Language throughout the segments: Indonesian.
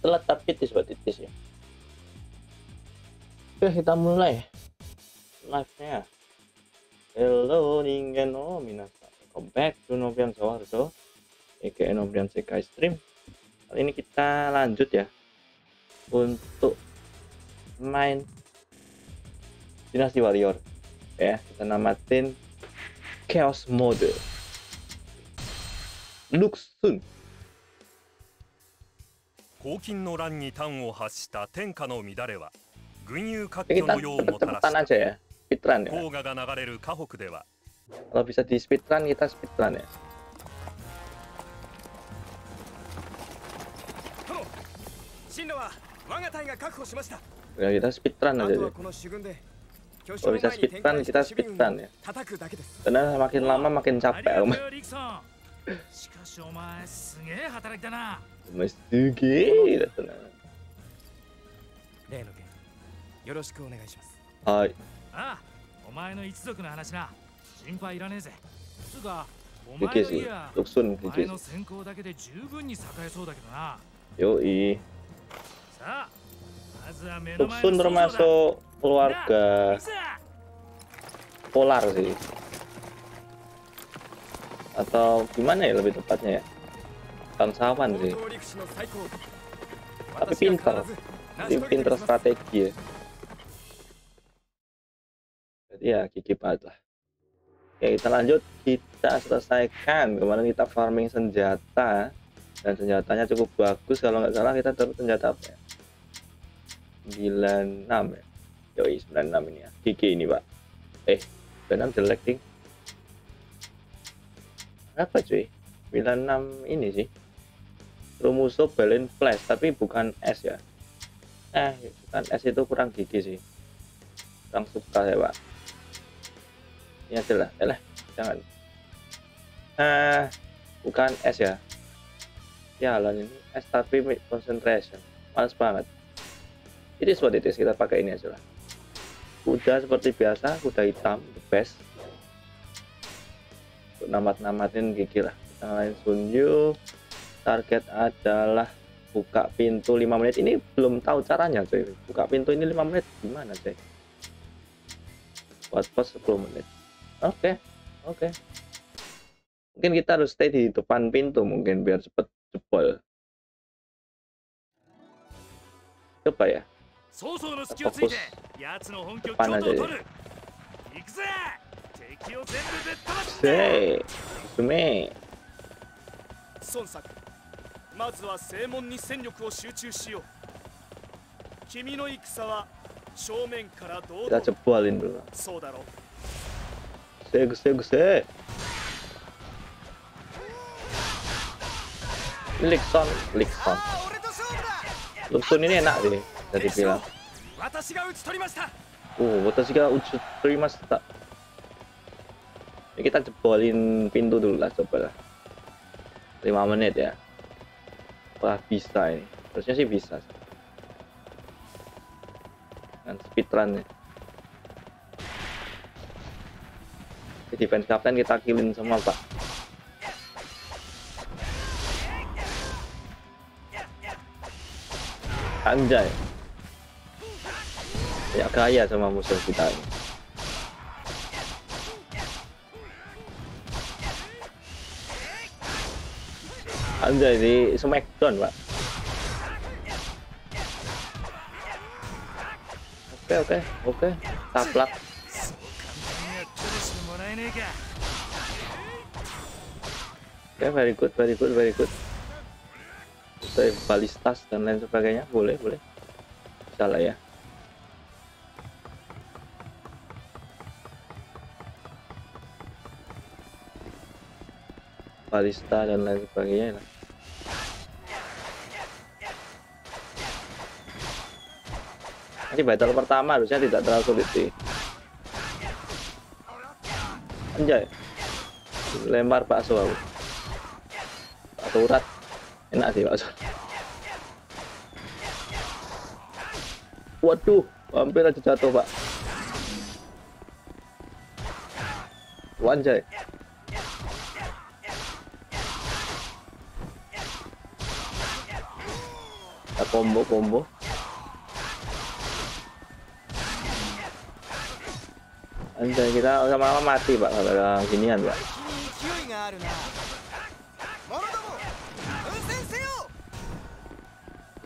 telat tapi titis buat titis ya. Oke kita mulai. Live nya hello ningen no minasa. Welcome back to Novian Sawardo aka Novian Sekai Stream. Kali ini kita lanjut ya. Untuk main Dinasti Warrior. Ya kita namatin Chaos Mode. Luxun 黄金の乱に端を発した天下の乱れは軍友割拠の世をもたらした。黄河が流れる河北では。進路は我が隊が確保しました。여기다스피트라는데여기다스피트라는기다스피트라는데그날막힌라마막힌잡배아우마 お前すげえ働いたな例の件よろしくお願いします hai ああお前の一族の話な心配いらねえぜつうかお前の家は Luxun お前の先行だけで十分に栄えそうだけどな yoi さあまずは目の前の termasuk keluarga polar sih atau gimana ya lebih tepatnya ya tahun sawan sih. Tapi pinter pinter strategi ya. Jadi ya kiki banget lah. Oke kita lanjut. Kita selesaikan. Kemarin kita farming senjata. Dan senjatanya cukup bagus. Kalau nggak salah kita dapat senjata apa ya? 96 ya? Yoi 96 ini ya. Kiki ini pak. Eh 96 jelek ding. Apa cuy? 96 ini sih. Rumuso Balance Flash tapi bukan S ya? Eh bukan S itu kurang gigi sih. Kurang suka saya pak. Ini aja lah eh lah jangan. Eh bukan S ya? Jalan ini S tapi concentration. Males banget. Ini what it is. Kita pakai ini aja lah. Kuda seperti biasa kuda hitam the best. Untuk namat-namatin gigi lah. Yang lain Sunyu target adalah buka pintu 5 menit. Ini belum tahu caranya cuy. Buka pintu ini 5 menit gimana cuy? Buat pos 10 menit. Oke okay. oke. Okay. mungkin kita harus stay di depan pintu mungkin biar cepet jebol. Coba ya. Fokus. depan aja ya. Sei, 孫作まずは正門に戦力を集中しよう君の戦は正面から堂 Kita 々 jebolin dulu. そうだろう Guse, guse, guse. Likson, Likson. 俺と勝負だ Luxun ini enak sih, bisa dibilang. 私が打ち取りました Uh, watashi ga uchu terimashita. Ya, kita jebolin pintu dulu lah, coba lah. 5 menit ya. Wah, bisa ini. Harusnya sih bisa. sih. Dengan speedrun ya. Di defense captain kita killin semua, Pak. Anjay. Ya gaya sama musuh kita ini. Anjay di smackdown, Pak. Oke, oke, oke. Taplak. Oke, very good, very good, very good. Kita balistas dan lain sebagainya, boleh, boleh. Salah ya. Balista dan lain sebagainya lah. Ini battle pertama harusnya tidak terlalu sulit sih. Anjay. Lempar bakso aku. Bakso urat. Enak sih bakso. Waduh, hampir aja jatuh, Pak. Wanjay. Kita combo-combo. Anjay, kita lama-lama mati, Pak, kalau ginian, Pak.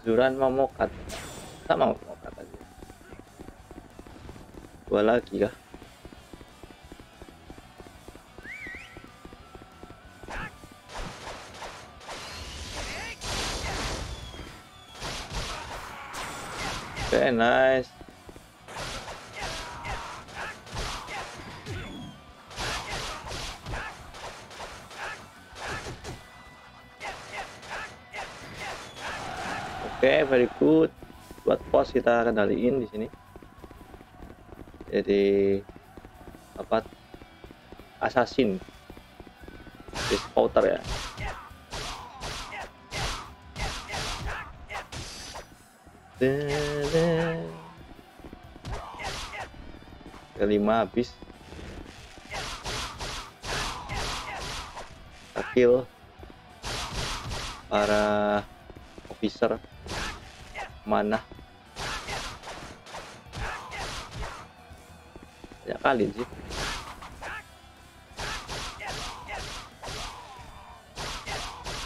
Zuran mau mokat. Tak mau mokat aja. Dua lagi kah? Oke, okay, nice. Oke, okay, very good. Buat pos kita kendaliin di sini. Jadi apa? Assassin. Scouter ya. Kelima habis. Kill para officer. Mana? Ya kali sih.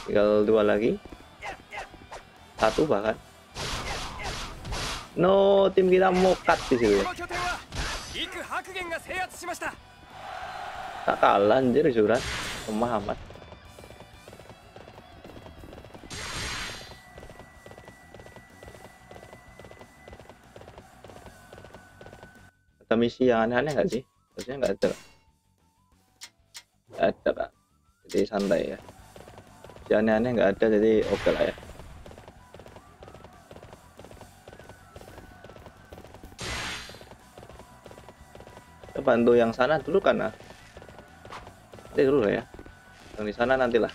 Tinggal dua lagi. Satu bahkan No tim kita mau cut di sini. Tak kalah anjir surat Lemah amat. Ada misi yang aneh-aneh nggak sih? Maksudnya nggak ada. Gak ada, Kak. Jadi santai ya. Yang aneh-aneh nggak ada, jadi oke okay lah ya. Bantu yang sana dulu karena nanti dulu ya. Yang di sana nantilah.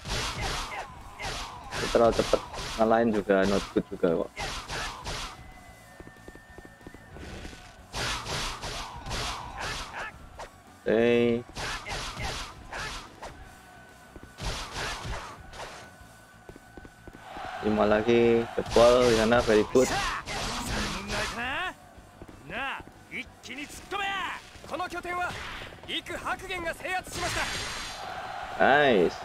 Terlalu cepet ngalahin juga not good juga kok. Oke. Lima lagi, jebol di sana very good. 地区白玄が制圧しました。ナイス。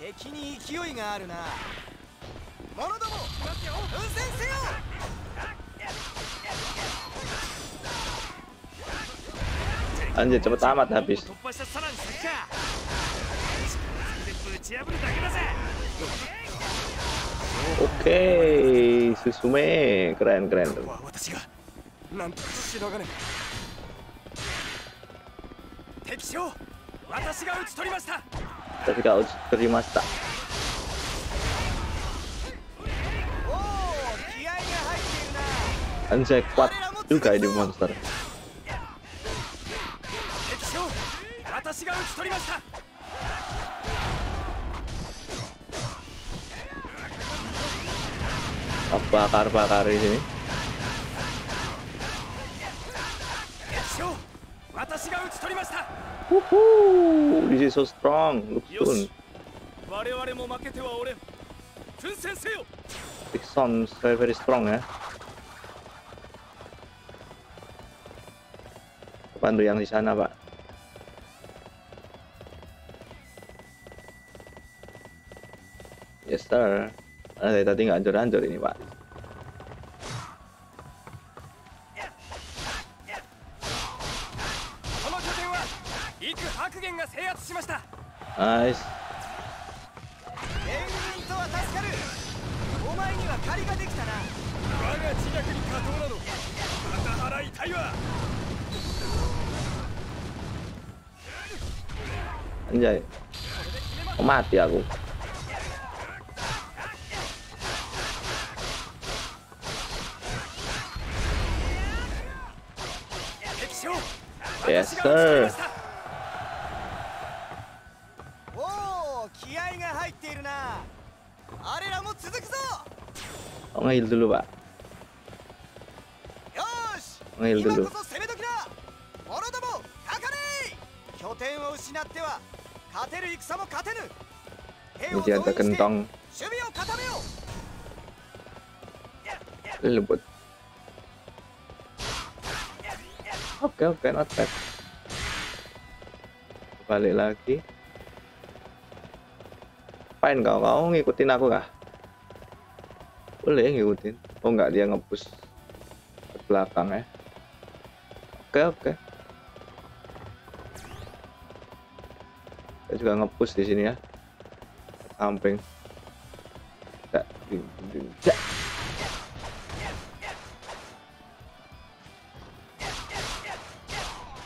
敵に勢いがあるな。者ども、待てよ、奮戦せよ。Anjir cepet amat habis. Oke, okay, Susume keren keren. ここは私がなんとかしのがね敵将私が討ち取りました Tapi kau terima tak? おお気合が入っているな Anjay kuat juga ini monster. 敵将私が討ち取りました Bakar bakar di This is so strong. Look soon. It sounds very, very strong, ya. Bantu yang di sana, Pak. Yes, sir. Nah, tadi nggak hancur-hancur ini, Pak. Nice. 援軍とは助かるお前には借りができたな我が自虐に加藤などまた払いたいわ Anjay. Oh, mati aku. 敵将 Yes 私が討ち取りま sir. Ngehil dulu, Pak. Ngehil dulu. Jadi ada kentong. Lebut. Oke, oke, not bad. Balik lagi. Apain kau kau ngikutin aku kah? Boleh ngikutin. Oh enggak dia ngepush ke belakang ya. Oke oke. Saya juga ngepush di sini ya. Samping. Dak.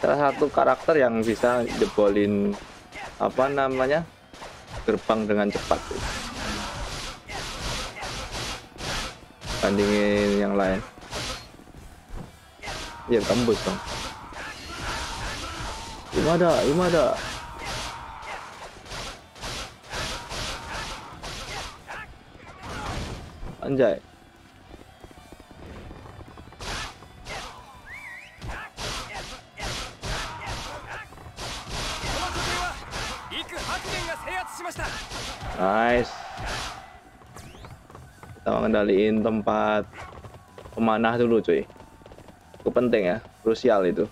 salah satu karakter yang bisa jebolin apa namanya gerbang dengan cepat sih. Bandingin yang lain. Ya tembus dong. Gimana gimana anjay kendaliin tempat pemanah dulu cuy. Itu penting ya krusial itu.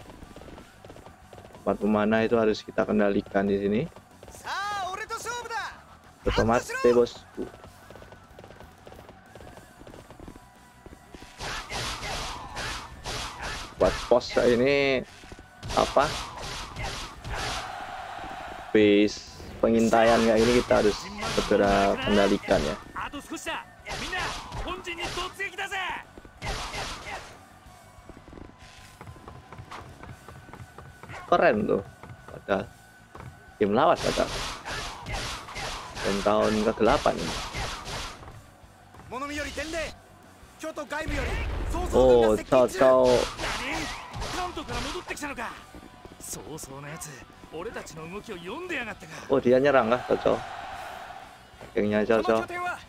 Tempat pemanah itu harus kita kendalikan di sini. Otomat bosku buat pos ya ini apa? Base pengintaian kayak ini kita harus segera kendalikan ya. に突撃だぜ keren tuh padahal tim lawas padahal dan tahun ke-8 ini 物見より伝令京都外部より曹操 oh 軍が接 cao 近中 cao 関東から戻ってきたのか早々のやつ俺たちの動きを読んでやがったか oh dia nyerang kah cao cao gengnya こ cao の cao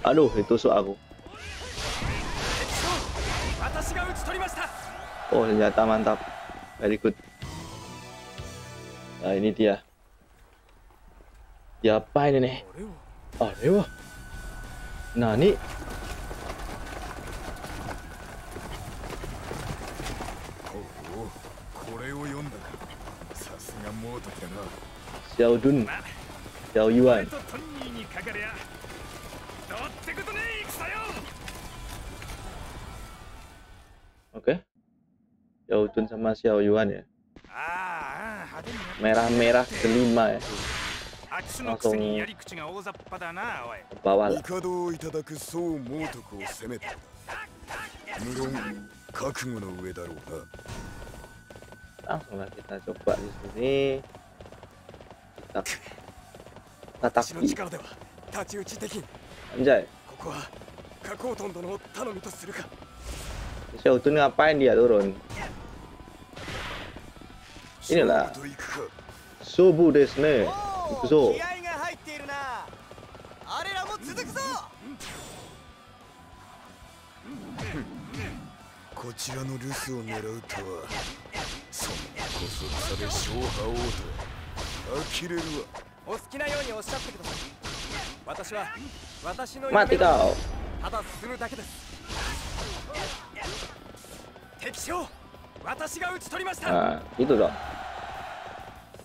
Aduh, ditusuk aku. Oh, senjata mantap. Very good. Nah, ini dia. Diapain ini? Ah, oh, dewa. Nah, ini Xiao Dun Xiao Yuan Oke. Okay. Xiao Jun sama Xiao Yuan ya. Merah-merah kelima ya. Langsung ke bawah lah. 無論覚悟の上だろうな。Langsunglah kita coba di sini. Kita tataki. Anjay. ここは加工トン殿を頼みとするか。Xiao Dun ngapain dia turun inilah 勝負といくか Sobu desu ne 行くぞ気合が入っているなあれらも続くぞこちらの留守を狙うとはそんなこそさで勝破王とは呆れるわお好きなようにおっしゃってください私は私の mati 夢を kau Nah, itu dong.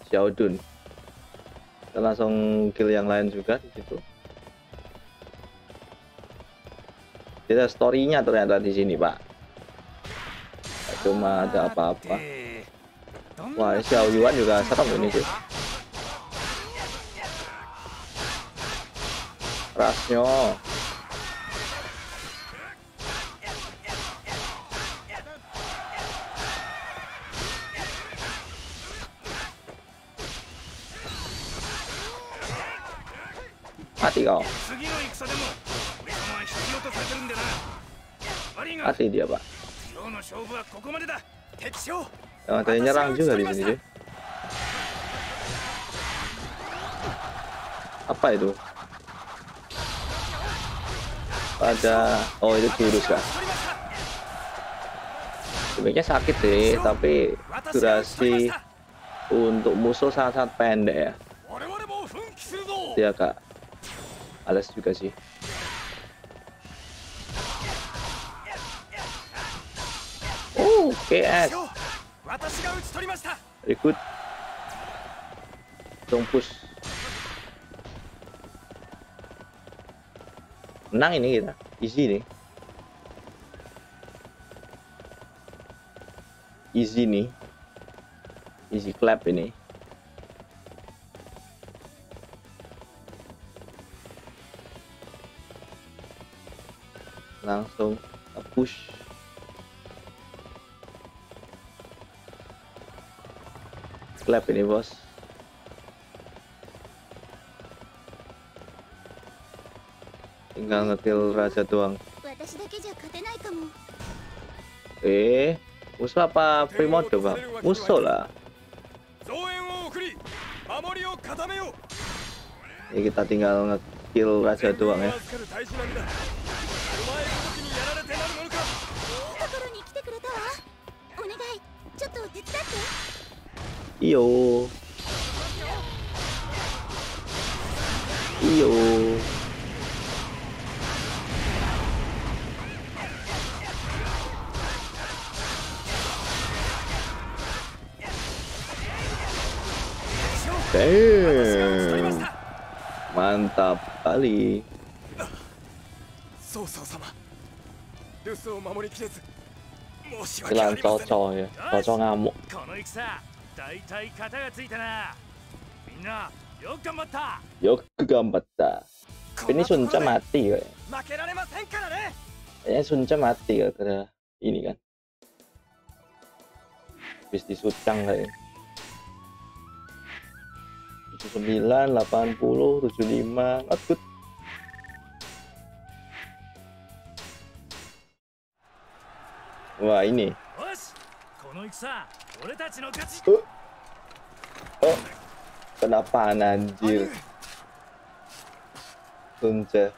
Xiaodun. Kita langsung kill yang lain juga di situ. Kita story-nya ternyata di sini, Pak. Gak cuma ada apa-apa. Ah, Wah, Xiao Yuan juga serem ini sih. Rasnya. kau asli dia pak yang tadi nyerang juga di sini deh. apa itu ada oh itu jurus kan sebenarnya sakit sih tapi durasi untuk musuh sangat-sangat pendek ya Iya, kak alas juga sih. Oh KS ikut Tumpus. push. Menang ini kita. Easy nih. Easy nih. Easy clap ini. langsung push. Clap ini bos. Tinggal ngekill raja doang. Eh musuh apa primod coba. Musuh lah. Ini kita tinggal ngekill raja doang ya. Iyo. Iyo. Damn. Mantap kali. Jalan cocok ya, cocok ngamuk. この戦大体型がついたなみんなよく頑張った Yo gambatta. Ini Sunca mati ya. 負けられませんからね Kayaknya Sunca mati ya karena ini kan. Habis disucang kayaknya. 79, 80, 75, not good. Wah ini, よしこの戦俺たちの勝ち oh kenapa anjir Sunca.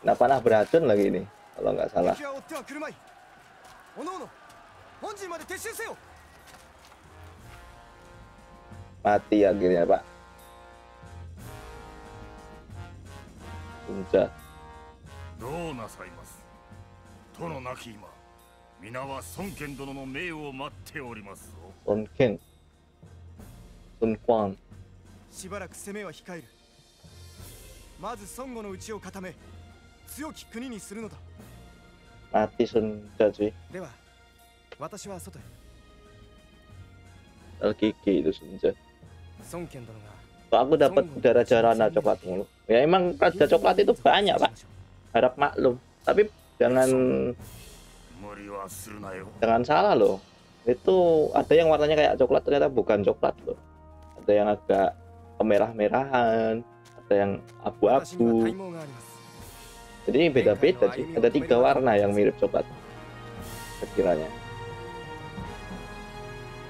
Nah panah beracun lagi ini, kalau nggak salah. 敵は追っては来るまいおのおの本陣まで撤収せよ Mati akhirnya pak. Sunca. どうなさいます殿なき今 皆は孫権殿の命を待っておりますぞ Sun Ken. Sun Quan. しばらく攻めは控えるまず孫悟の内を固め強き国にするのだ Mati Sunca cuy. では私は外へ itu. 孫権殿が Kok aku dapat udah raja rana coklat mulu. Ya emang raja coklat itu banyak pak. Harap maklum. Tapi jangan Jangan salah loh. Itu ada yang warnanya kayak coklat ternyata bukan coklat loh. Ada yang agak kemerah-merahan, ada yang abu-abu. Jadi beda-beda sih. Ada tiga warna yang mirip coklat. Sekiranya.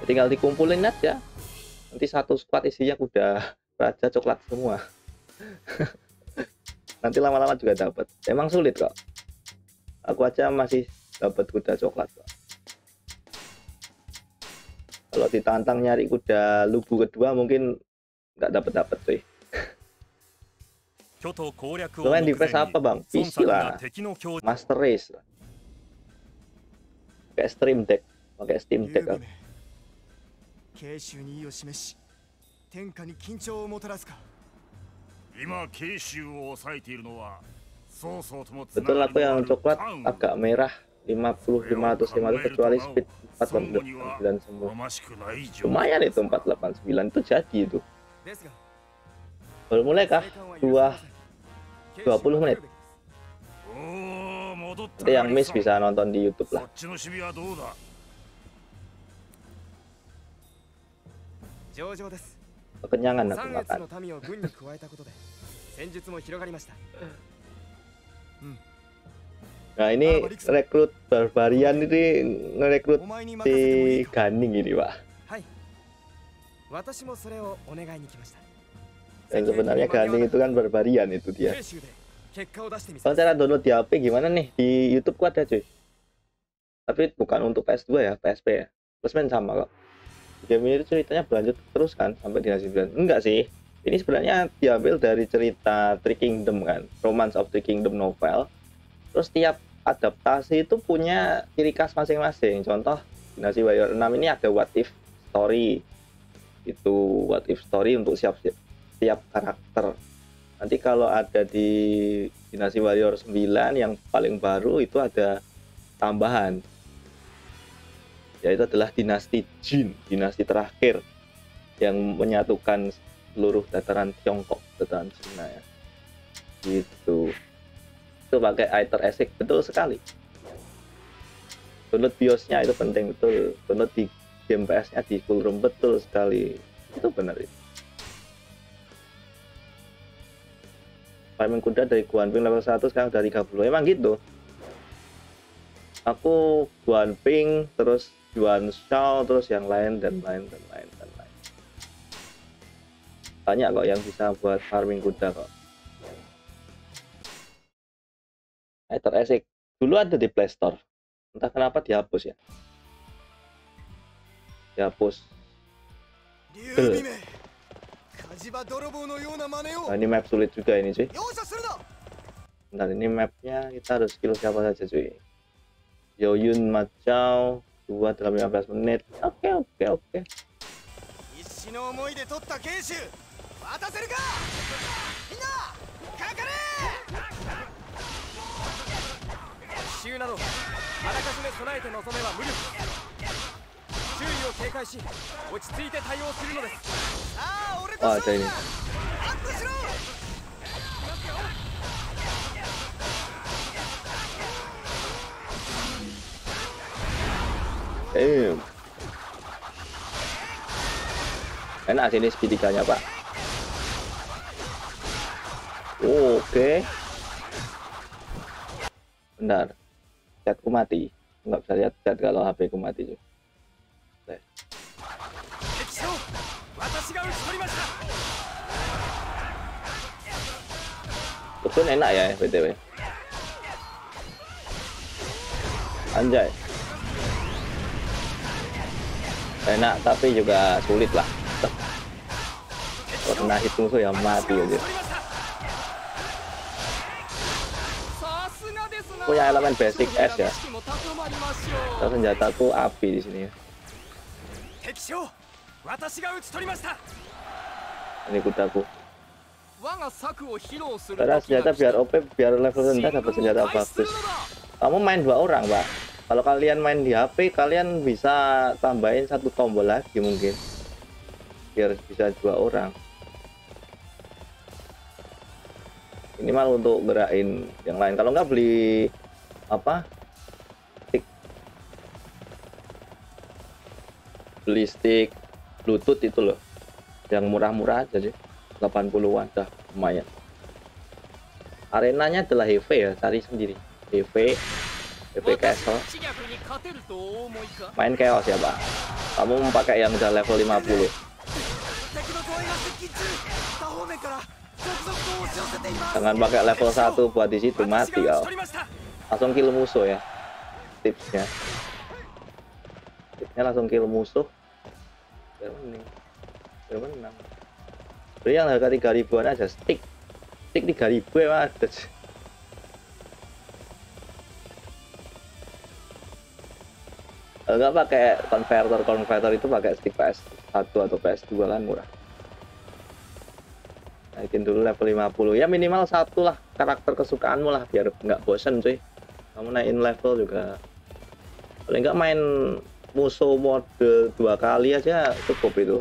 Tinggal dikumpulin aja. Nanti satu squad isinya udah raja coklat semua. Nanti lama-lama juga dapat. Emang sulit kok. Aku aja masih dapat kuda coklat kok. Kalau ditantang nyari kuda lubu kedua mungkin nggak dapat dapat cuy. 巨都攻略を Lo 目 main 前 di PS に apa bang? 孫 PC 作 lah. が敵の強 Master Race lah. Kayak stream deck pakai Steam 劉 Deck 備 aku. め慶州に意を示し天下に緊張をもたらすか今慶州を抑えているのは曹操ともつ Betul なが aku りのあ yang る coklat 関羽 agak merah 50 550 kecuali speed 489 semua 好ましくない状況 lumayan itu 489 itu jadi itu ですが baru mulai kah 正艦は許されません 20 menit おお戻った nanti yang miss bisa nonton di YouTube そ lah っちの守備はどうだ上々です kekenyangan aku 三 makan 越の民を軍に加えたことで戦術も広がりました Nah ini rekrut barbarian ini ngerekrut si Ganing ini pak. Dan sebenarnya Ganing itu kan barbarian itu dia. Kalau cara download di HP gimana nih? Di YouTube ku ada cuy. Tapi bukan untuk PS2 ya, PSP ya. Plusman sama kok. Game ini ceritanya berlanjut terus kan sampai di. Enggak sih. Ini sebenarnya diambil dari cerita Three Kingdom kan, Romance of Three Kingdom novel terus tiap adaptasi itu punya ciri khas masing-masing contoh Dinasti Warrior 6 ini ada what if story itu what if story untuk siap siap, karakter nanti kalau ada di Dinasti Warrior 9 yang paling baru itu ada tambahan yaitu adalah dinasti Jin, dinasti terakhir yang menyatukan seluruh dataran Tiongkok, dataran Cina ya. Gitu. Itu pakai Aether Esik, betul sekali. Download BIOS-nya itu penting betul. Download di game PS-nya di full room betul sekali. Itu benar itu. Farming kuda dari Guanping level 1 sekarang dari 30. Emang gitu. Aku Guanping terus Yuan Shao terus yang lain dan lain dan lain dan lain banyak kok yang bisa buat farming kuda kok Ether Esik dulu ada di Play Store entah kenapa dihapus ya dihapus 劉備め火事場泥棒のような真似を nah, ini map sulit juga ini cuy 容赦するな Bentar ini mapnya kita harus skill siapa saja cuy Yoyun Macau 2 dalam 15 menit oke oke oke 必死の思いで取った慶州渡せるかみんなかかれ 奇襲などあらかじめ備えて臨めば無力周囲を警戒し落ち着いて対応するのですさあ俺と勝負だアップしろ Eh. Enak sini segitiga-nya, Pak. Oke. Bentar. catku mati. Nggak bisa lihat cat kalau HP ku mati Betul enak ya BTW Anjay. Enak tapi juga sulit lah. Pernah hitung tuh yang mati aja. punya elemen basic S ya. Terus senjataku api di sini. Ya. Ini kudaku. Karena senjata biar OP, biar level rendah dapat senjata bagus. Kamu main dua orang, Pak. Kalau kalian main di HP, kalian bisa tambahin satu tombol lagi mungkin. Biar bisa dua orang. minimal untuk gerakin yang lain. Kalau nggak beli apa? Stick. Beli stick bluetooth itu loh. Yang murah-murah aja sih. 80-an dah lumayan. Arenanya adalah HV ya cari sendiri. HV HV Castle. Main chaos ya pak. Kamu pakai yang udah level 50 Jangan pakai level 1 buat di situ mati kau. Langsung kill musuh ya. Tipsnya. Tipsnya langsung kill musuh. Biar nih? Biar nih? Beli yang harga 3000-an aja stick. Stick 3000 ya Mas. Enggak pakai converter, converter itu pakai stick PS1 atau PS2 kan murah naikin dulu level 50 ya minimal satu lah karakter kesukaanmu lah biar nggak bosen cuy. Kamu naikin level juga. Paling nggak main musuh mode dua kali aja cukup itu.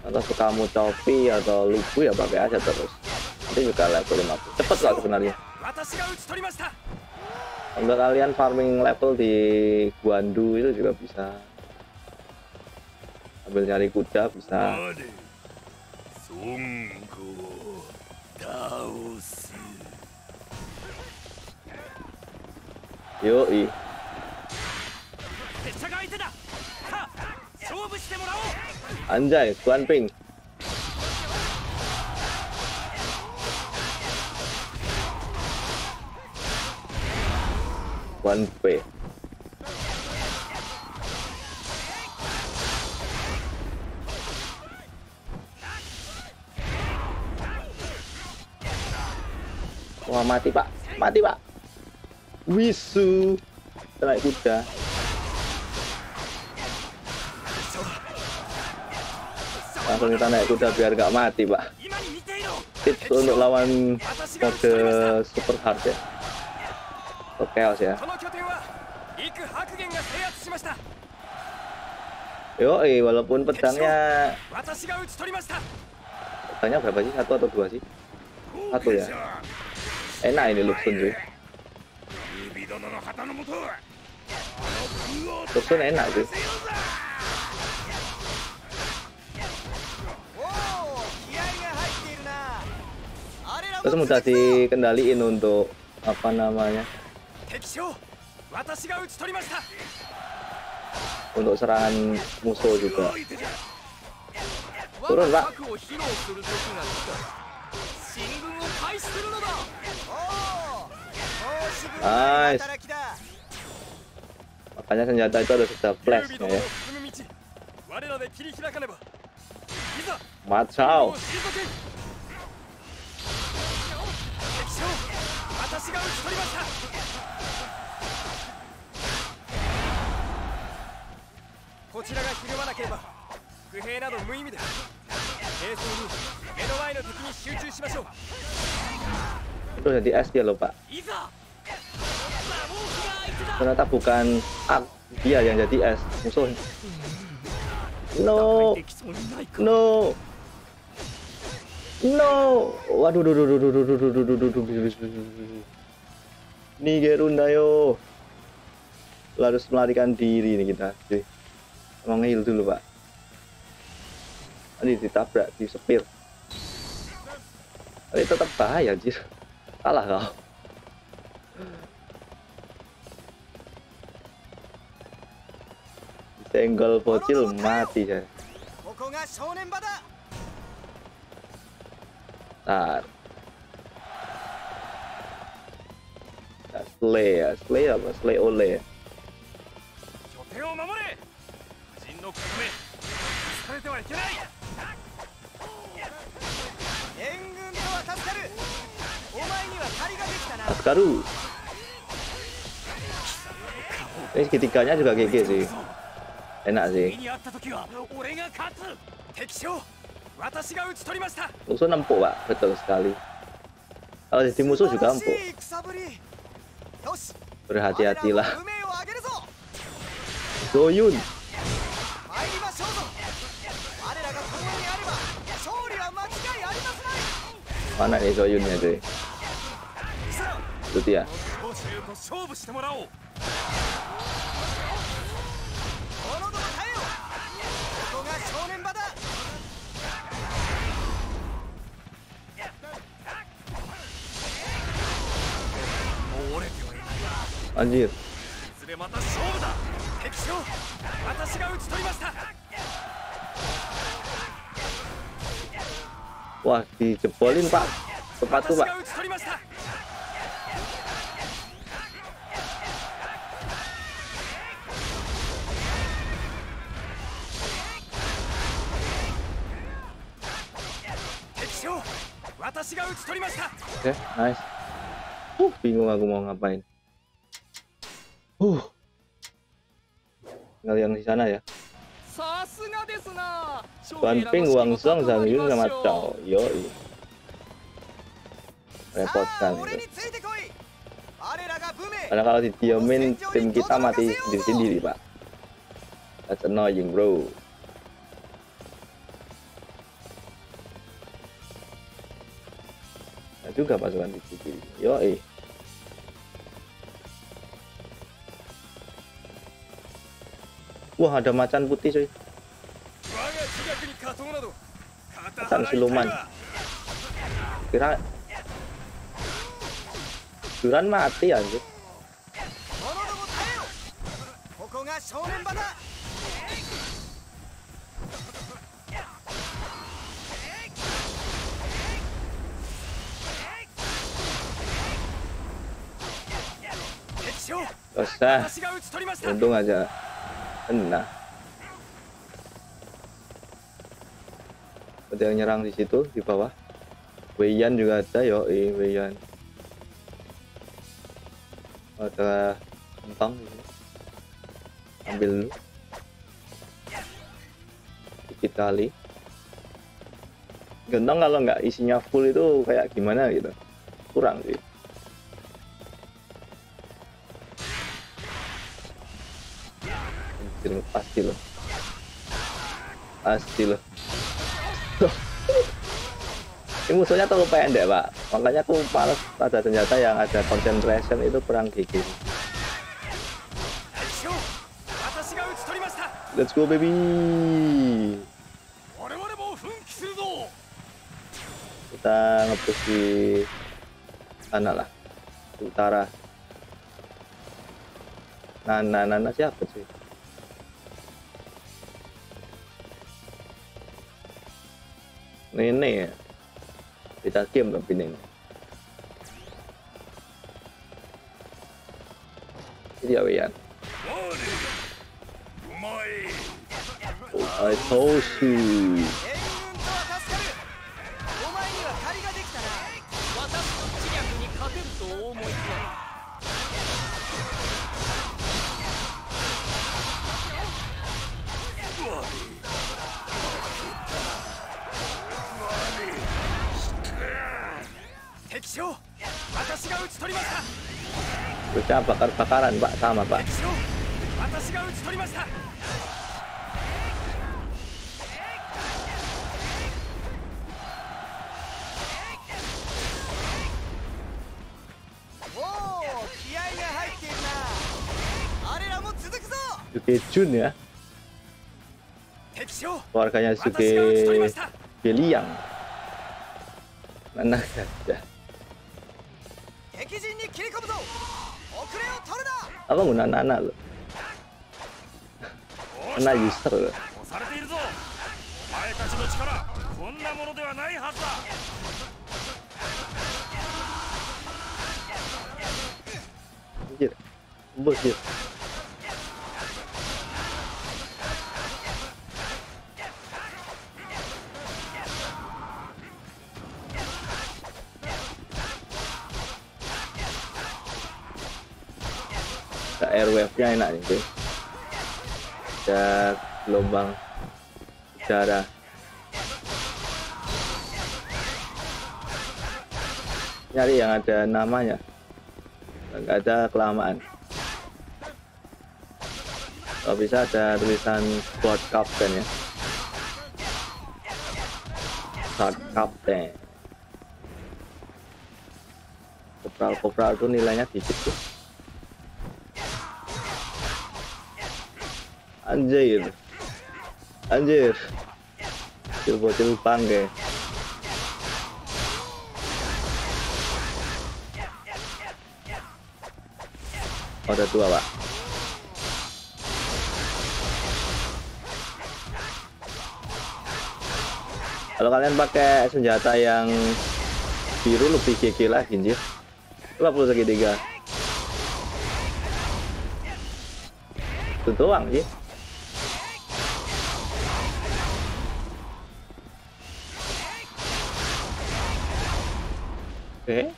Atau suka kamu copi atau lugu ya pakai aja terus. Nanti juga level 50 cepet lah sebenarnya. Untuk kalian farming level di Guandu itu juga bisa sambil nyari kuda bisa. Yoi. Anjay Kuan Ping. Kuan Ping Wah mati pak, mati pak. Wisu, naik kuda. Langsung kita naik kuda biar gak mati pak. Tips untuk lawan mode super hard ya. Oke os ya. Yo, walaupun pedangnya pedangnya berapa sih? Satu atau dua sih? Satu ya enak ini Luxun sih Luxun enak sih terus mudah dikendaliin untuk apa namanya untuk serangan musuh juga turun pak Makanya senjata itu ada sudah flash ya. Macau. Kocira ga れば不平など無意味だ冷静に目の前の敵に集中しましょう Itu jadi S dia loh pak. いざ Ternyata bukan A, dia yang jadi S musuh. No, できそうにないか no, no. Waduh, duh, duh, duh, duh, duh, duh, duh, duh, duh, duh, duh, duh, duh. Nigerunda yo. Harus melarikan diri nih kita. Cuy. Emang heal dulu pak. ini ditabrak di sepir ini tetap bahaya anjir kalah kau Tenggel bocil mati ya Bentar. Slay ya, slay apa? Slay oleh. Ya. 助かる。ini segitiganya juga GG sih. Enak sih. Musuh nempuk pak. Betul sekali. Kalau jadi musuh juga empuk. berhati-hatilah. Doyun mana nih Soyunnya cuy itu dia Anjir. Wah, dijebolin, Pak. Sepatu, Pak. Oke, okay, nice. Uh, bingung aku mau ngapain. Uh. Tinggal yang di sana ya. Tuan Ping, Wang Song, Zhang Yun sama Chao, Yoi. Repotkan itu. Karena kalau didiamin tim kita mati sendiri sendiri pak. That's annoying bro. Nah, juga pasukan di sendiri. Yoi. Wah ada macan putih cuy. Macan siluman. Kira Duran mati anjir. Gak usah Untung aja Kena. Ada yang nyerang di situ di bawah. Weiyan juga ada yo Weiyan ada kentang ambil dulu. Sedikit kali. Gentong kalau nggak isinya full itu kayak gimana gitu? Kurang sih Anjir, pasti loh. Pasti loh. Ini musuhnya terlalu pendek, Pak. Makanya aku males pada senjata yang ada concentration itu kurang gigi Let's go, baby. Kita ngepush di sana lah, utara. Nah, nah, nah, nah siapa sih? nenek ya. Kita game tapi Nene. Jadi apa ya? I told you. Bisa bakar-bakaran pak? Sama pak. Suke Jun ya? keluarganya Suke Beliang mana saja. 敵陣に切り込むぞ。遅れを取るな。apa guna Nana lo 押 Nana user lo されているぞ。お前たちの力こんなものではないはずだ。anjir bos dia Ada airwave nya enak nih ada gelombang udara nyari yang ada namanya. Nggak ada kelamaan. Kalau bisa ada tulisan squad captain ya? Squad captain kopral kopral itu nilainya dikit tuh anjir. Anjir. Bocil bocil pangge ada dua pak. Kalau kalian pakai senjata yang biru lebih GG lagi anjir. 50 segitiga. Itu doang sih Oke. Okay.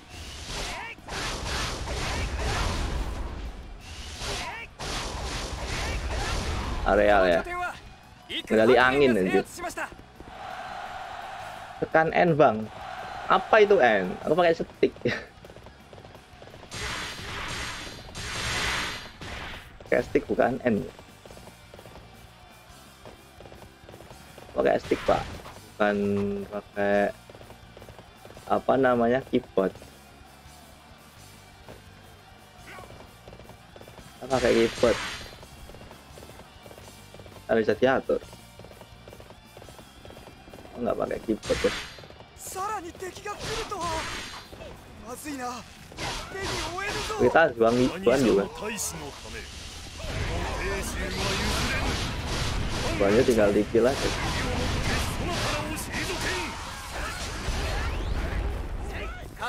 Areal ya. Kendali angin lanjut. Tekan N, Bang. Apa itu N? Aku pakai stick. pakai stick bukan N. Pakai stick, Pak. Bukan pakai apa namanya keyboard. Kita pakai keyboard? Kita bisa diatur. Oh, nggak pakai keyboard ya. Kita buang ikan juga. Buangnya tinggal dikit aja.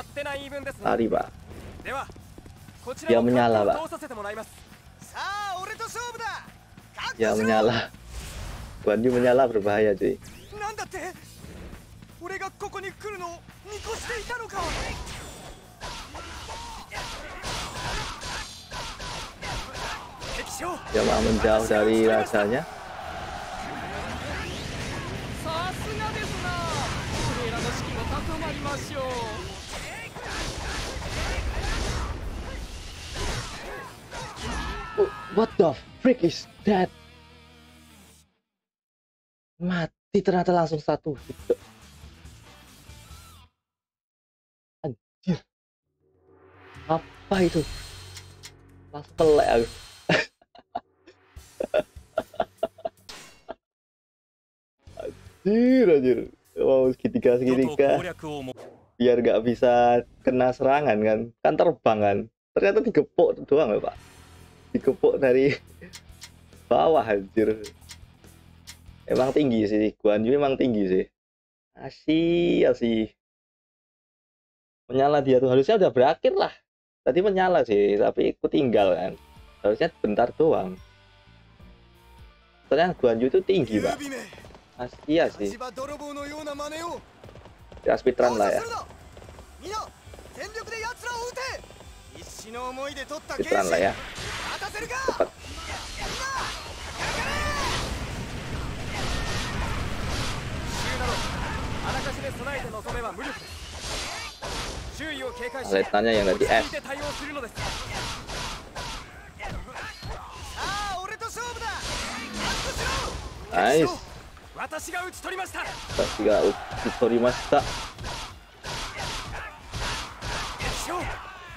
勝手な言い分ですね lari pak ではこち Dia らも通させてもらいますさあ俺と勝負だ ya menyala Guan Yu menyala berbahaya cuy なんだって俺がここに来るの What the freak is that? Mati ternyata langsung satu hit. Anjir. Apa itu? Langsung pelek aku. anjir, anjir. Wow, segitiga, segitiga. Biar gak bisa kena serangan kan. Kan terbang kan. Ternyata digepok doang ya, Pak dikepuk dari bawah anjir emang tinggi sih Guan Yu emang tinggi sih asih asih menyala dia tuh harusnya udah berakhir lah tadi menyala sih tapi ikut tinggal kan harusnya bentar doang ternyata Guan Yu itu tinggi pak Asyik sih ya speedrun lah ya Cepetan lah ya cepat Letanya yang dari S Nice 私が打ち取りました私が打ち取りました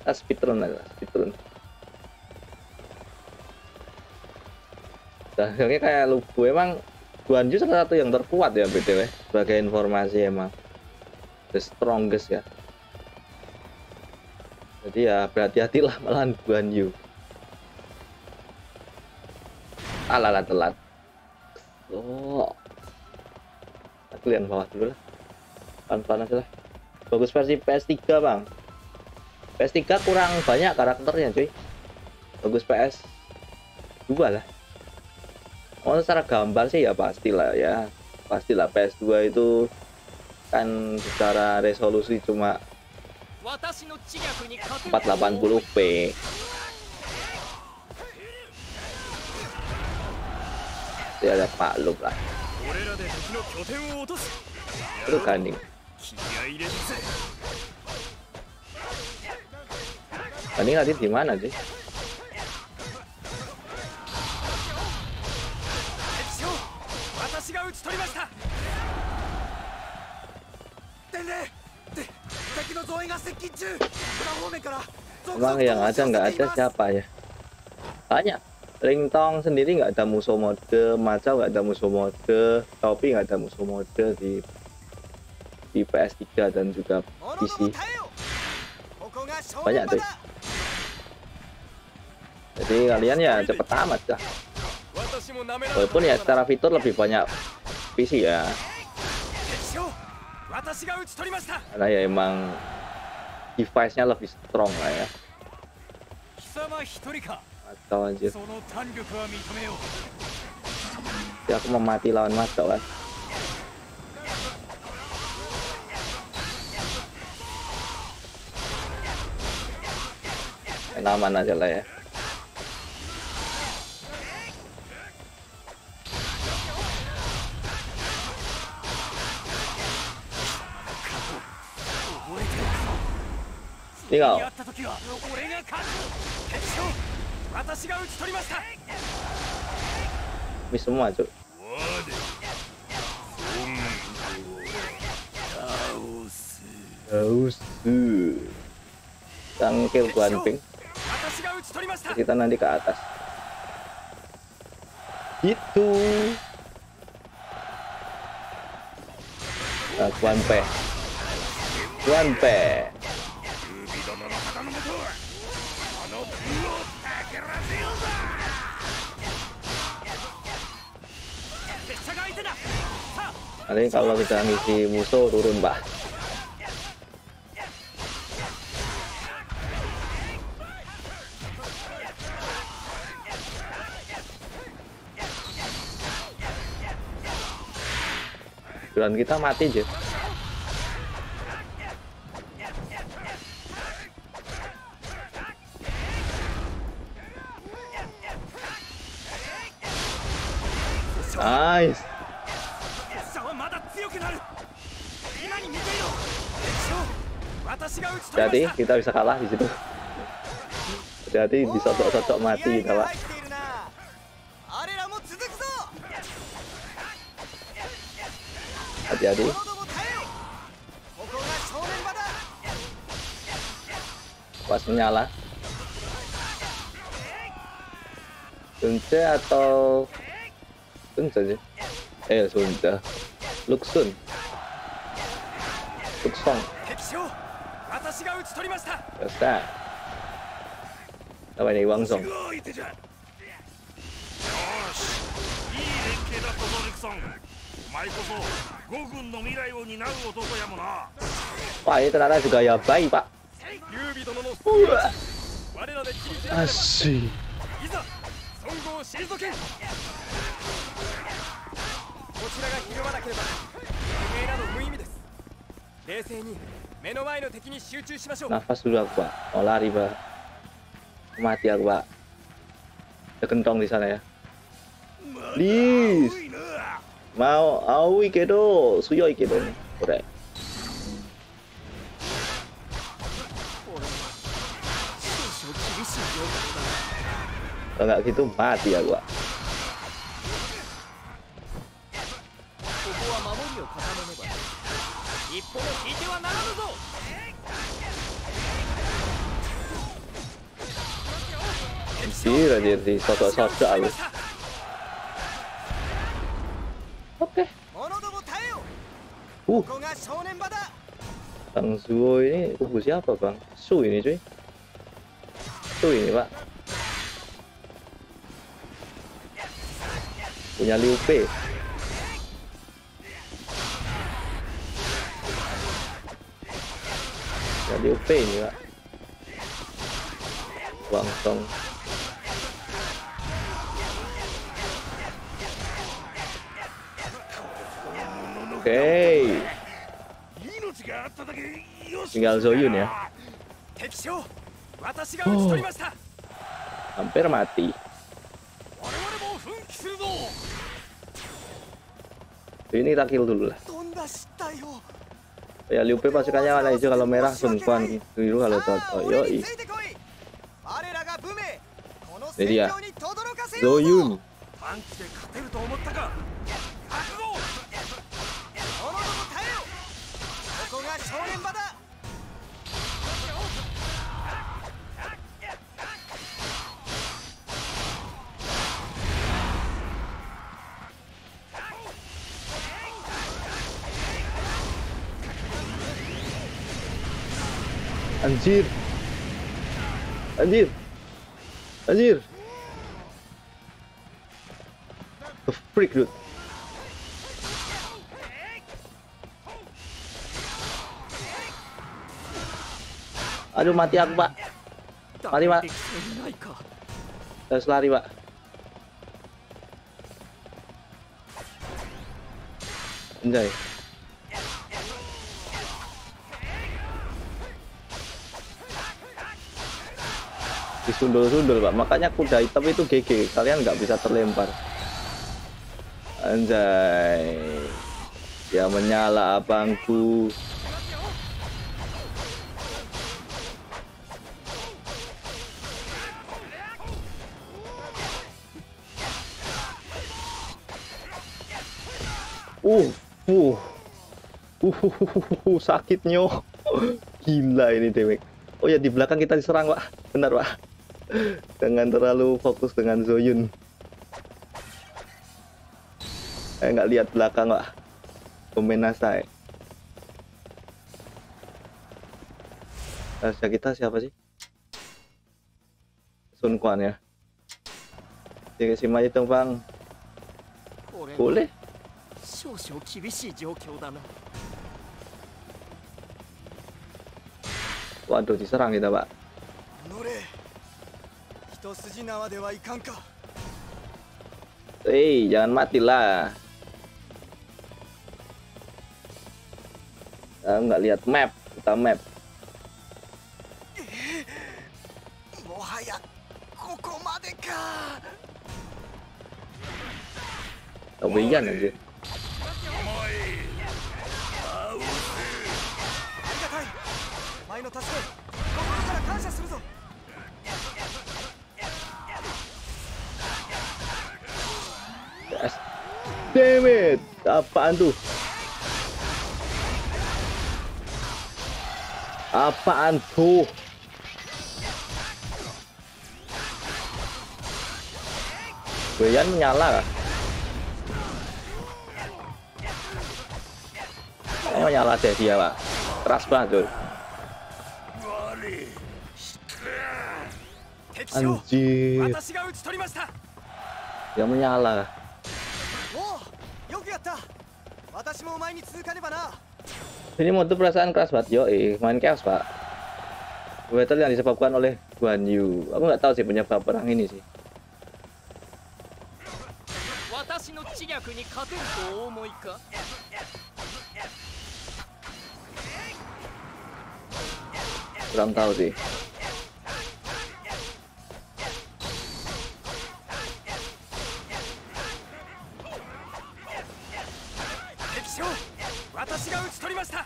kita speedrun aja speedrun. Dasarnya kayak Lubu emang Guan Yu salah satu yang terkuat ya BTW sebagai informasi emang. The strongest ya. Jadi ya berhati-hatilah melawan Guan Yu alalah telat. Oh. Yang bawah dulu lah. Aja lah. Bagus versi PS3 bang PS3 kurang banyak karakternya cuy. Bagus PS2 lah. Oh secara gambar sih ya pastilah ya. Pastilah PS2 itu kan secara resolusi cuma 480p ya ada Pak Lub lah. Itu ganding ini Tadi di mana sih? Emang yang ada nggak ada siapa ya? Tanya. Ringtong sendiri nggak ada musuh mode, macam nggak ada musuh mode, Topi nggak ada musuh mode di di PS3 dan juga PC. Banyak tuh. Jadi kalian ya cepet tamat dah. Walaupun ya secara fitur lebih banyak PC ya. Karena ya emang device-nya lebih strong lah ya. Atau anjir. Ya aku mau mati lawan Mato kan. lah Nama aja lah ya. ini semua cuk Tangkil Kita nanti ke atas. Itu. Guan Pe. Guan Pe. Nanti kalau kita ngisi musuh turun pak Bulan kita mati aja Nice Jadi kita bisa kalah di situ. Jadi bisa cocok mati kita, Pak. Hati-hati. Pas menyala. Sunce atau Sunce sih? Eh Sunce. Luxun. Luxun. 私が討ち取りました ini Wangsong? すごい手じゃよしいい連携だとノリクソンお前こそ五軍の未来を担う男やもな Wah, ini ternyata juga ya baik, Pak. 劉備殿の Wah, 我らで切り開ければい asyik. ざ孫悟を退けんこちらがひるまなければなど無意味です冷静に Nafas dulu aku pak. Oh lari pak. Mati aku pak. Kentong di sana ya. Please. Mau awi kedo, suyoi kedo nih. Udah. Kalau gitu mati ya gua. Anjir, anjir, di sosok-sosok aku. Oke. Okay. Uh. Bang Zuo ini kubu siapa, Bang? Su ini, cuy. Su ini, Pak. Punya Liu Pei. Liu Pei ini, Pak. Wang Song. okay. Tinggal Zoyun ya. Oh. Hampir mati. Ini kita kill dulu lah. Oh ya Liu Bei pasukannya warna hijau kalau merah Sunkuan biru kalau Toto. Oh, yo Jadi ya. Zoyun. こが正念場だ Anjir. Anjir. Anjir. the freak dude Aduh mati aku pak. Mati pak. Terus lari pak. Enjoy. Ya? Disundul-sundul pak. Makanya kuda hitam itu GG. Kalian nggak bisa terlempar. Anjay. Ya menyala abangku. uh sakitnya gila ini dewek oh ya di belakang kita diserang pak benar pak jangan terlalu fokus dengan Zoyun saya nggak lihat belakang pak pemain saya Rahasia kita siapa sih Sun Quan ya Jadi sim aja dong bang これは boleh 少々厳しい状況だな Waduh diserang kita pak Hei jangan matilah Kita nggak lihat map Kita map Kau oh, anjir 前の助け心から感謝するぞ Yes. Damn it. Apaan tuh? Apaan tuh? Weyan menyala kah? Eh, menyala deh dia, Pak. Keras banget, tuh. Anjir. Dia menyala. Ini mode perasaan keras banget, yo, main chaos pak. Battle yang disebabkan oleh Guan Yu. Aku nggak tahu sih penyebab perang ini sih. Kurang tahu sih. 私が討ち取りました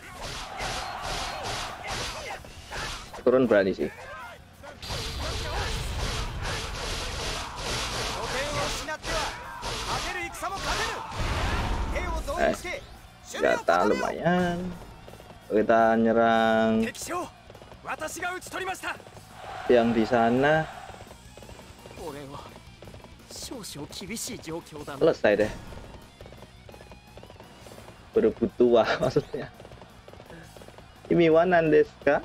Turun berani sih. 拠点を失っては勝てる戦も勝てる兵を増員して守備を Senjata 固めよ lumayan. Kita nyerang 敵将私が討ち取りました yang di sana これは少々厳しい状況だな selesai deh. berebut maksudnya. Ini wanan deska.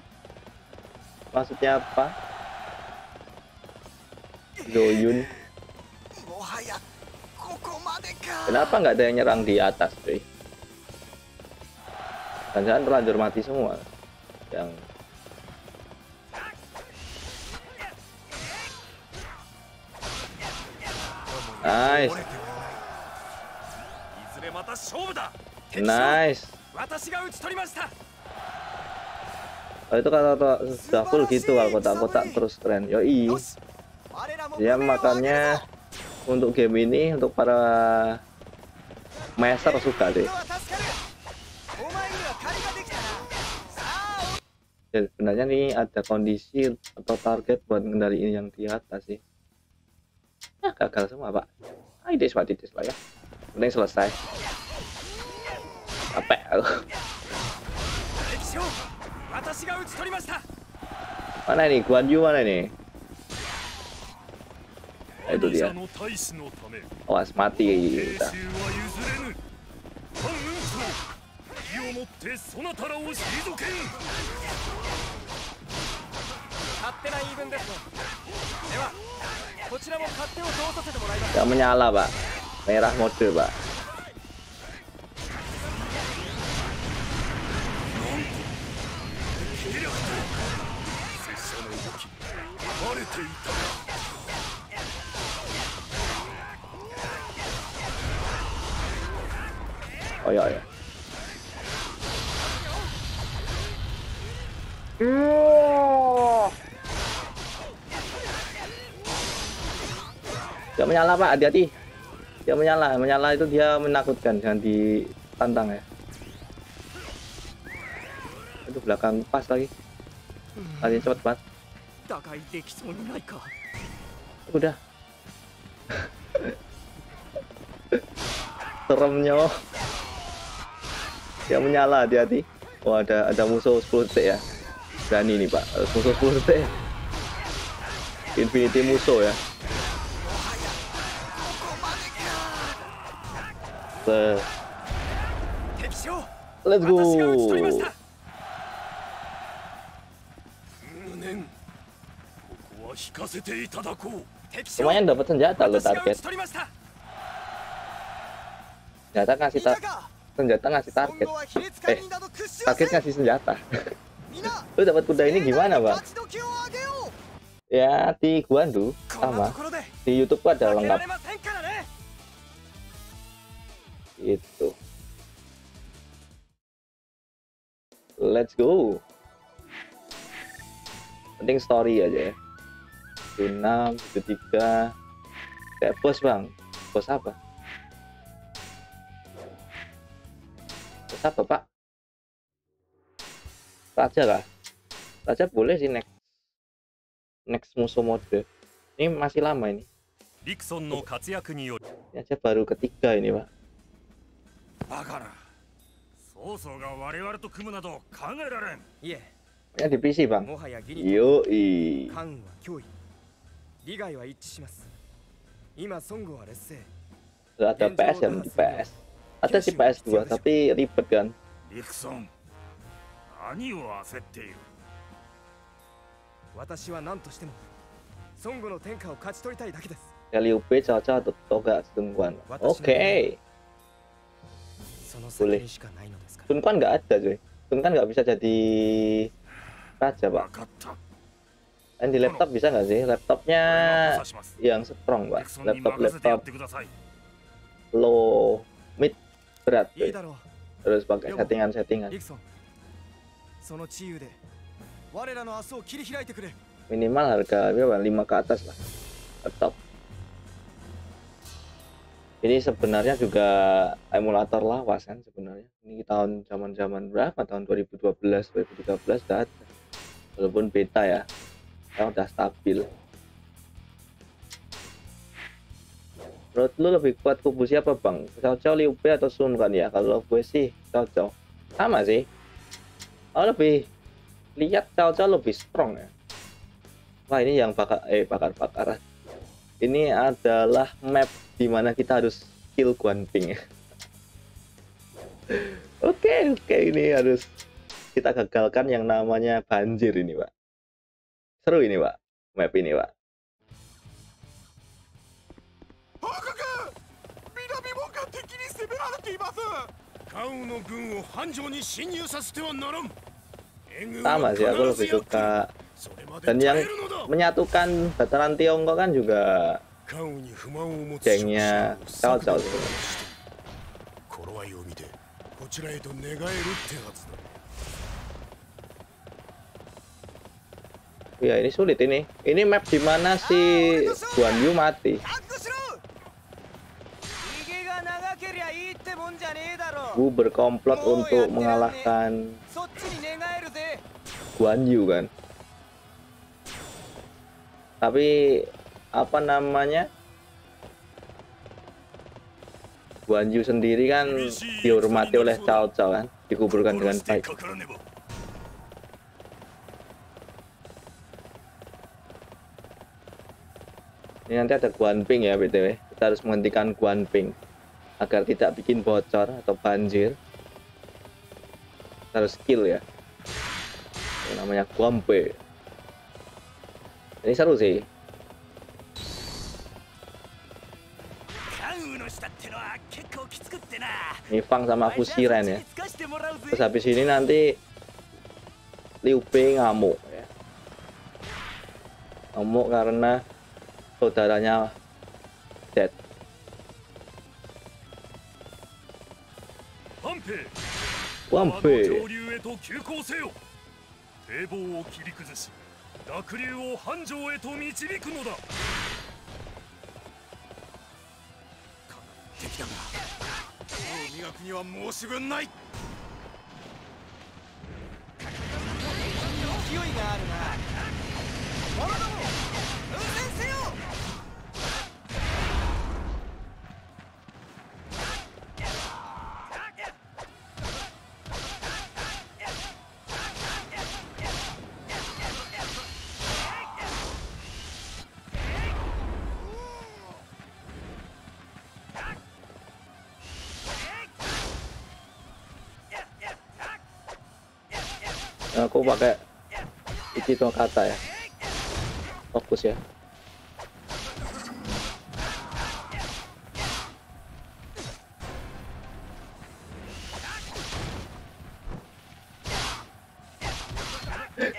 Maksudnya apa? Zoyun. Kenapa nggak ada yang nyerang di atas cuy? Jangan terlanjur mati semua. Yang nice. いずれまた勝負だ nice. 私が討ち取りました Oh, itu kata sudah full gitu kalau kotak-kotak terus keren. Yoi. よし我らも Ya 胸を上げる makanya ぞ untuk game ini untuk para master suka deh. 人は助かるお前には借りができたなさあ Ya, sebenarnya nih ada kondisi atau target buat ngendaliin yang di atas sih. Ya gagal semua pak. Ah, ini pak titis lah ya. Mending selesai. apa? Ya mana nih Guan Yu mana nih nah, itu dia. Awas mati kita. Gak menyala pak. Merah mode pak. Oh, iya. koyok ya. Tidak menyala pak, hati-hati. Tidak menyala, menyala itu dia menakutkan, jangan ditantang ya. Aduh belakang pas lagi. Lagi hmm. cepat pas. Udah. Seremnya yang menyala hati-hati oh ada ada musuh 10 detik ya. Berani nih pak. Eh, musuh 10 detik. Infinity musuh ya. Nah. Let's go. Lumayan dapat senjata lo target. Senjata kasih tak senjata ngasih target. Eh target ngasih senjata. Lu dapat kuda ini gimana bang? ya di Guandu sama. di YouTube ada lengkap. itu let's go. Penting story aja ya. Tiga. 73 kayak bos bang. Bos apa? apa pak? Raja kah? Raja boleh sih next next musuh mode. Ini masih lama ini. リクソンの活躍により Ini aja baru ketiga ini pak. バカな曹操が我々と組むなど考えられんいえ Pokoknya di PC bang. もはや義に Yoi. 関羽は脅威利害は一致します今孫悟は劣勢 Nggak ada PS ya di PS. ada sih PS2 tapi ribet kan Kali UP cocok atau Toga sungguhan. Oke okay. boleh sungguhan, gak nggak ada cuy Sun nggak bisa jadi raja pak dan di laptop bisa nggak sih laptopnya yang strong pak laptop laptop low mid berat tuh. terus pakai settingan-settingan minimal harga berapa? Lima ke atas lah. Top ini sebenarnya juga emulator lawas kan sebenarnya. Ini tahun zaman zaman berapa? Tahun 2012 2013 sudah walaupun beta ya sekarang udah stabil. Menurut lu lebih kuat kubu siapa bang? Cao Liu Bei atau Sun kan ya? Kalau gue sih Cao. Sama sih. Oh lebih lihat Cao Cao lebih strong ya. Wah ini yang bakar eh bakar bakaran. Ini adalah map di mana kita harus kill Guan Ping ya. Oke oke ini harus kita gagalkan yang namanya banjir ini pak. Seru ini pak map ini pak. sama sih aku lebih suka dan yang menyatukan Bataran Tiongkok kan juga gengnya Cao Cao Ya ini sulit ini. Ini map di mana si Guan Yu mati. Wu berkomplot untuk mengalahkan Guan Yu kan. Tapi apa namanya? Guan Yu sendiri kan dihormati oleh Cao Cao kan, dikuburkan dengan baik. Ini nanti ada Guan Ping ya BTW. Kita harus menghentikan Guan Ping agar tidak bikin bocor atau banjir. Harus skill ya. Yang namanya guampe. Ini seru sih. Ini Fang sama Fusiren ya. Terus habis ini nanti Liu Bei ngamuk ya. Ngamuk karena saudaranya dead. 半兵 Wampe 上流へと急行せよ。堤防を切り崩し濁流を繁盛へと導くのだ。敵だが手を磨くには申し分ない。勢いがあるな aku pakai Ichito kata ya. Fokus ya.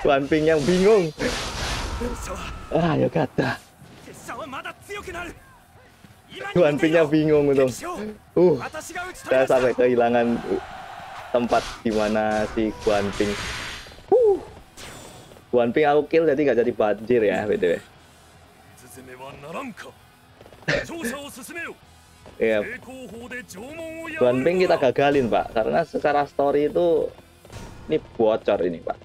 Wanping yang bingung. Ah ya kata. Wanping yang bingung itu. Uh saya sampai kehilangan tempat di mana si Wanping Ping. One Ping aku kill jadi nggak jadi banjir ya btw. Iya. yeah. One Ping kita gagalin pak karena secara story itu ini bocor ini pak.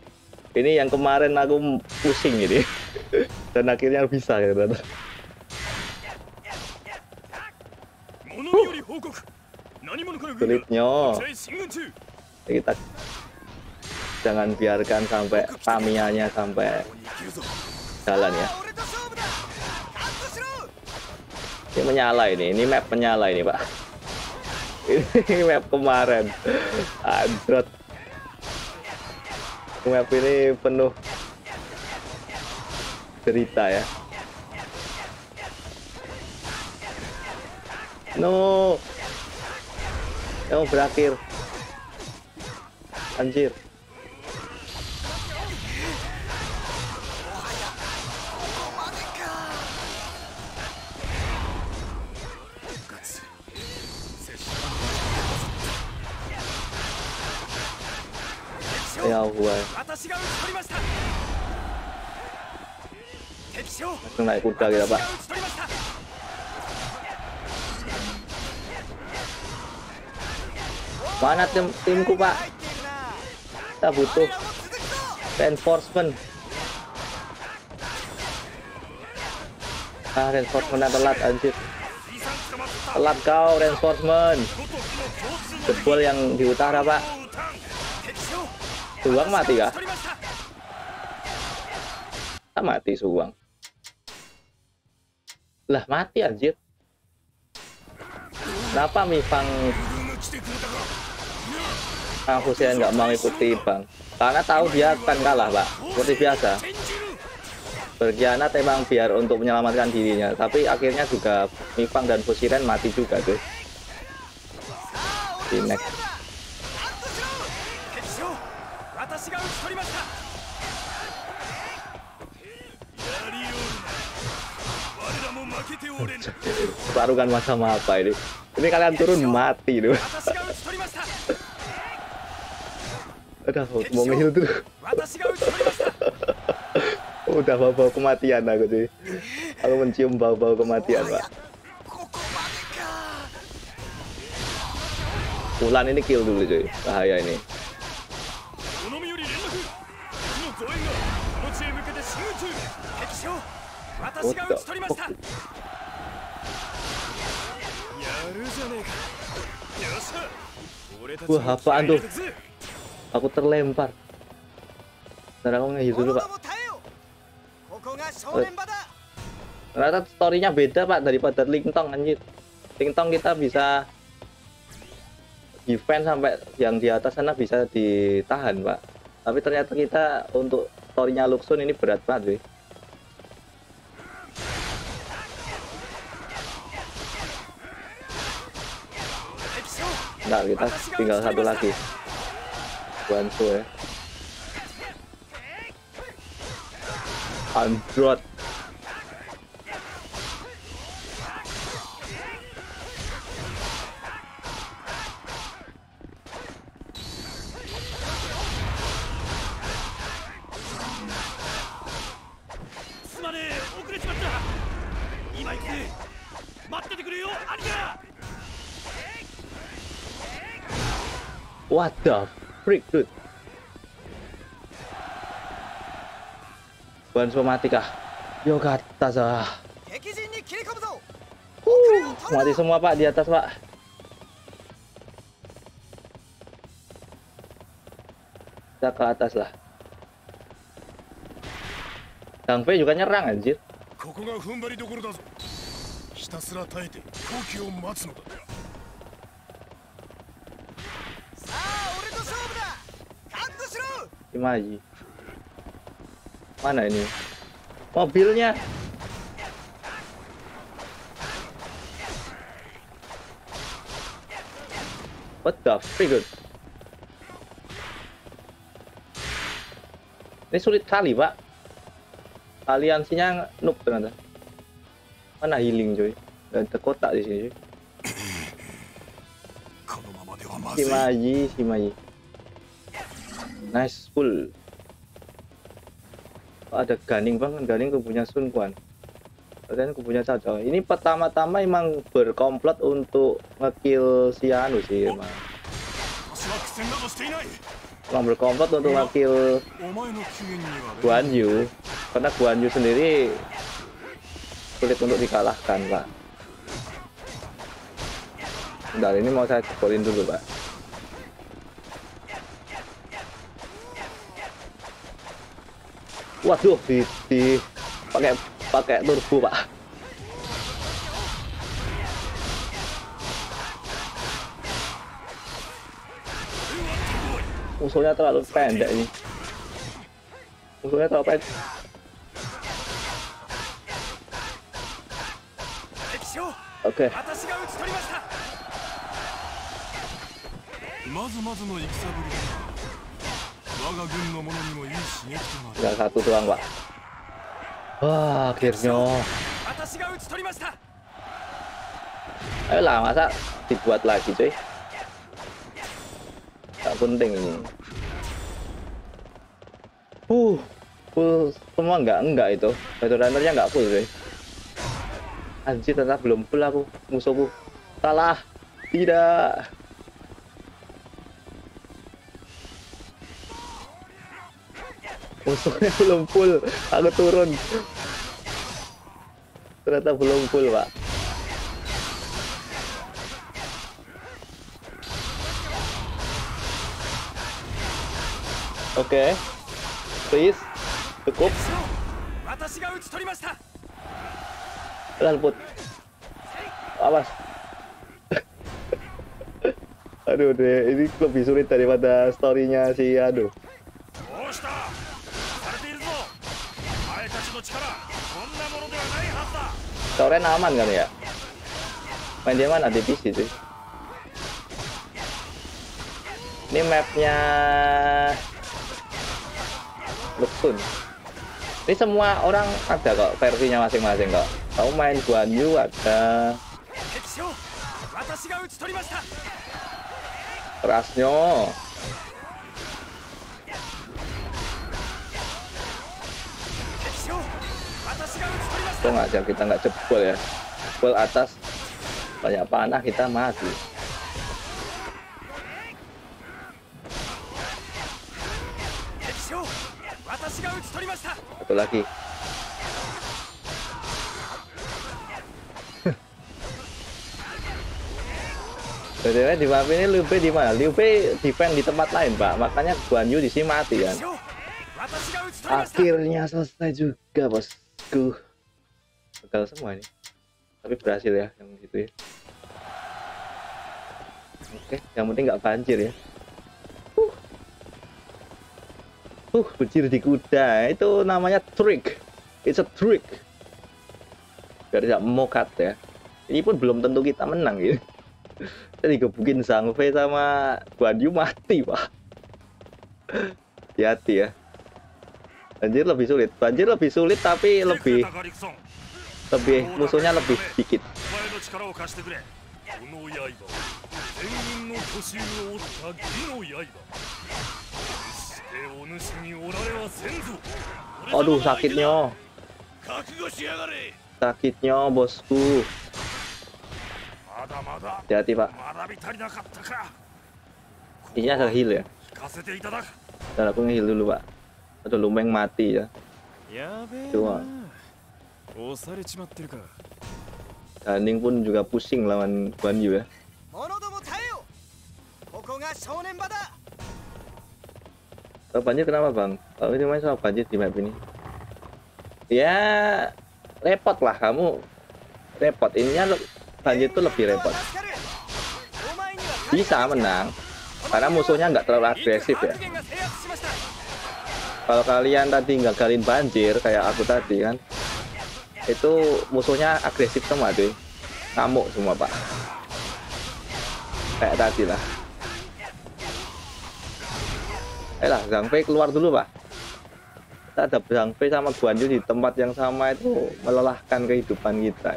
Ini yang kemarin aku pusing ini dan akhirnya bisa gitu. Kulitnya, kita jangan biarkan sampai tamianya sampai jalan ya. Ini menyala ini ini map menyala ini pak. Ini map kemarin. Adrot. map ini penuh cerita ya. No. Yang berakhir. Anjir. Ya Allah. Langsung naik kuda kita pak. Mana tim timku pak? Kita butuh reinforcement. Ah reinforcement telat anjir. Telat kau reinforcement. Jebol yang di utara pak. Suwang mati kah? Tak mati Suwang. Lah mati anjir. Kenapa Mifang Kang Husein nggak mau ikuti Bang? Karena tahu dia akan kalah, Pak. Seperti biasa. Berkhianat emang biar untuk menyelamatkan dirinya, tapi akhirnya juga Mifang dan Husein mati juga, tuh. Di next. 私が打ち取りましたやりおるな我らも負けておれぬ Pertarungan macam apa ini? Ini kalian turun mati tuh. 私が打ち取りました Udah mau ngehil tuh. 私が打ち取りました Udah bau-bau kematian aku sih. Aku mencium bau-bau kematian, Pak. ここまでか Ulan ini kill dulu cuy. Bahaya ini. 増援がこの地へ向けて進軍中敵将私が打ち取りましたやるじゃねえかよっしゃ俺たち Wah, apaan tuh? ぜ Aku terlempar. Ntar aku ngehil dulu, 者 Pak. ども耐えよここが正念場だ Ternyata storynya beda, Pak, daripada Lingtong anjir. Lingtong kita bisa defense sampai yang di atas sana bisa ditahan, Pak. Tapi ternyata kita untuk storynya Luxun ini berat banget, cuy. Bentar, kita tinggal satu lagi. Guansu ya. Android. What the freak, dude? Guansu mati kah? Yo ke atas ah. 敵陣に切り込むぞ Huh, mati semua pak di atas pak. Kita ke atas lah. Gang Fei juga nyerang anjir. ここが踏ん張りどころだぞひたすら耐えて好機を待つのだ si maji Mana ini? Mobilnya. What the freak? Ini sulit kali, Pak. Aliansinya noob ternyata. Mana healing, cuy? dan ada kotak di sini, si maji si maji nice full. Oh, ada ganing banget. Ganing kubunya Sun Quan. Aku kubunya Cao ini pertama-tama emang berkomplot untuk ngekill si Anu sih emang. Emang berkomplot untuk ngekill Guan Yu karena Guan Yu sendiri sulit untuk dikalahkan pak. Bentar, ini mau saya jebolin dulu pak. Waduh, di, di pakai pakai turbo, Pak. Musuhnya terlalu pendek ini. Musuhnya terlalu pendek. 敵将 Oke. 私が討ち取りましたまずまずの戦ぶりだ Tinggal satu doang, Pak. Wah, akhirnya. Ayolah, masa dibuat lagi, cuy. Tak penting ini. Uh, full semua enggak enggak itu. Battle runnernya enggak full, cuy. Anjir, ternyata belum full aku musuhku. Salah. Tidak. musuhnya belum full. Aku turun. Ternyata belum full pak. Oke. Okay. please cukup Lalput awas. Aduh deh ini lebih sulit daripada storynya si aduh Soren aman kan ya? Main dia mana? Di PC sih. Ini mapnya Luxun. Ini semua orang ada kok versinya masing-masing kok. Kamu main Guan Yu ada. Rasnya. kok nggak siap kita nggak jebol ya jebol atas banyak panah kita mati satu lagi Sebenarnya di map ini Liu Bei di mana? Liu Bei defend di tempat lain, Pak. Makanya Guan Yu di sini mati kan. Akhirnya selesai juga, bosku gagal semua ini. Tapi berhasil ya yang itu ya. Oke yang penting nggak banjir ya. Uh. Uh di kuda. Itu namanya trick. It's a trick. Dari tidak mokat ya. Ini pun belum tentu kita menang gitu. Kita digebukin Sangve sama Guanyu mati pak. Hati-hati ya. Banjir lebih sulit. Banjir lebih sulit tapi lebih lebih musuhnya lebih dikit. Aduh sakitnya. Sakitnya bosku. Hati-hati pak. Ini ada heal ya. Kita lakukan heal dulu pak. Aduh lumeng mati ya. ya Cuma. Ning pun juga pusing lawan Guan Yu ya. Oh, banjir kenapa bang? Oh, ini main sama banjir di map ini? Ya repot lah kamu. Repot ininya banjir itu lebih repot. Bisa menang karena musuhnya nggak terlalu agresif ya kalau kalian tadi nggak kalian banjir kayak aku tadi kan itu musuhnya agresif semua tuh. Ngamuk semua pak. Kayak tadi lah. Ayolah, Zhang Fei keluar dulu pak. Kita ada Zhang sama Guan Yu di tempat yang sama itu melelahkan kehidupan kita.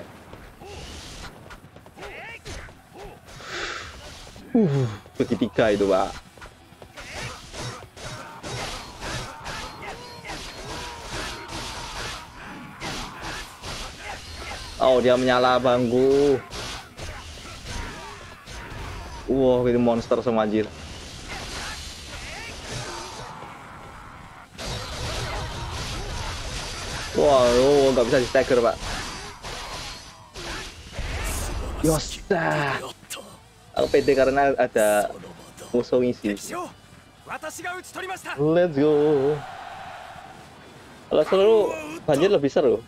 Uh, segitiga itu pak. Oh dia menyala bangku. Wow ini monster semua anjir. Wow, nggak bisa di stagger pak. Yosta. Aku pede karena ada musuh ngisi. Let's go. Kalau seluruh banjir lebih seru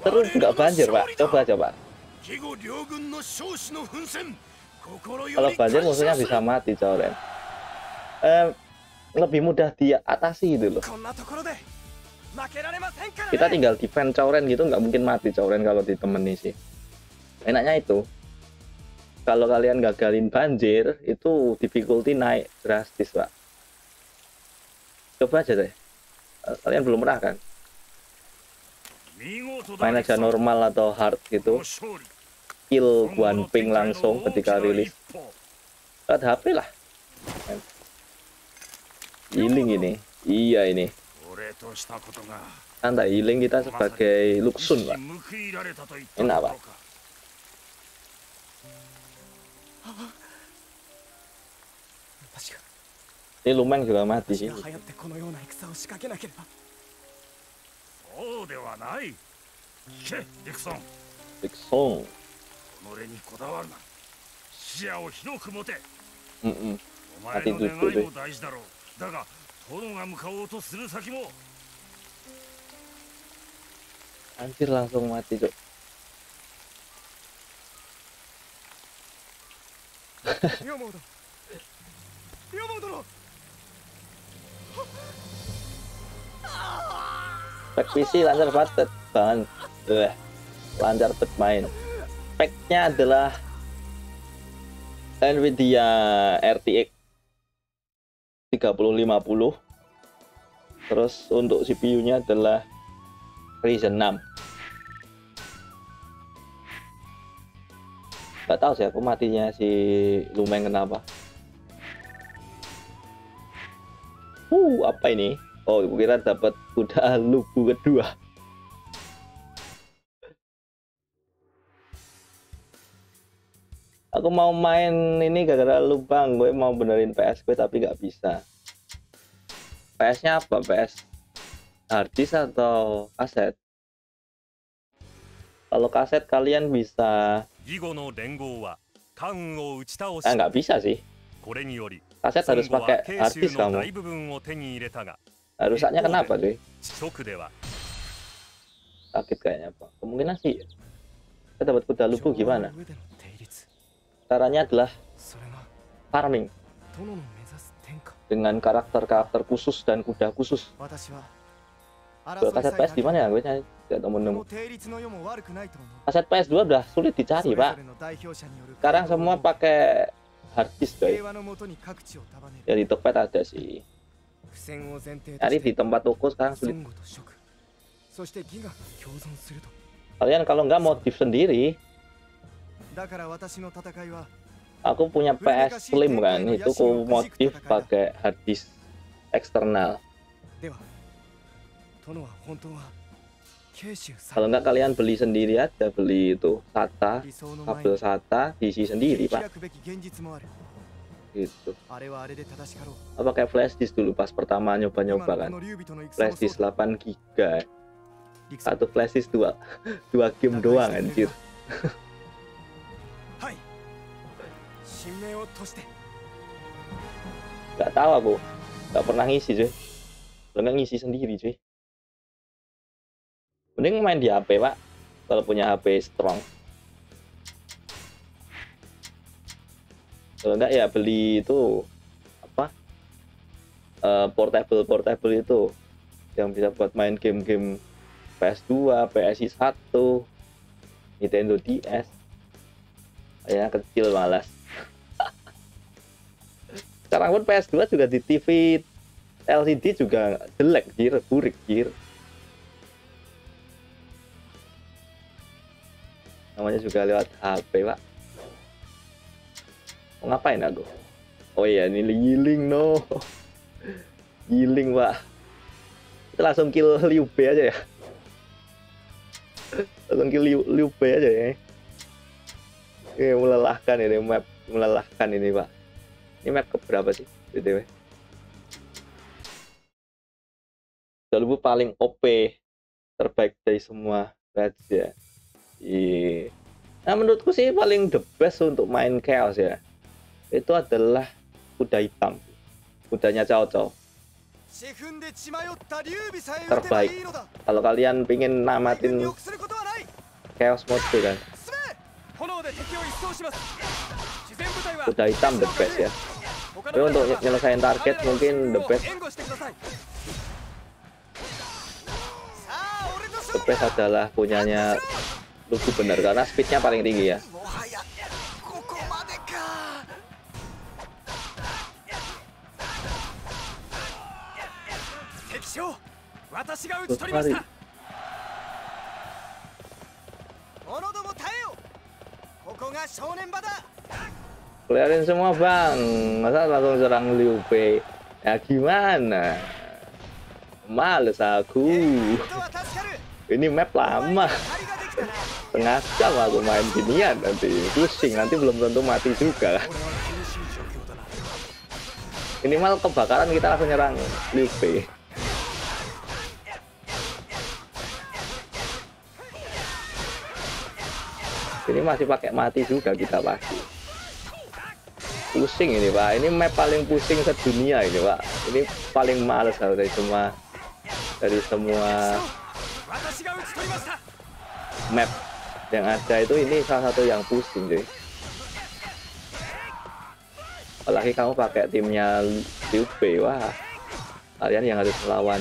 terus nggak banjir pak? Coba coba. Kalau banjir musuhnya bisa mati coren eh, lebih mudah dia atasi gitu loh. Kita tinggal defend coren gitu nggak mungkin mati coren kalau ditemani sih. Enaknya itu kalau kalian gagalin banjir itu difficulty naik drastis pak. Coba aja deh. Kalian belum pernah kan? main aja normal atau hard gitu. Kill Guan Ping langsung ketika rilis. Lihat HP lah. Healing ini. Iya ini. Santai healing kita sebagai Luxun pak. Enak pak. Ini lumayan juga mati. sih そうではない。聞けディクソン。Dixon. 己にこだわるな。視野を広く持て。Mm-mm. お前の願いも大事だろう。だが殿が向かおうとする先も。Anjir langsung mati, モー殿 Spek PC lancar banget, banget. Eh, lancar banget main. Speknya adalah Nvidia RTX 3050. Terus untuk CPU-nya adalah Ryzen 6. Gak tahu sih aku matinya si Lumeng kenapa. Uh, apa ini? Oh, kira dapat kuda lubu kedua. Aku mau main ini gara-gara lubang, gue mau benerin PS gue tapi nggak bisa. PS-nya apa? PS artis atau kaset? Kalau kaset kalian bisa. Ah nggak bisa sih. Kaset harus pakai artis kamu. Nah, rusaknya kenapa deh? Sakit kayaknya pak. Kemungkinan sih ya. kita dapat kuda lupu gimana? Caranya adalah farming dengan karakter-karakter khusus dan kuda khusus. Dua kaset PS di mana ya? Gue nyari tidak nemu. Kaset PS2 udah sulit dicari, Pak. Sekarang semua pakai hard disk, guys. Ya di Tokped ada sih. Cari di tempat toko sekarang sulit. Kalian kalau nggak motif sendiri. Aku punya PS Slim kan, itu ku motif pakai hadis eksternal. Kalau nggak kalian beli sendiri aja, beli itu SATA, kabel SATA, diisi sendiri pak gitu. Apa kayak flash disk dulu pas pertama nyoba-nyoba kan? Flash disk 8 giga eh. satu flash disk dua dua game doang anjir. Nggak tahu aku. Nggak pernah ngisi cuy. Pernah ngisi sendiri cuy. Mending main di HP pak. Kalau punya HP strong. Kalau nggak ya beli itu apa? Eh, portable portable itu yang bisa buat main game-game PS2, PSI 1, Nintendo DS. Ya kecil malas. Sekarang pun PS2 juga di TV LCD juga jelek, jir, burik, jir. Namanya juga lewat HP, Pak. Ngapain aku? Oh iya, ini giling, no. Giling, Pak. Kita langsung kill Liu Bei aja ya. langsung kill Liu, Liu Bei aja ya. Ini melelahkan ini map, melelahkan ini, Pak. Ini map keberapa sih, BTW? Jalbu paling OP terbaik dari semua ya. Iya. Nah menurutku sih paling the best untuk main chaos ya itu adalah kuda hitam, kudanya Cao Cao. Terbaik. Kalau kalian pingin namatin Chaos Mode kan. Kuda hitam the best ya. Tapi untuk nyelesain target mungkin the best. The best adalah punyanya lucu bener karena speednya paling tinggi ya. 将私が討ち取りました者ども耐えよここが正念場だ Keliarin semua bang, masa langsung serang Liu Bei? Ya gimana? Males aku. ことは助かる Ini map lama. 借りができたな Setengah jam aku main ginian nanti. Pusing, nanti belum tentu mati juga. Minimal kebakaran kita langsung nyerang Liu Bei. Ini masih pakai mati juga kita pak Pusing ini pak, ini map paling pusing sedunia ini pak. Ini paling males kalau dari semua dari semua map yang ada itu ini salah satu yang pusing cuy. Apalagi kamu pakai timnya Liu Bei, wah kalian yang harus melawan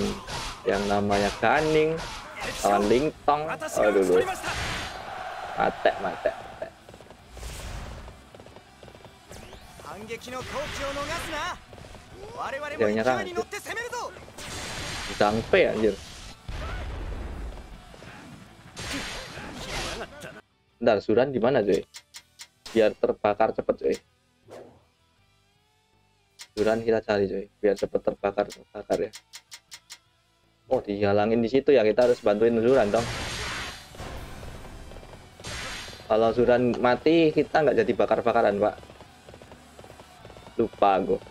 yang namanya Ganing lawan Lingtong, aduh dulu. Matek, matek, matek. Jangan nyerang anjir. Dangpe anjir. Bentar, Suran di mana, cuy? Biar terbakar cepet, cuy. Suran kita cari, cuy. Biar cepet terbakar, terbakar ya. Oh, dihalangin di situ ya. Kita harus bantuin Suran dong. Kalau Suran mati, kita nggak jadi bakar-bakaran, Pak. Lupa aku.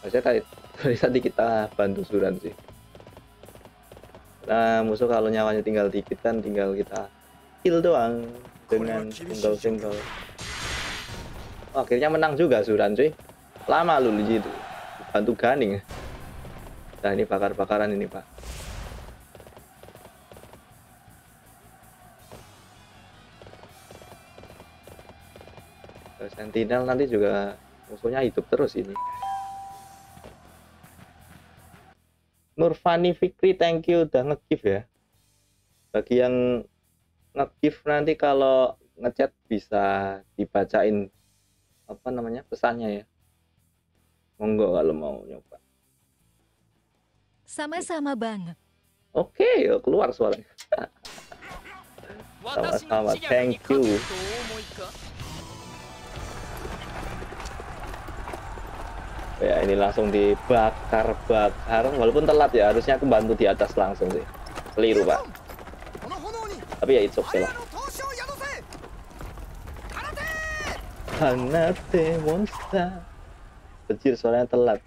Harusnya tadi, dari tadi kita bantu Suran sih. Nah, musuh kalau nyawanya tinggal dikit kan tinggal kita kill doang dengan single single. Oh, akhirnya menang juga Suran cuy. Lama lu di situ. Bantu Ganing. Nah, ini bakar-bakaran ini, Pak. Sentinel nanti juga musuhnya hidup terus ini. Nurfani Fikri thank you. Udah nge-give ya? Bagi yang nge-give nanti kalau ngechat bisa dibacain apa namanya pesannya ya. Monggo kalau mau nyoba. Sama-sama bang. oke yuk, keluar suaranya. Sama-sama, thank you. ya ini langsung dibakar-bakar walaupun telat ya harusnya aku bantu di atas langsung sih. Keliru pak. Tapi ya itu okay lah. Hanate monster. Kecil soalnya telat.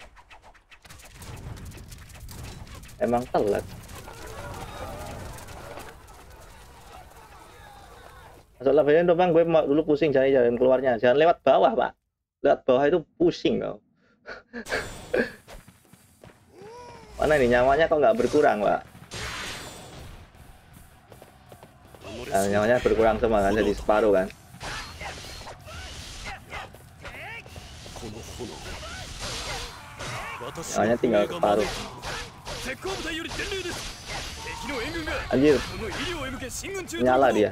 Emang telat? Masalah banyak dong bang gue dulu pusing cari jalan keluarnya. Jangan lewat bawah pak. Lewat bawah itu pusing kau Mana nih nyawanya kok nggak berkurang, Pak? Nah, nyawanya berkurang semua kan, jadi separuh kan. Nyawanya tinggal separuh. Anjir. Nyala dia.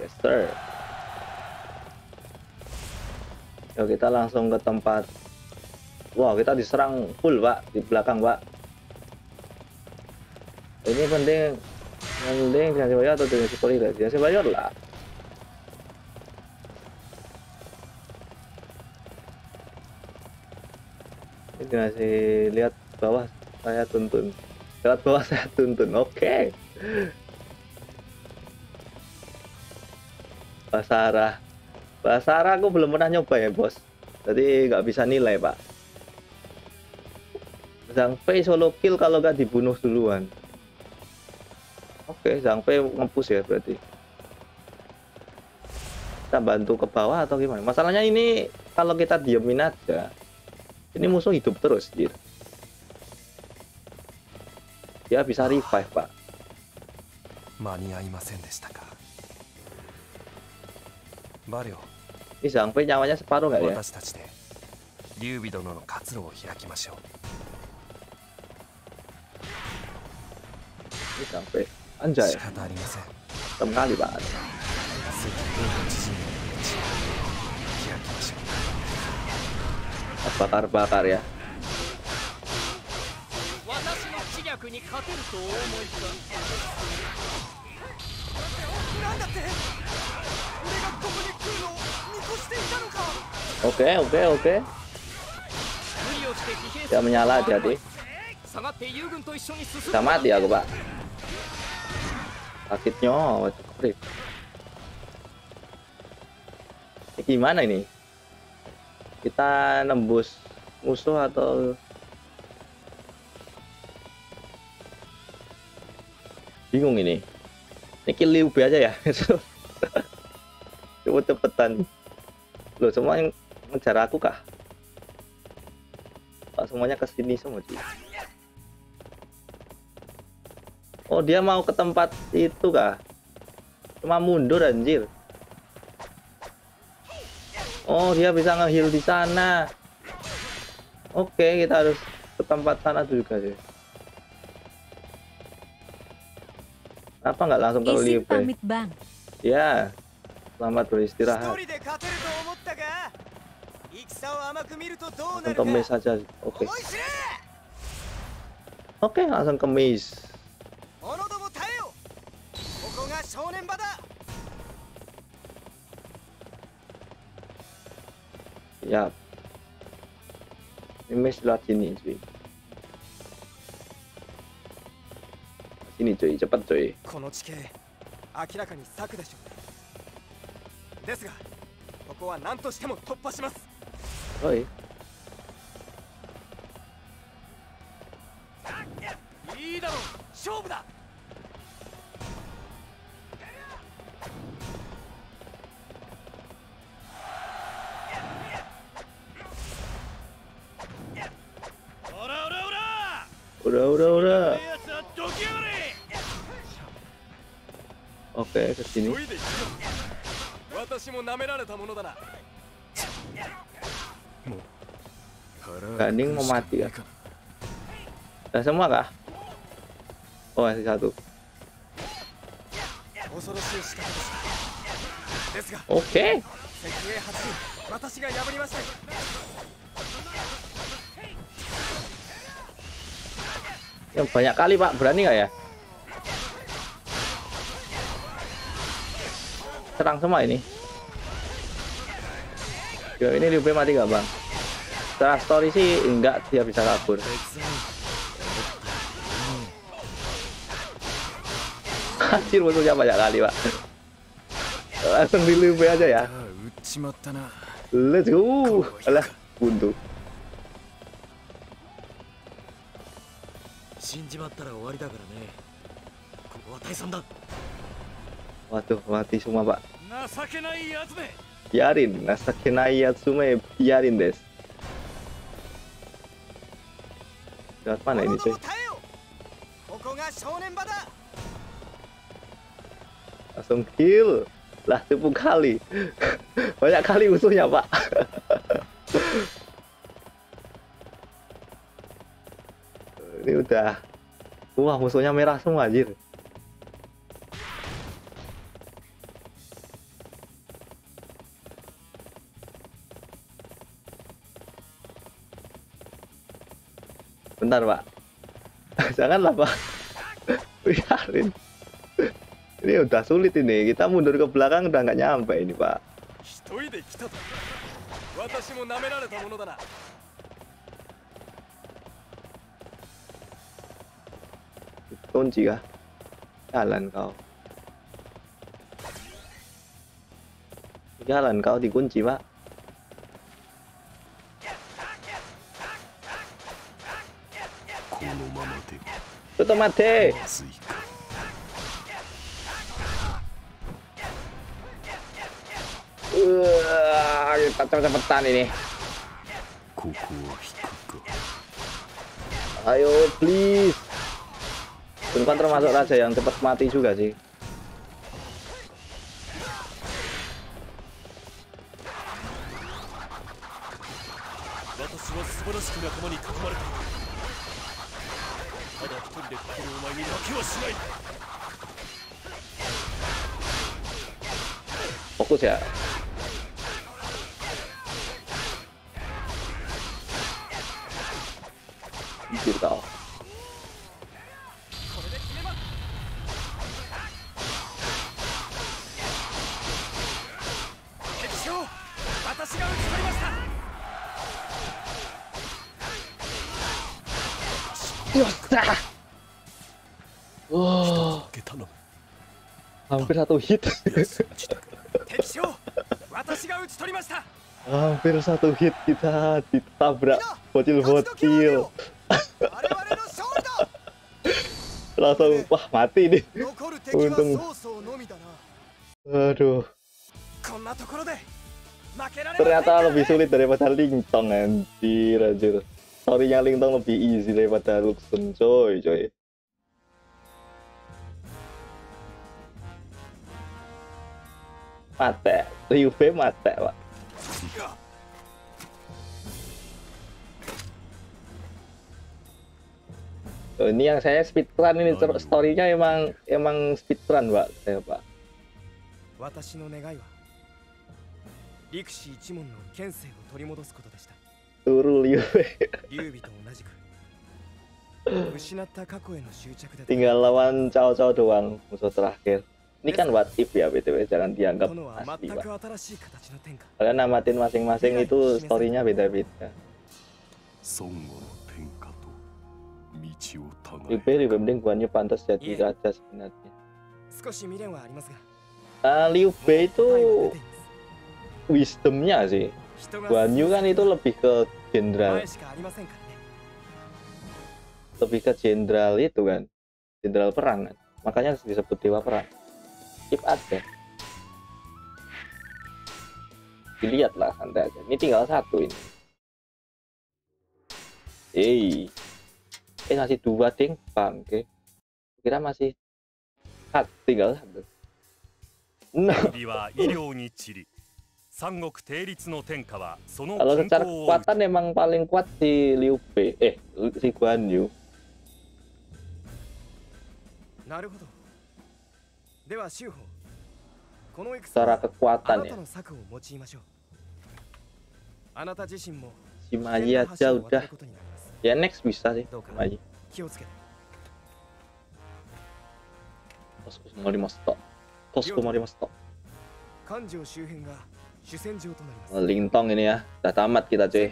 Yes, sir. Yuk kita langsung ke tempat. Wah, kita diserang full, Pak, di belakang, Pak. Ini penting penting dikasih bayar atau dikasih politik? Dikasih bayar lah. Ini dikasih lihat bawah saya tuntun. Lihat bawah saya tuntun. Oke. Bahasa Arab aku belum pernah nyoba ya bos. Jadi nggak bisa nilai pak. Zhang Fei solo kill kalau nggak dibunuh duluan. Oke, Zhang Fei ngepus ya berarti. Kita bantu ke bawah atau gimana? Masalahnya ini kalau kita diemin aja, ini musuh hidup terus, jir. Dia bisa revive, Pak. Mania imasen deshita ka? Ini Fei nyawanya separuh nggak ya? 私たちで劉備殿の活路を開きましょう Ini Fei. Anjay, 仕方ありません hitam kali う Bakar-bakar ya. 私の知略に勝てるとお思いかなんだって俺がここに来るの Oke, oke, oke. Dia menyala jadi. Kita mati aku, Pak. Sakitnya, waduh. Gimana ini? Kita nembus musuh atau bingung ini. Ini kill Liu aja ya. Cepet-cepetan. Loh, semua yang ngejar aku kah? Pak semuanya ke sini semua cuy. Oh dia mau ke tempat itu kah? Cuma mundur anjir. Oh dia bisa nge-heal di sana. Oke kita harus ke tempat sana juga sih. Kenapa nggak langsung ke Bei? pamit bang. Ya, selamat beristirahat. で勝てると思ったが戦を甘く見るとどう Langsung なる ke か Miss saja. Oke. 思い知れ Oke langsung ke Miss. 者ども耐えよここが正念場だ Ya. Ini Miss lewat sini cuy. Sini cuy, cepet cuy. この地形明らかに策でしょう ですがここは何としても突破します。Oi. い。いだろう。勝負だ。はどきやがれ Oke, ke sini. いでいくぞ私も舐められたものだな Ganding mau mati ya? Udah semua kah? Oh masih satu 恐ろしい仕掛けでしたですが Oke 石英八人私が破りましたよ Yang banyak kali pak berani nggak ya? Serang semua ini Yo ini Liu Bei mati gak bang? Setelah story sih enggak dia bisa kabur. Anjir musuhnya banyak kali pak. Langsung di Liu Bei aja ya. Let's go. Alah, buntu. Waduh, mati semua pak. Biarin, Nasakenai Yatsume, biarin des. Lewat mana ini sih. Langsung kill. Lah, tipu kali. Banyak kali musuhnya Pak. ini udah. Wah, musuhnya merah semua, anjir. bentar pak. Janganlah pak. Biarin. Ini udah sulit ini. Kita mundur ke belakang udah nggak nyampe ini pak. Kunci kah? Jalan kau. Jalan kau dikunci pak. Tutup mati. Wah, kita cepet-cepetan ini. Ayo, please. Duncan termasuk raja yang cepat mati juga sih. hampir satu hit. Hampir satu hit kita ditabrak bocil-bocil. langsung wah mati nih. untung. aduh. Ternyata lebih sulit daripada Lingtong anjir anjir. Sorrynya Lingtong lebih easy daripada Luxon coy coy. Mate, Liu Bei mate pak. Oh, ini yang saya speedrun ini ter- storynya emang emang speedrun pak saya pak. 私の願いは陸士一門の権勢を取り戻すことでした Turu Liu Bei. 劉備と同じく失った過去への執着で Tinggal lawan Cao Cao doang musuh terakhir. Ini kan what if ya BTW, jangan dianggap asli pak. Kalian namatin masing-masing itu storynya beda-beda. Yubei lebih penting buatnya pantas jadi raja sebenarnya. Uh, Liu Bei itu wisdomnya sih. Guan Yu kan itu lebih ke jenderal. Lebih ke jenderal itu kan. Jenderal perang kan. Makanya disebut dewa perang Keep aja. Dilihatlah santai aja. Ini tinggal satu ini. Eh, eh masih dua ding, bangke. Kira masih satu, tinggal satu. Nah, 日々は医療に散り 三国定律の天下はその Kalau 均 secara 衡を打つ kekuatan emang paling kuat si Liu Bei. Eh, si Guan Yu. なるほどでは修法この戦 secara kekuatan ya Shimaji aja udah ya next bisa sih Shimaji Tosku semori mosto Tosku mori mosto Lingtong ini ya dah tamat kita cuy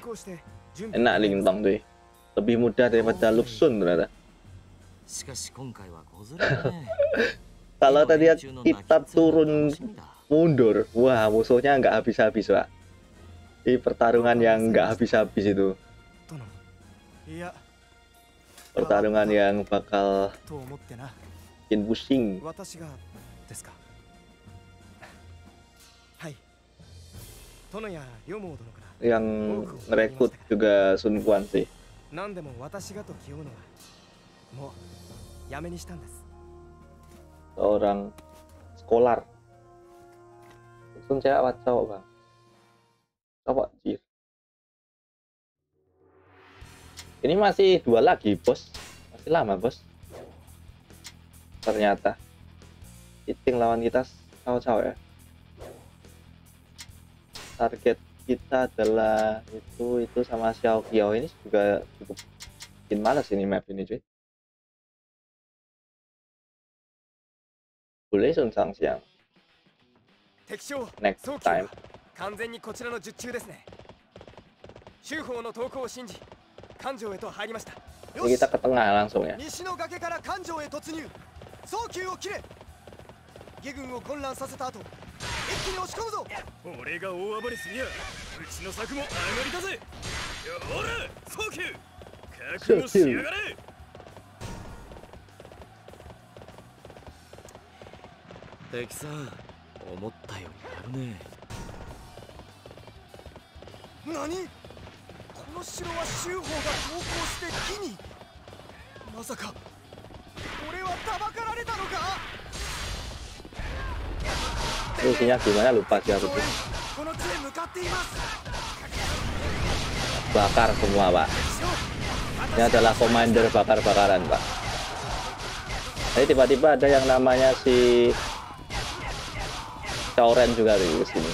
enak lintong cuy lebih mudah daripada Luxun ternyata しかし今回は小ずるいね Kalau tadi 今連中の泣き kita っ面が turun 楽しみだ mundur, wah musuhnya nggak habis-habis pak. Ini pertarungan yang nggak habis-habis itu. 殿いや Pertarungan yang bakal と思ってな bikin pusing. 私がですかはい殿や両毛殿から Yang ngerekrut juga Sun Quan sih. 何でも私がと気負うのはもうやめにしたんです Seorang skolar. Sun cewek apa cowok bang? Cowok jir. Ini masih dua lagi bos. Masih lama bos. Ternyata. Iting lawan kita cowok-cowok ya. Target kita adalah itu itu sama Xiao Qiao ini juga cukup bikin males ini map ini cuy. Boleh Sun Sang Siang 敵将早期.は完全にこちらの術中ですね。修法の投稿を信じ環状へと入りました。langsung ya. 西の崖から環状へ突入。早急を切れ。義軍を混乱させた後一気に押し込むぞ。俺が大暴れすりゃうちの策も上がりだぜ。ほら早急。覚悟しやがれ敵さん思ったよりやるね何この城は修法が投降して義にまさか俺はたばかられたのか Fungsinya gimana lupa sih aku tuh. この地へ向かっています Bakar semua pak. Ini adalah commander bakar-bakaran pak. Jadi tiba-tiba ada yang namanya si Choren juga di sini.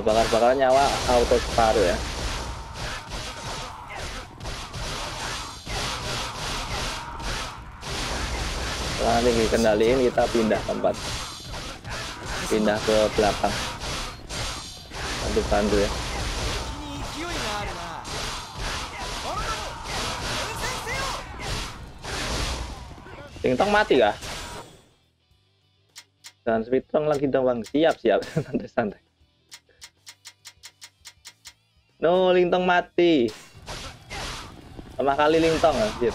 Bakar-bakaran nyawa auto separuh ya. Setelah nanti dikendaliin kita pindah tempat. Pindah ke belakang. Aduh tahan dulu ya Tingtong mati kah? Dan Smitong lagi dong bang, siap siap, santai santai. No, Lintong mati. Sama kali Lintong anjir.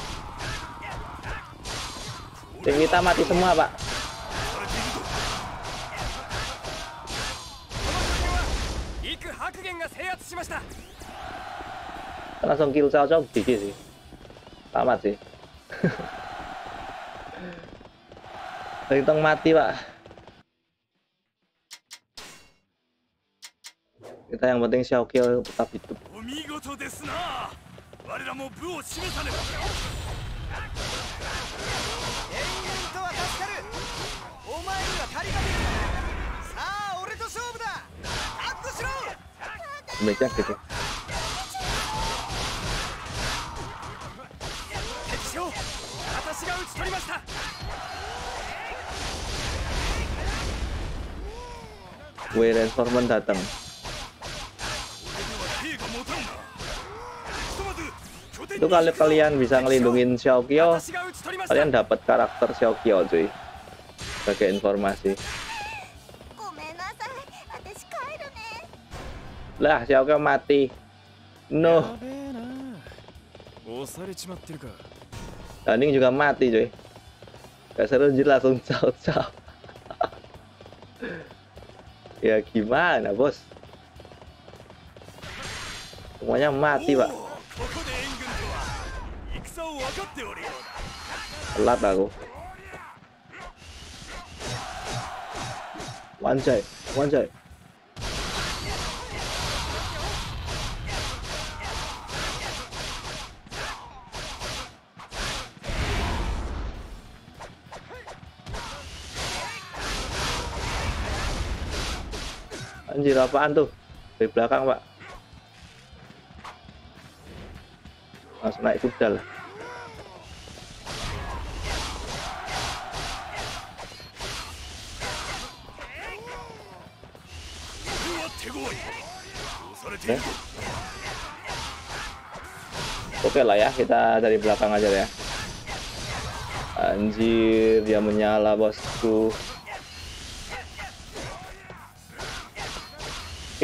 Tim kita mati semua, Pak. 制圧しましたラソンキルサージョン GG sih Selamat sih Terhitung mati pak Kita yang penting Xiaoqiao tetap hidup Oh my god, 狩りができるさあ、俺と勝負だアップしろ Baiknya gitu. Wira Rainstorman datang. Itu kalau kalian bisa ngelindungin Xiaokio, kalian dapat karakter Xiaokio cuy. Sebagai informasi. Lah, siapa mati? No. Tanding juga mati, cuy. Gak seru jadi langsung caw-caw. ya gimana, Bos? Semuanya mati, Pak. Telat aku. Wanjai, wanjai. anjir apaan tuh dari belakang pak langsung naik kuda lah Oke. Oke lah ya, kita dari belakang aja ya. Anjir, dia menyala bosku.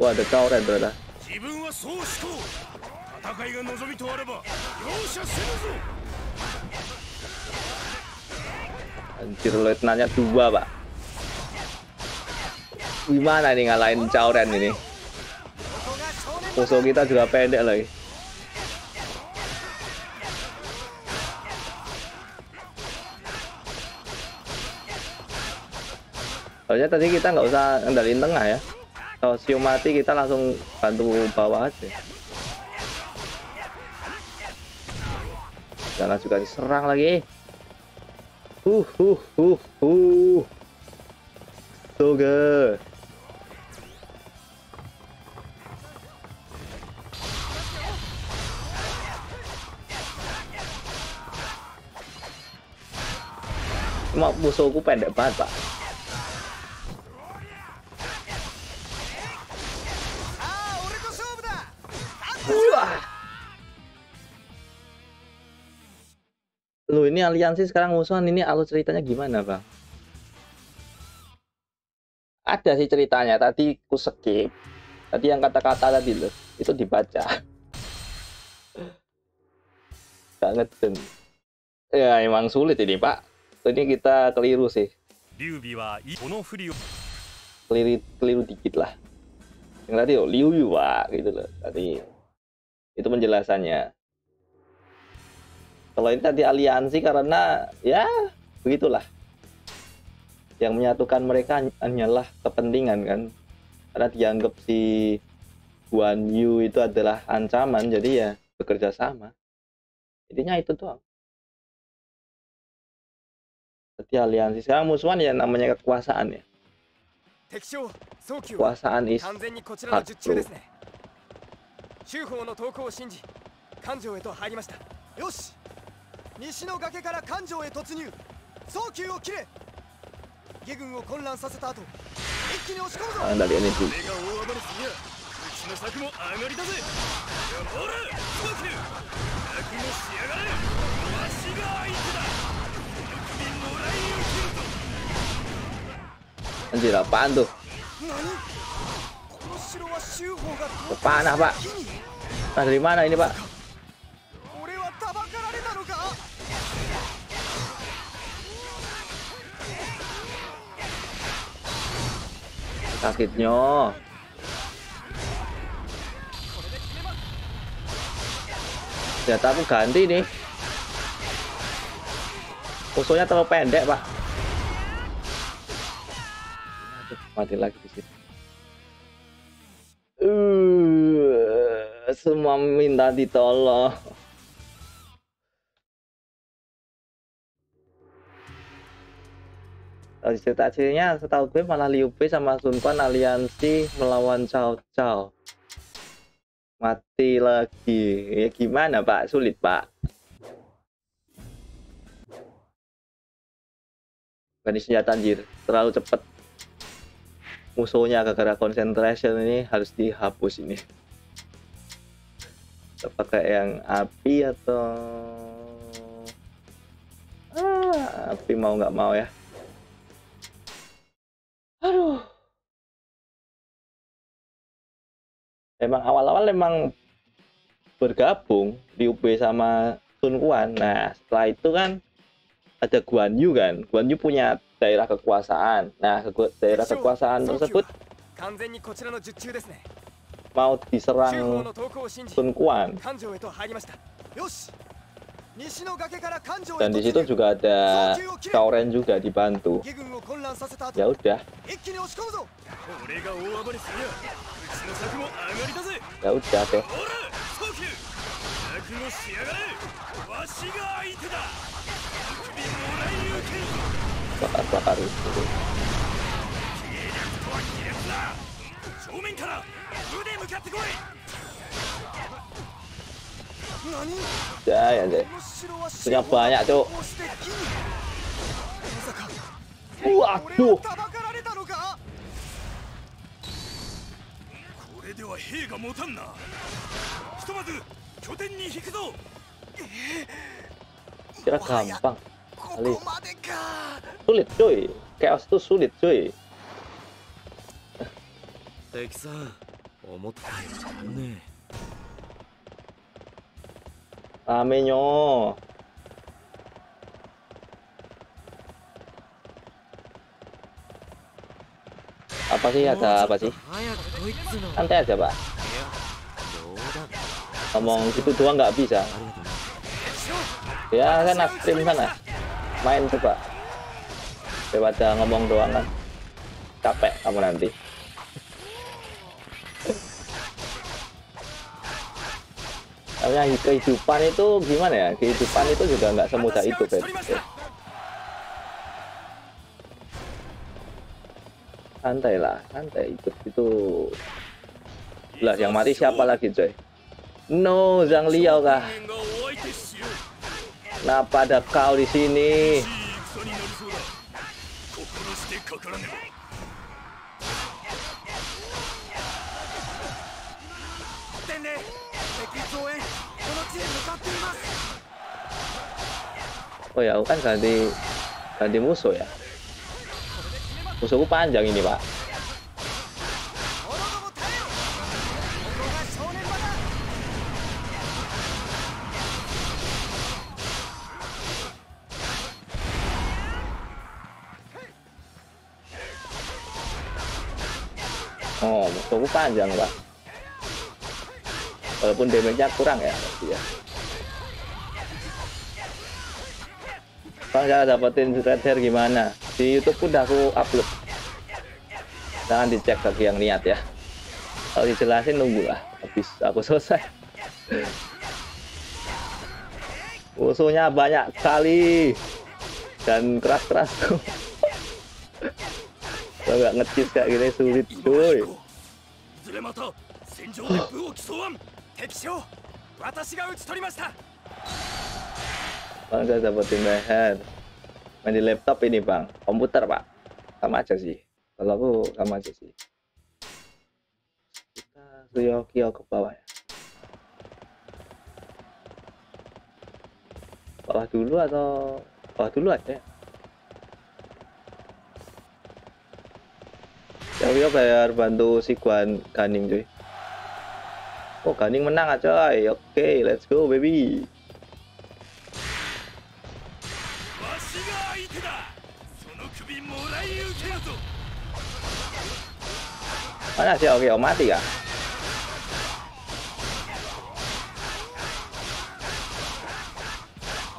軍とは戦を分かっておるようだ下手打っちまったなここは引くか No, Ganing kalah, cuy. Wah, ada Kauren ternyata. 自分はそうしとう戦いが望みとあれば容赦せぬぞ Anjir letnanya dua pak Gimana nih ngalahin Cauren ini Musuh kita juga pendek lagi Harusnya tadi kita nggak usah ngendalin tengah ya Kalau mati kita langsung bantu bawah aja Jangan juga diserang lagi Uh, uh, uh, uh. So good. Cuma musuhku pendek banget, Pak. Lu ini aliansi sekarang musuhan ini alur ceritanya gimana, Bang? Ada sih ceritanya, tadi ku skip. Tadi yang kata-kata tadi lo itu dibaca. Gak ngeden. Ya emang sulit ini, Pak. Ini kita keliru sih. Keliru, keliru dikit lah. Yang tadi lo Liu Yu, Pak. Gitu loh, tadi. Itu penjelasannya. Kalau ini tadi aliansi karena ya begitulah. Yang menyatukan mereka hanyalah kepentingan kan. Karena dianggap si Guan Yu itu adalah ancaman, jadi ya bekerja sama. Intinya itu tuh. Jadi aliansi sekarang musuhan ya namanya kekuasaan ya. Kekuasaan is hard. 中方の投降を信じ環状へと入りました。よし西の崖から環状へ突入。早急を切れ。下軍を混乱させた後一気に押し込むぞ。あなりやねこが大暴れすぎやうちの策も上がりだぜ。ほら動け楽もしやがれ。わしが相手だ。首もらいを切るぞ。Anjir ド何？Oh, panah pak. Nah, dari mana ini pak? Sakitnya. Ya, tapi ganti nih. Musuhnya terlalu pendek pak. Mati lagi semua minta ditolong. Kalau cerita aslinya setahu gue malah Liu Bei sama Sun Quan aliansi melawan Cao Cao. Mati lagi. Ya gimana Pak? Sulit Pak. Ganti senjata anjir. Terlalu cepet. Musuhnya gara-gara concentration ini harus dihapus ini. Pakai yang api atau ah, api mau nggak mau ya? Aduh. Emang awal-awal emang bergabung di UB sama Sun Quan nah setelah itu kan ada Guan Yu kan. Guan Yu punya daerah kekuasaan. Nah ke- daerah kekuasaan tersebut mau diserang Sun Quan. Dan di situ juga ada Kauren juga dibantu. Ya udah. Ya udah deh. Bakar-bakar itu. かってこい何やで sudah banyak cuk waduh これでは兵が持たんなひとまず拠点に引くぞ kira gampang kali sulit cuy chaos itu sulit cuy 敵さん思ったよりね ramenya apa sih ada apa sih 早くこいつの santai aja pak 冗談 ngomong gitu doang nggak bisa ありがとうな ya kan stream sana main coba daripada ngomong doang kan capek kamu nanti Karena kehidupan itu gimana ya? Kehidupan itu juga nggak semudah itu, Ben. Santai lah, santai hidup itu. Lah, yang mati siapa lagi, coy? No, Zhang Liao kah? Kenapa ada kau di sini? Oh ya, aku kan ganti ganti musuh ya. Musuhku panjang ini, Pak. Oh, musuhku panjang, Pak. Walaupun damage-nya kurang ya, ya. Saya dapetin red hair gimana? Di YouTube udah aku upload. Jangan dicek bagi yang niat ya. Kalau dijelasin nunggu lah, habis aku selesai. Musuhnya banyak sekali dan keras-keras tuh. Kalau nggak ngecis kayak gini sulit 今 cuy. 行 Bang, saya dapetin leher. Main di laptop ini bang, komputer pak. Sama aja sih. Kalau aku sama aja sih. Kita Suyo Kyo ke bawah ya. Bawah dulu atau bawah dulu aja ya? Yang bayar bantu si Guan Ganing cuy. Oh Ganing menang aja. Oke, let's go baby. Mana si Oreo mati ya?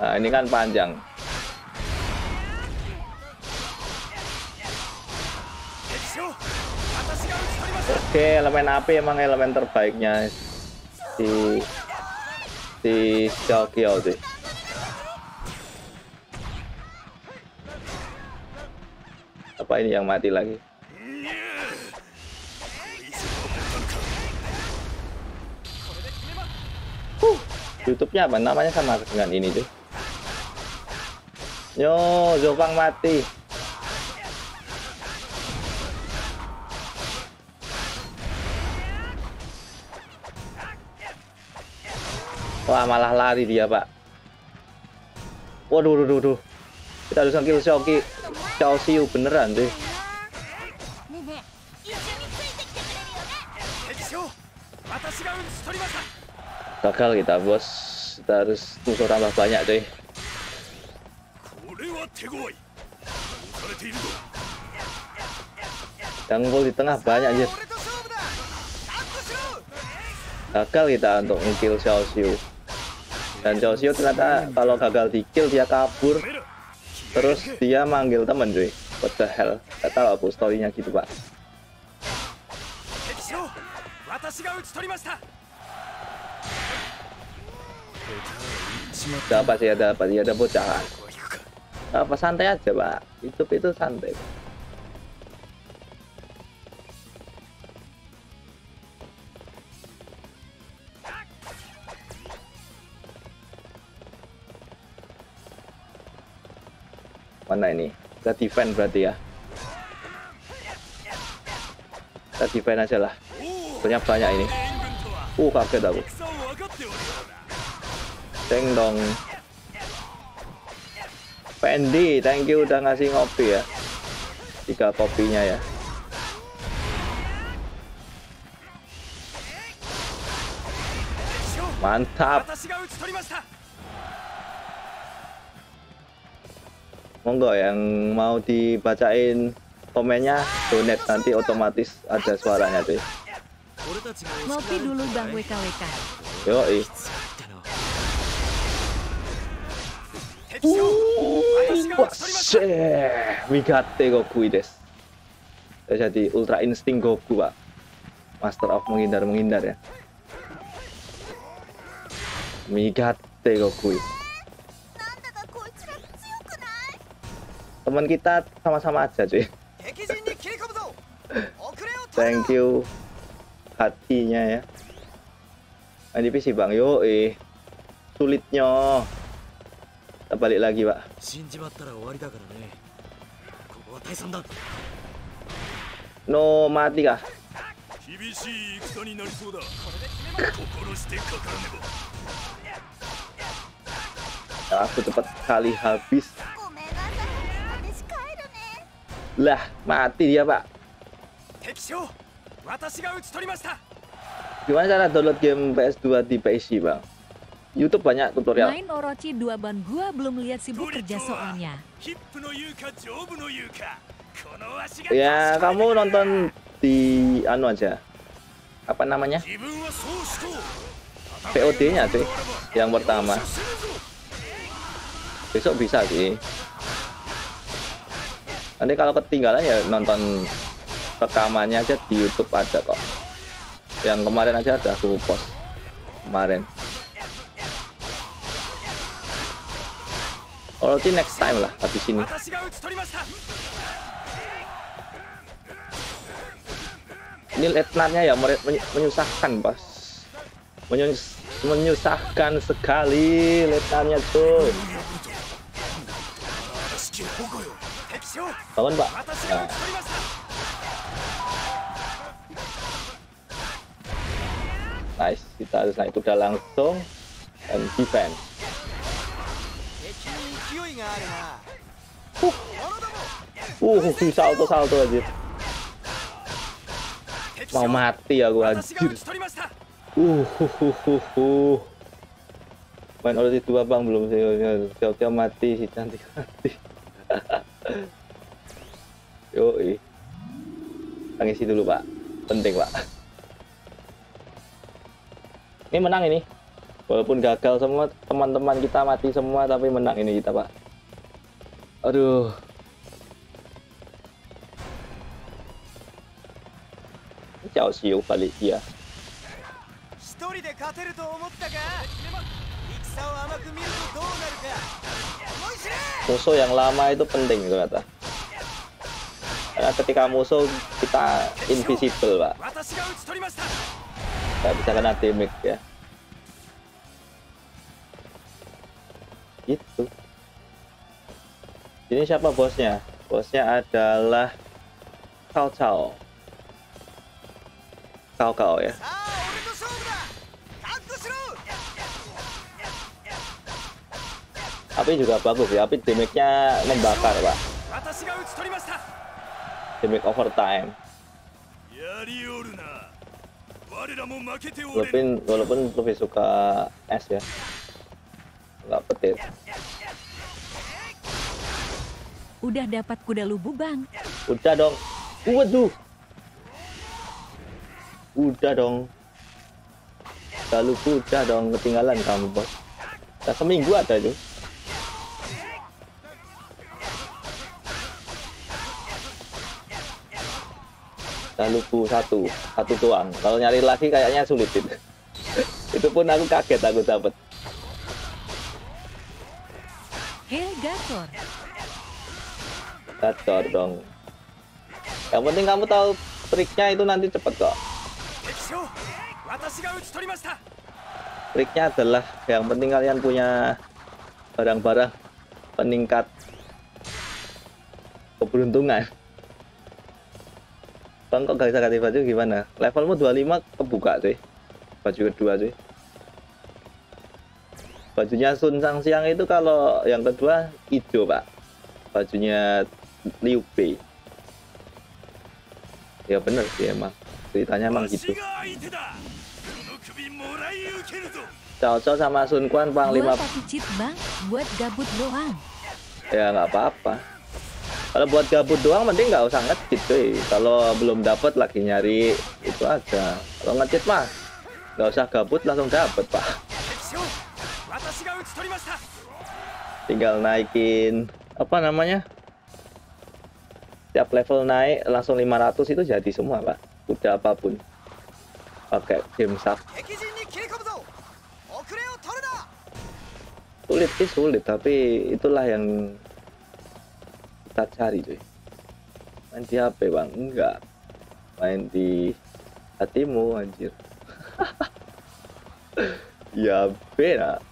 Nah, ini kan panjang. Oke, elemen api emang elemen terbaiknya si si Jokio sih. Apa ini yang mati lagi? YouTube-nya apa? Namanya sama dengan ini tuh. Yo, Zopang mati. Wah, malah lari dia, Pak. Waduh, waduh, waduh. Kita harus ngambil Shoki. Xiaoxiu beneran deh. Gagal kita, Bos kita harus musuh tambah banyak deh Tanggul di tengah banyak aja. gagal kita untuk mengkill Xiao Xiu. dan Xiao Xiu ternyata kalau gagal dikill dia kabur. Terus dia manggil temen cuy. What the hell? Gak tau aku storynya gitu pak ada apa sih? Ada apa sih ada bocah? Apa santai aja pak. YouTube itu santai. Mana ini? Kita defend berarti ya? Kita defend aja lah. Banyak banyak ini. Uh kaget aku. Ceng dong. Pendi, thank you udah ngasih ngopi ya. Tiga kopinya ya. Mantap. Monggo yang mau dibacain komennya donate nanti otomatis ada suaranya deh. Ngopi dulu Bang WKWK. Yoi. Wah, Goku this. Eh, jadi Ultra Instinct Goku, Pak. Master of menghindar-menghindar ya. Migate Goku. Teman kita sama-sama aja, cuy. Thank you hatinya ya. Ini PC Bang, yo eh. Sulitnya. Kita balik lagi, Pak. No, mati kah? Aku cepat kali habis. Lah, mati dia, Pak. Gimana cara download game PS2 di PC, Bang? YouTube banyak tutorial. Main Orochi dua ban gua belum lihat sibuk kerja soalnya. Ya, kamu nonton di anu aja. Apa namanya? VOD-nya sih yang pertama. Besok bisa sih. Nanti kalau ketinggalan ya nonton rekamannya aja di YouTube aja kok. Yang kemarin aja ada aku post kemarin. Kalau Ulti next time lah habis ini. Ini letnarnya ya menyusahkan, Bos. Menyus menyusahkan sekali letnanya, tuh. Bangun, Pak. Ya. Nice, kita harus naik kuda langsung dan defense. Uh. Uh, uhuh, salto salto aja. Mau mati aku anjir. Uh, uh, uh, uh, uh. Main ulti dua bang belum sih. Ya, ya. Tiap-tiap mati si cantik mati. Yoi. Tangisi dulu, Pak. Penting, Pak. Ini menang ini. Walaupun gagal semua, teman-teman kita mati semua tapi menang ini kita, Pak. Aduh. Xiao Xiu balik dia. 一人で勝てると思ったか戦を甘く見るとどうなるか思い知れ musuh yang lama itu penting itu kata karena ketika musuh kita invisible pak 私が討ち取りました nggak bisa kena damage ya Ini siapa bosnya? Bosnya adalah Cao Cao. Cao Cao ya. Api juga bagus ya, Tapi damage-nya membakar, Pak. Damage overtime. Walaupun, walaupun lebih suka es ya. Nggak petir. Udah dapat kuda lubu bang. udah dong. Waduh udah dong. Lalu udah dong. Ketinggalan kamu bos. Udah seminggu ada tuh Lalu satu. Satu tuang kalau nyari lagi kayaknya sulit itu. Itu pun aku kaget aku dapat Helgator gacor dong. Yang penting kamu tahu triknya itu nanti cepet kok. Triknya adalah yang penting kalian punya barang-barang peningkat keberuntungan. Bang kok gak bisa ganti baju? Gimana? Levelmu 25 kebuka sih Baju kedua sih Bajunya Sun Sang Siang itu kalau yang kedua hijau pak. Bajunya Liu Bei. Ya benar sih emang. Ceritanya emang gitu. Cao Cao sama Sun Quan panglima bang. Buat gabut doang. Ya nggak apa-apa. Kalau buat gabut doang mending nggak usah ngecit gitu. kalau belum dapat lagi nyari itu aja. Kalau ngecit mah nggak usah gabut langsung dapat pak. Tinggal naikin apa namanya? tiap level naik langsung 500 itu jadi semua pak. Udah apa pun. Pakai game sub. Sulit sih sulit. Tapi itulah yang kita cari cuy. Main di HP bang? Enggak. Main di hatimu anjir. Ya benar.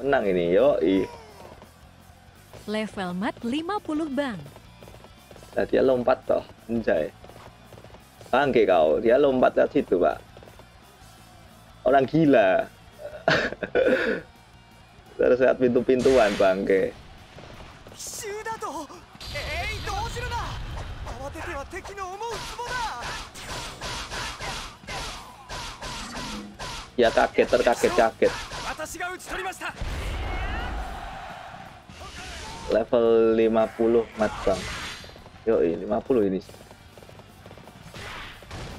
Menang ini, yoi. Level mat 50 bang. Nah, dia lompat toh, anjay. Bangke kau, dia lompat dari situ, Pak. Orang gila. Terus lihat pintu-pintuan, bangke. Ya kaget, terkaget-kaget. Level 50 matang. Yo, 50 ini.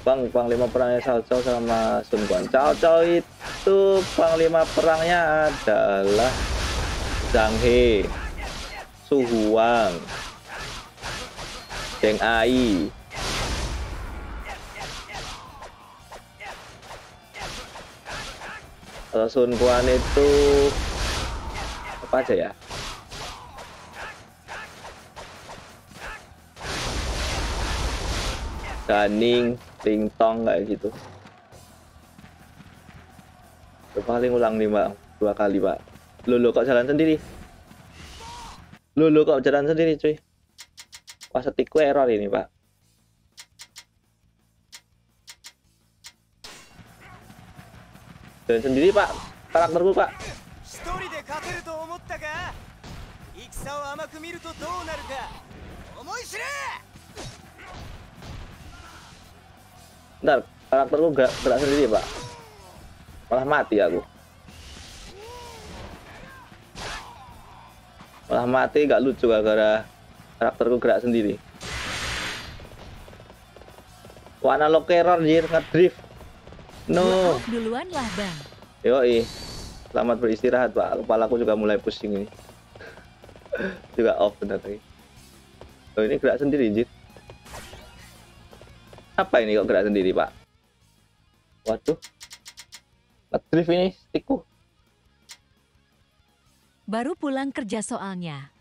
Bang, panglima perangnya Cao Cao sama Sun Quan. Cao Cao itu panglima perangnya adalah Zhang He, Su Huang, Deng Ai, Kalau Sun Quan itu apa aja ya? Daning, Tingtong kayak gitu. Itu paling ulang nih bang, dua kali pak. Lulu kok jalan sendiri? Lulu kok jalan sendiri cuy? Wah setikku error ini pak. Dan sendiri pak, karakterku pak. Ntar, karakterku gak gerak sendiri pak. Malah mati aku. Malah mati gak lucu gara-gara karakterku gerak sendiri. Warna lo error, jir, ngedrift. No. Duluan lah bang. Yoi. Selamat beristirahat pak. Kepalaku juga mulai pusing ini. juga off benar lagi. Oh ini gerak sendiri jir. Apa ini kok gerak sendiri pak? Waduh. Ngedrift ini stickku. Baru pulang kerja soalnya.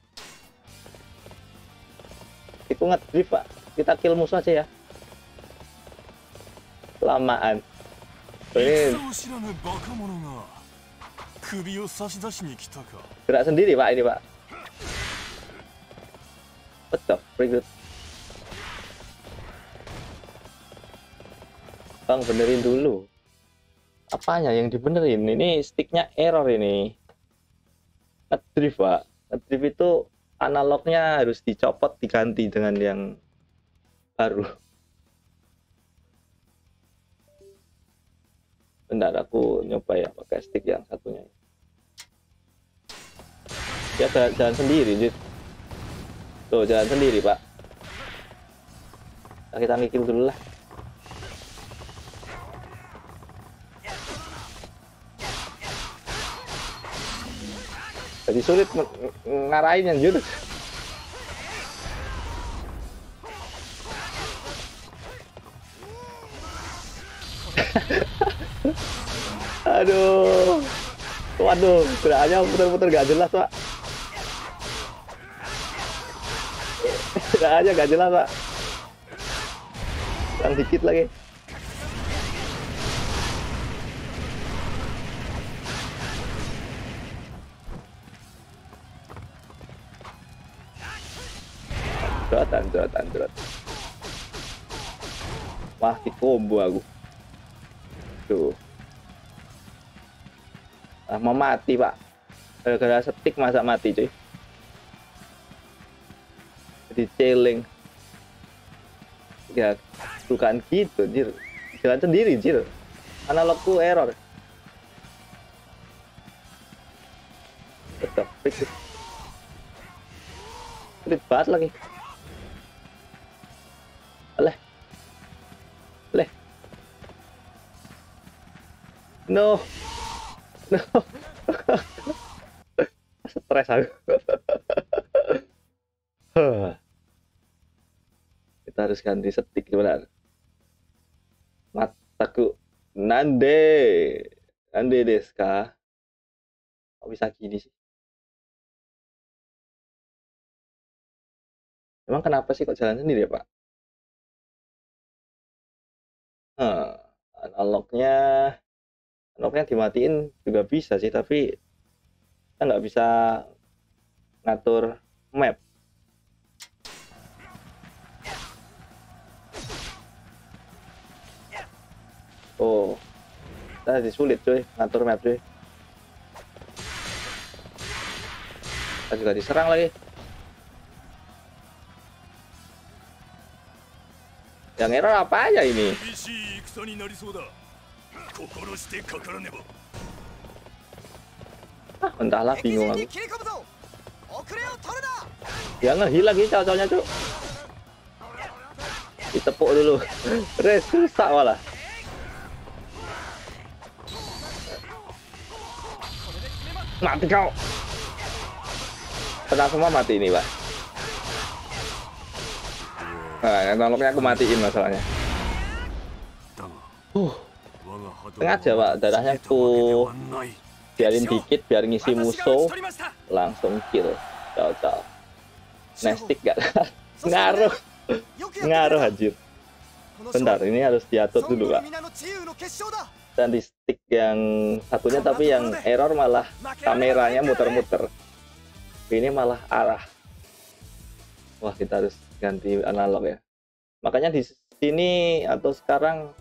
Stickku ngedrift pak. Kita kill musuh aja ya. Lamaan. Ini gerak sendiri pak ini pak. Betul, berikut. Bang benerin dulu. Apanya yang dibenerin? Ini sticknya error ini. Ngedrift pak. Ngedrift itu analognya harus dicopot diganti dengan yang baru. Bentar aku nyoba ya pakai stick yang satunya. Ya jalan, jalan sendiri Jit. tuh jalan sendiri pak. Nah, kita mikir dulu lah. Jadi sulit ng- ng- ngarahin yang jurus aduh waduh gerakannya putar-putar gak jelas pak gerakannya gak jelas pak kurang dikit lagi Anjrot, anjrot, anjrot. Wah, di combo aku. Tuh. Ah, mau mati, Pak. Gara-gara setik masa mati, cuy. Jadi celeng. Ya, bukan gitu, Jir. Jalan sendiri, Jir. Analogku error. Tetap fix. Sulit banget lagi. Oleh. Oleh. No. Stres aku. Kita harus ganti setik benar. Mataku nande. Nande deska. Kok bisa gini sih? Emang kenapa sih kok jalan sendiri ya, Pak? Hah, analognya analognya dimatiin juga bisa sih, tapi kita nggak bisa ngatur map. Oh, kita sulit cuy ngatur map cuy. Kita juga diserang lagi. Yang error apa aja ini? 心してかからねば Ah, entahlah bingung aku. 切り込むぞ遅れを取るな Ya ngehil lagi cowok-cowoknya cuk. Ditepuk dulu. Res susah malah. Mati kau. Tenang semua mati ini, Pak. Nah, yang noloknya aku matiin masalahnya. だが Uh, 我が波動 sengaja pak. Darahnya tuh biarin dikit biar ngisi musuh. langsung kill. Cao cao nestik gak ngaruh. Ngaruh hajir bentar ini harus diatur dulu pak. Dan di stick yang satunya tapi yang error malah kameranya muter-muter. Ini malah arah. Wah kita harus ganti analog ya. Makanya di sini atau sekarang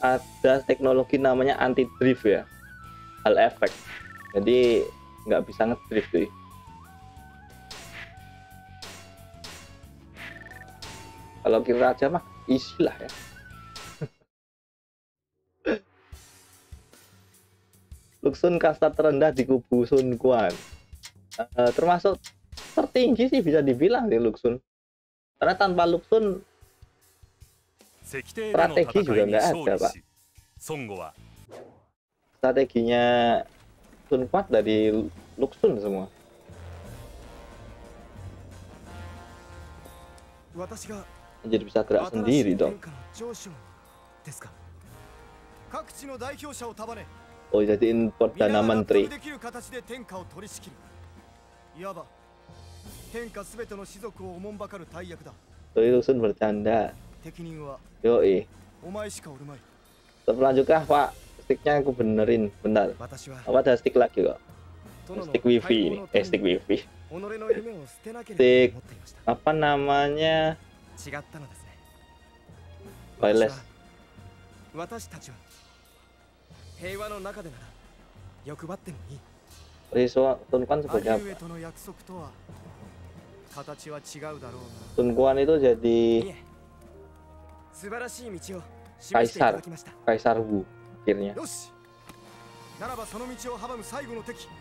ada teknologi namanya anti drift ya. Hal efek. Jadi nggak bisa ngedrift tuh kalau kira aja mah isi lah ya. Luxun kasta terendah di kubu Sun Quan. Uh, termasuk tertinggi sih bisa dibilang sih Luxun karena tanpa Luxun Strategi 戦 juga いに nggak 勝 ada, 利 Pak. し孫悟は strateginya Sun Quan dari Luxun semua. 私が Jadi bisa gerak 新し sendiri い dong. 天下の上昇ですか各地の代表者を束ね Oh jadiin 皆 perdana が納 menteri. 得できる形で天下を取り仕切るいわば天下すべての士族をおもんばかる大役だ Tuh Luxun bercanda. yo eh lanjutkah pak. Sticknya aku benerin. Bentar. apa ada stick lagi kok? stick wifi. ini eh stick wifi. stick. Apa namanya? wireless. Riswa Tunkuan sebagai apa? Tunkuan itu jadi Kaisar Kaisar Wu akhirnya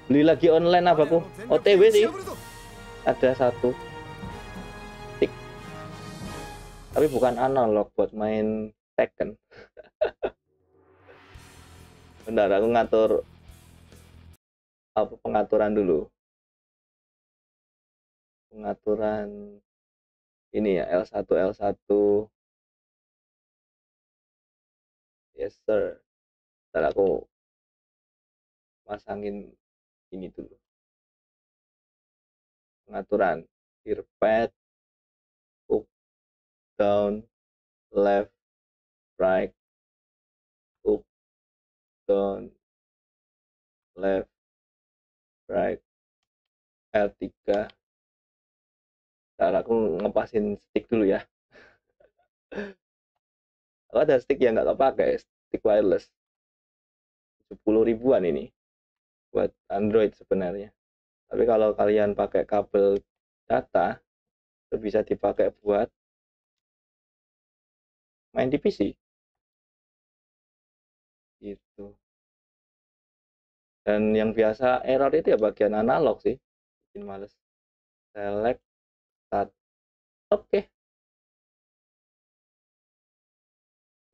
beli lagi online apa abaku OTW sih ada satu tik tapi bukan analog buat main Tekken bentar aku ngatur apa pengaturan dulu. Pengaturan ini ya L1 L1 yes sir. Bentar aku pasangin ini dulu. Pengaturan pad up down left right up down left right L3 Ntar aku ngepasin stick dulu ya aku ada stick yang nggak kepake stick wireless. 10 ribuan ini buat Android sebenarnya. Tapi kalau kalian pakai kabel data itu bisa dipakai buat main di PC gitu. Dan yang biasa error itu ya bagian analog sih. Bikin males. Select start. Oke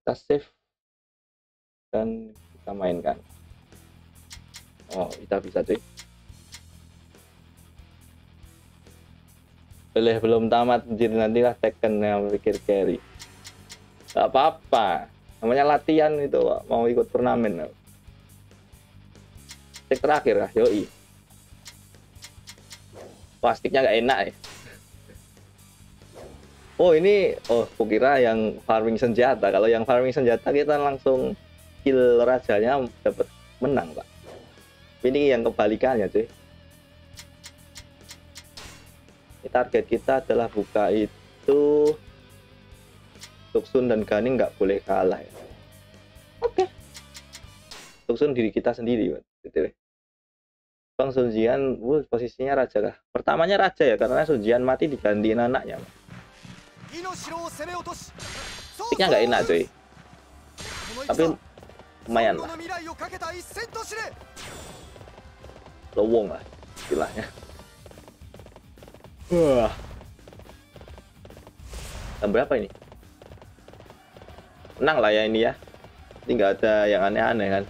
kita save dan kita mainkan. Oh kita bisa cuy. Boleh belum tamat jadi nantilah Tekken yang pikir carry. Gak apa-apa. Namanya latihan itu mau ikut turnamen stick terakhir lah yoi. Plastiknya gak enak ya oh ini oh kukira yang farming senjata. Kalau yang farming senjata kita langsung kill rajanya dapat menang pak. Ini yang kebalikannya cuy. Ini target kita adalah buka itu. Tuksun dan Ganing nggak boleh kalah ya. Oke. Tuksun diri kita sendiri gitu deh Bang Sunjian wuh, posisinya raja kah? Pertamanya raja ya karena Sunjian mati digantiin anaknya Pak. Piknya nggak enak cuy Tapi lumayan lah Lowong lah istilahnya Wah Dan berapa ini? Menang lah ya ini ya Ini nggak ada yang aneh-aneh kan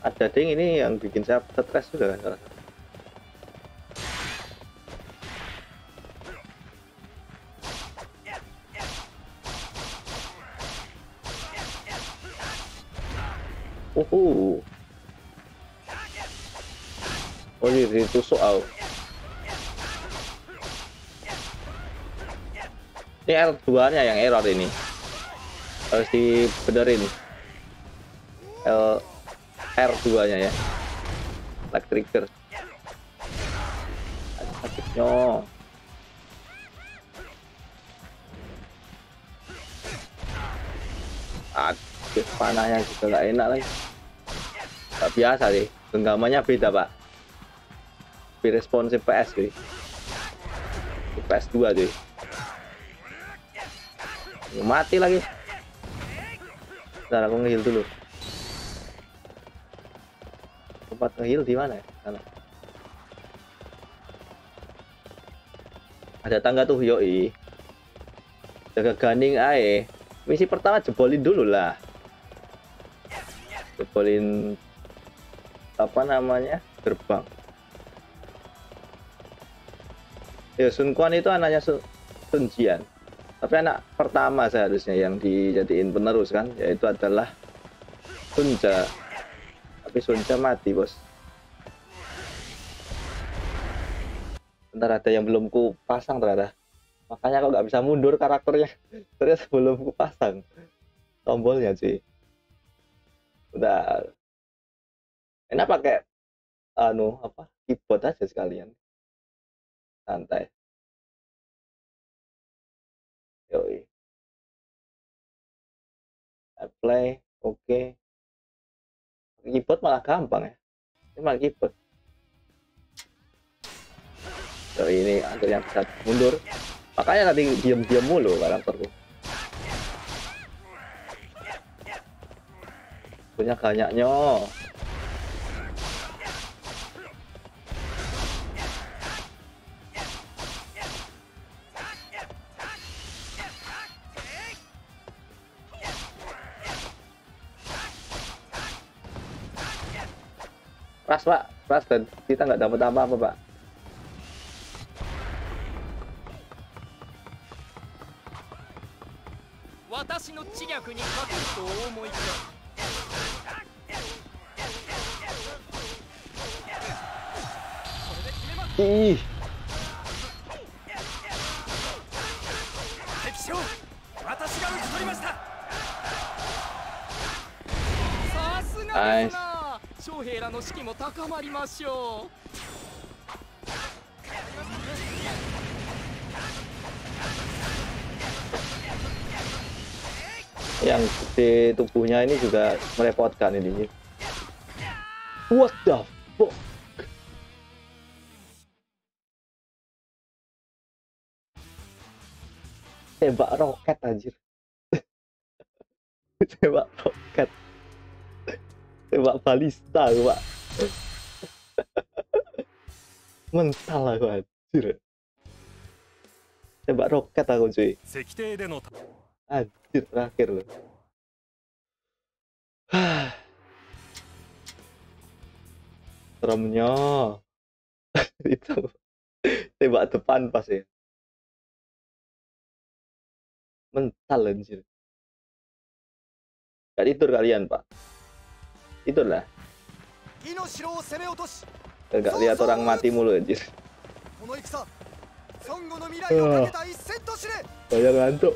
Ada ding ini yang bikin saya stres juga kan Oh ini ditusuk aku. Ini R2 nya yang error ini. Harus dibenerin. L R2 nya ya. Lag trigger. Sakitnya. Aduh, panahnya juga nggak enak lagi. Gak biasa sih. Genggamannya beda, Pak. Lebih responsif PS. Ini PS2, cuy. Ya, Mati lagi. Bentar, aku nge-heal dulu. Tempat nge-heal di mana ya? Sana. Ada tangga tuh, yoi. Jaga ganing ae. Misi pertama jebolin dulu lah. Jebolin apa namanya? Gerbang. Ya Sun Quan itu anaknya Sun, Sun Jian. Tapi anak pertama seharusnya yang dijadiin penerus kan, yaitu adalah Sunja. Tapi Sunja mati, Bos. Bentar ada yang belum ku pasang ternyata. Makanya kok nggak bisa mundur karakternya. Ternyata belum ku pasang tombolnya sih. Udah. Enak pakai anu apa keyboard aja sekalian. Santai. Yoi. Apply, oke. keyboard malah gampang ya malah keyboard so ini akhirnya bisa mundur makanya tadi diam-diam mulu karakterku punya banyaknya Pas pak, pas dan kita nggak dapat apa-apa pak. Ih, も高まりましょう yang di tubuhnya ini juga merepotkan ini. What the fuck? Tembak roket anjir. Tembak roket. Tembak balista, Pak. mental aku anjir. Tembak roket aku cuy. Anjir terakhir loh. Seremnya itu. Tembak depan pas ya. Mental anjir. Gak tidur kalian pak. Itulah Gak lihat orang mati mulu anjir. Oh. Banyak ngantuk.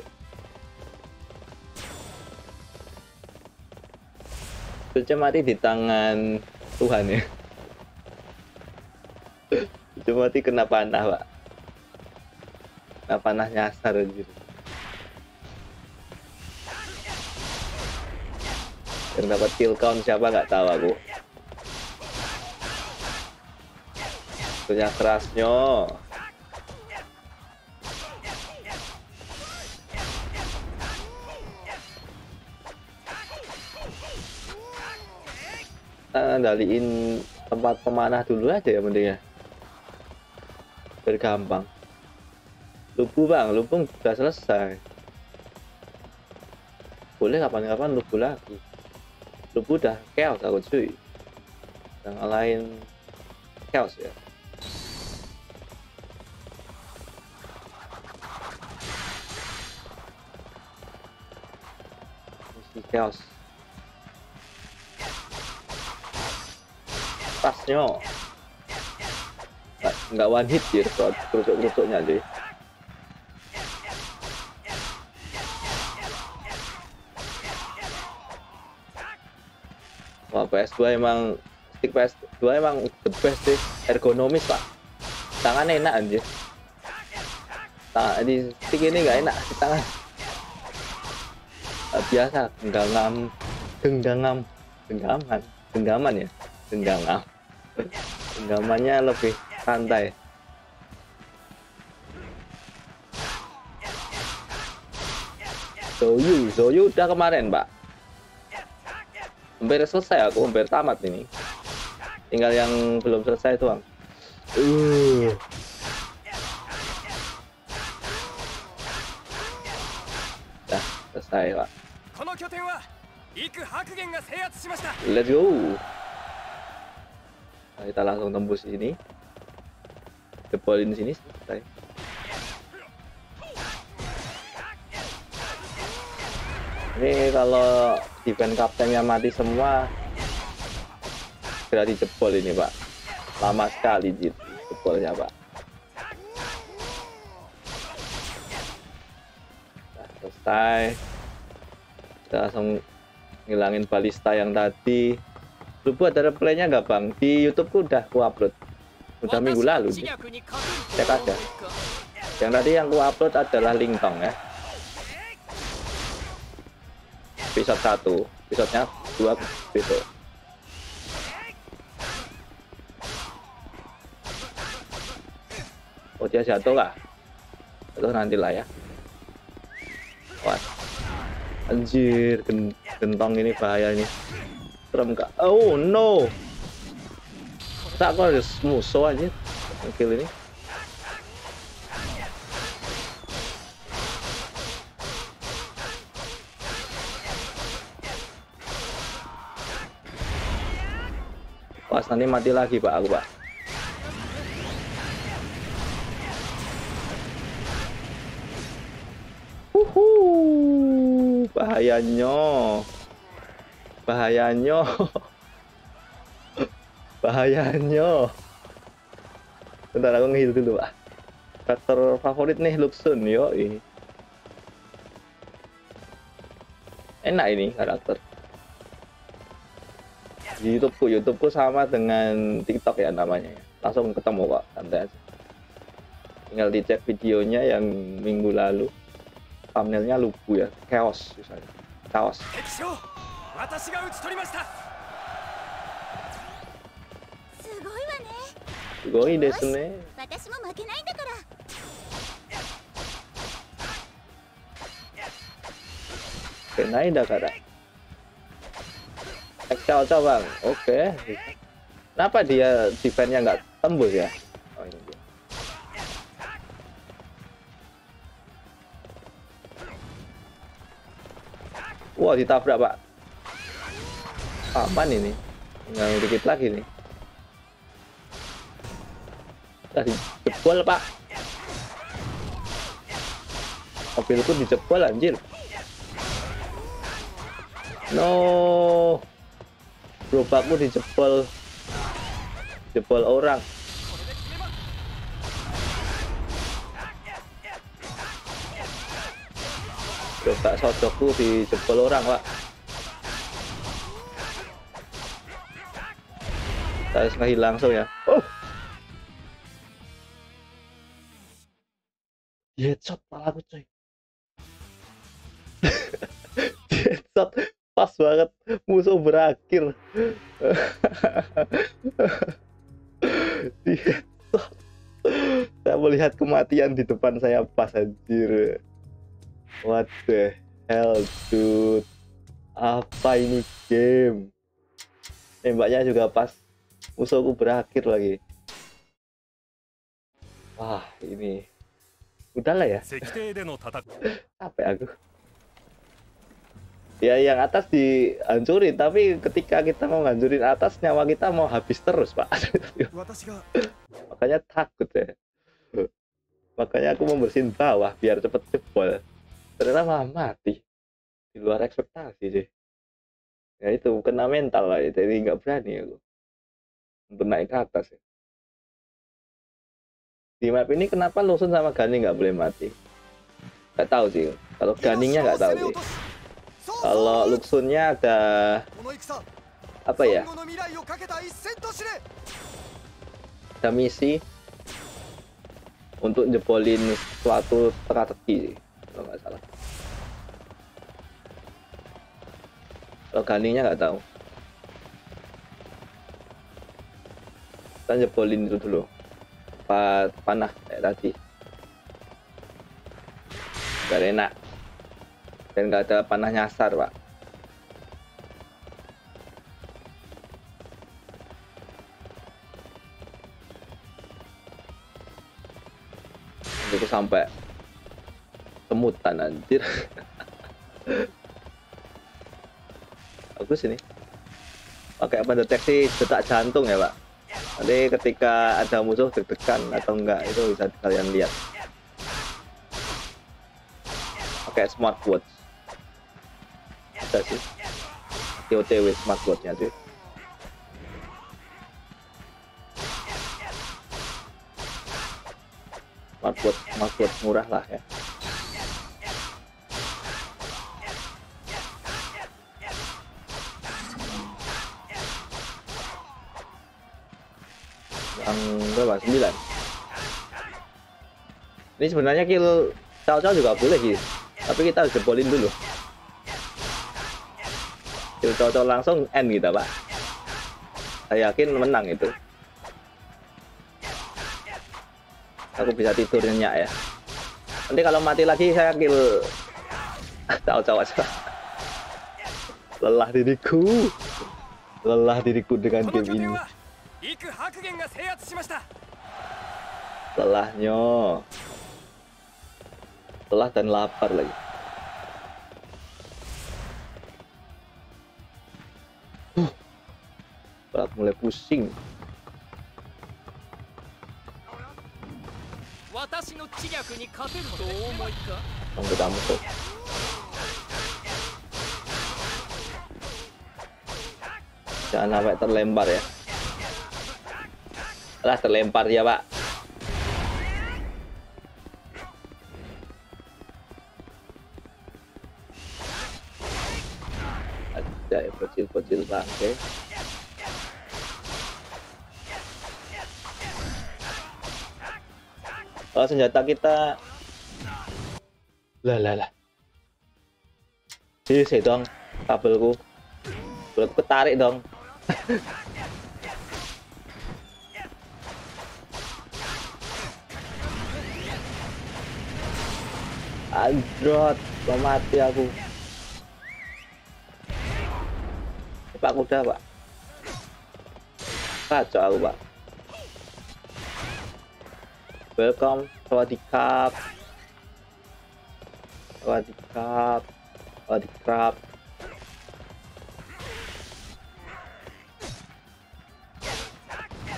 Cuma mati di tangan Tuhan ya. Cuma mati kena panah, Pak. Kena panah nyasar anjir. Yang dapat kill count siapa nggak tahu aku. Punya kerasnya. kita tempat pemanah dulu aja ya mending ya. Gampang lubu bang. Lubu udah selesai. Boleh kapan-kapan lubu lagi. Lubu udah chaos aku cuy. Yang lain chaos ya chaos. Pasnya nggak one hit ya kerusuk kerusuknya deh Wah PS2 emang stick PS2 emang the best deh ergonomis pak. Tangan enak anjir. Tangan di stick ini nggak enak di tangan biasa genggam. Genggamam genggaman. Genggaman ya? Genggam genggamannya lebih santai. Zoyu Zoyu udah kemarin pak hampir selesai aku hampir tamat ini. Tinggal yang belum selesai doang. Uh. Dah, selesai pak Let's go. Nah, kita langsung tembus sini. Jebolin sini selesai. Ini kalau defense kaptennya mati semua segera dijebol ini pak. Lama sekali jebolnya pak. Nah, selesai. Kita langsung ngilangin balista yang tadi. Lu buat ada playnya nggak bang? Di YouTubeku udah ku upload. Udah minggu lalu. Sih. cek aja. Yang tadi yang ku upload adalah Lingtong ya. Episode 1 episodenya dua, besok. Oh dia jatuh lah jatuh nantilah ya. Wah. anjir gendut gentong ini bahaya ini serem kak. Oh no. Tak kok harus musuh aja kill ini. Pas nanti mati lagi pak aku pak bahayanya bahayanya bahayanya bentar aku ngehil dulu pak. Karakter favorit nih Luxun yo enak ini karakter. Di YouTubeku YouTubeku sama dengan TikTok ya namanya. Langsung ketemu kok santai aja. Tinggal dicek videonya yang minggu lalu thumbnailnya lugu ya chaos misalnya chaos Goi desu ne. Kenai Oke. Okay. Kenapa dia defense-nya nggak tembus ya? Wah ditabrak pak. Aman ini? Tinggal dikit lagi nih. Tadi jebol pak. Mobilku dijebol anjir. No. Gerobakku dijebol. Jebol orang Gerobak sodokku dijebol orang pak. Saya sekali langsung ya. Oh. Headshot malah aku coy. Headshot pas banget. Musuh berakhir. Headshot. Saya melihat kematian di depan saya pas anjir What the hell, dude? Apa ini game? Tembaknya juga pas musuhku berakhir lagi. Wah, ini. Udahlah ya. Capek ya aku. Ya, yang atas dihancurin, tapi ketika kita mau hancurin atas, nyawa kita mau habis terus, Pak. Makanya takut ya. Makanya aku membersihin bawah biar cepet jebol ternyata malah mati. Di luar ekspektasi sih. Ya itu kena mental lah ya. jadi nggak berani aku. Untuk naik ke atas ya. di map ini kenapa Lawson sama Gani nggak boleh mati? Nggak tahu sih. Kalau Ganingnya nggak tahu sih. Kalau Luxunnya ada apa ya? Ada misi untuk jebolin suatu strategi sih kalau nggak salah. Kalau Ganinya nggak tahu. Kita jebolin itu dulu. Pat panah kayak tadi. Gak enak. Dan nggak ada panah nyasar pak. Sampai semutan anjir. Bagus ini. Pakai pendeteksi detak jantung ya pak? Nanti ketika ada musuh deg-degan atau enggak itu bisa kalian lihat. Pakai smartwatch. Bisa sih. TOTW smartwatchnya sih. Smartwatch smartwatch murah lah ya ini sebenarnya kill cao cao juga boleh sih, tapi kita harus jebolin dulu. Kill cao cao langsung end kita pak. Saya yakin menang itu. Aku bisa tidur nyenyak ya. Nanti kalau mati lagi saya kill cao cao aja. Lelah diriku. Lelah diriku dengan game ini. Lelahnya telah dan lapar lagi. Berat mulai pusing. Jangan sampai terlempar ya. Telah terlempar ya pak. Kecil-kecil bangke kalau senjata kita. Lah lah lah. Sih dong kabelku. Kabelku ketarik dong. Android mau mati aku pak kuda pak kacau aku pak welcome sawadikap sawadikap sawadikap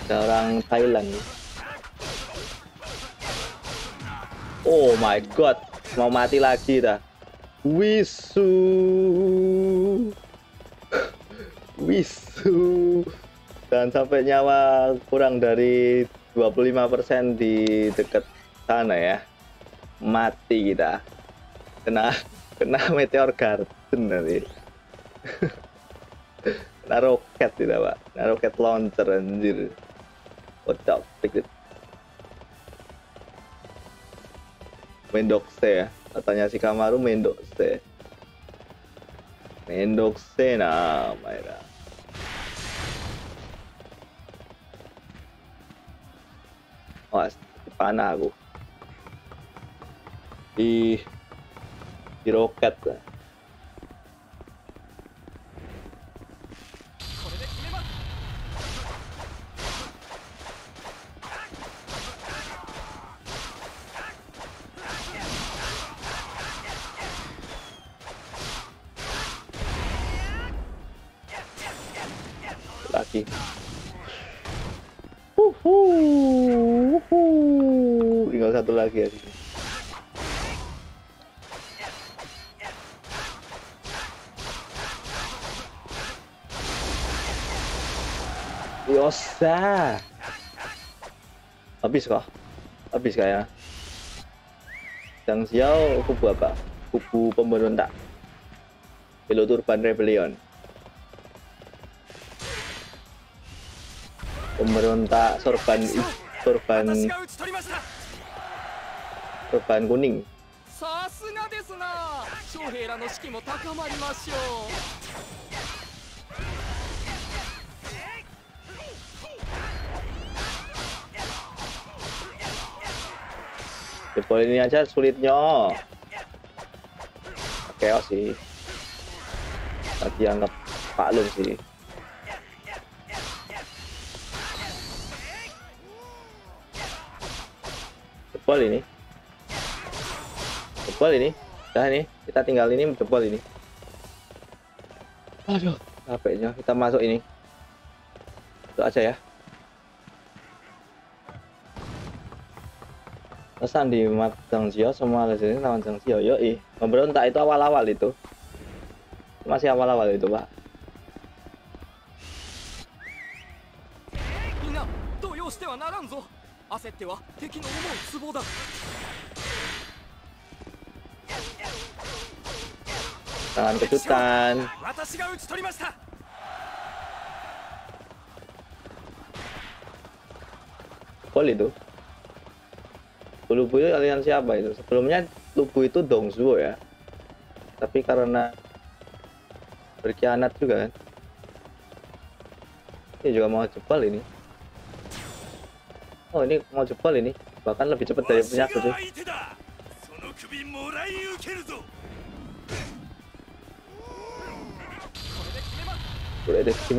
ada orang Thailand. Oh my god, mau mati lagi dah. Wisu. Wisu. Dan sampai nyawa kurang dari 25% di dekat sana ya. Mati kita. Kena kena meteor garden nanti. kena roket tidak pak. Kena roket launcher anjir. Kocak dikit. Mendokse ya. Katanya si Kamaru Mendokse. Mendokse namanya. Wah, panah aku. Di di roket Tinggal satu lagi ya sini. Yosa. Habis kah? Habis kayaknya. Yang Xiao kubu apa? Kubu pemberontak. Pilot Urban Rebellion. pemberontak sorban sorban Perban kuning. Jebol ini aja sulitnya. Keos sih. Tadi anggap Pak Lun sih. Jebol ini jebol ini dah ini kita tinggal ini jebol ini aduh capeknya kita masuk ini itu aja ya pesan di map Zhangjiao semua legendnya lawan Zhangjiao yoi pemberontak itu awal-awal itu masih awal-awal itu pak みんな動揺してはならんぞ焦っては敵の思うツボだ Tahan kejutan. Pol itu. Lubu itu kalian siapa itu? Sebelumnya Lubu itu Dong Dongzuo ya. Tapi karena berkhianat juga kan. Ini juga mau jebol ini. Oh ini mau jebol ini. Bahkan lebih cepat dari punya aku sih.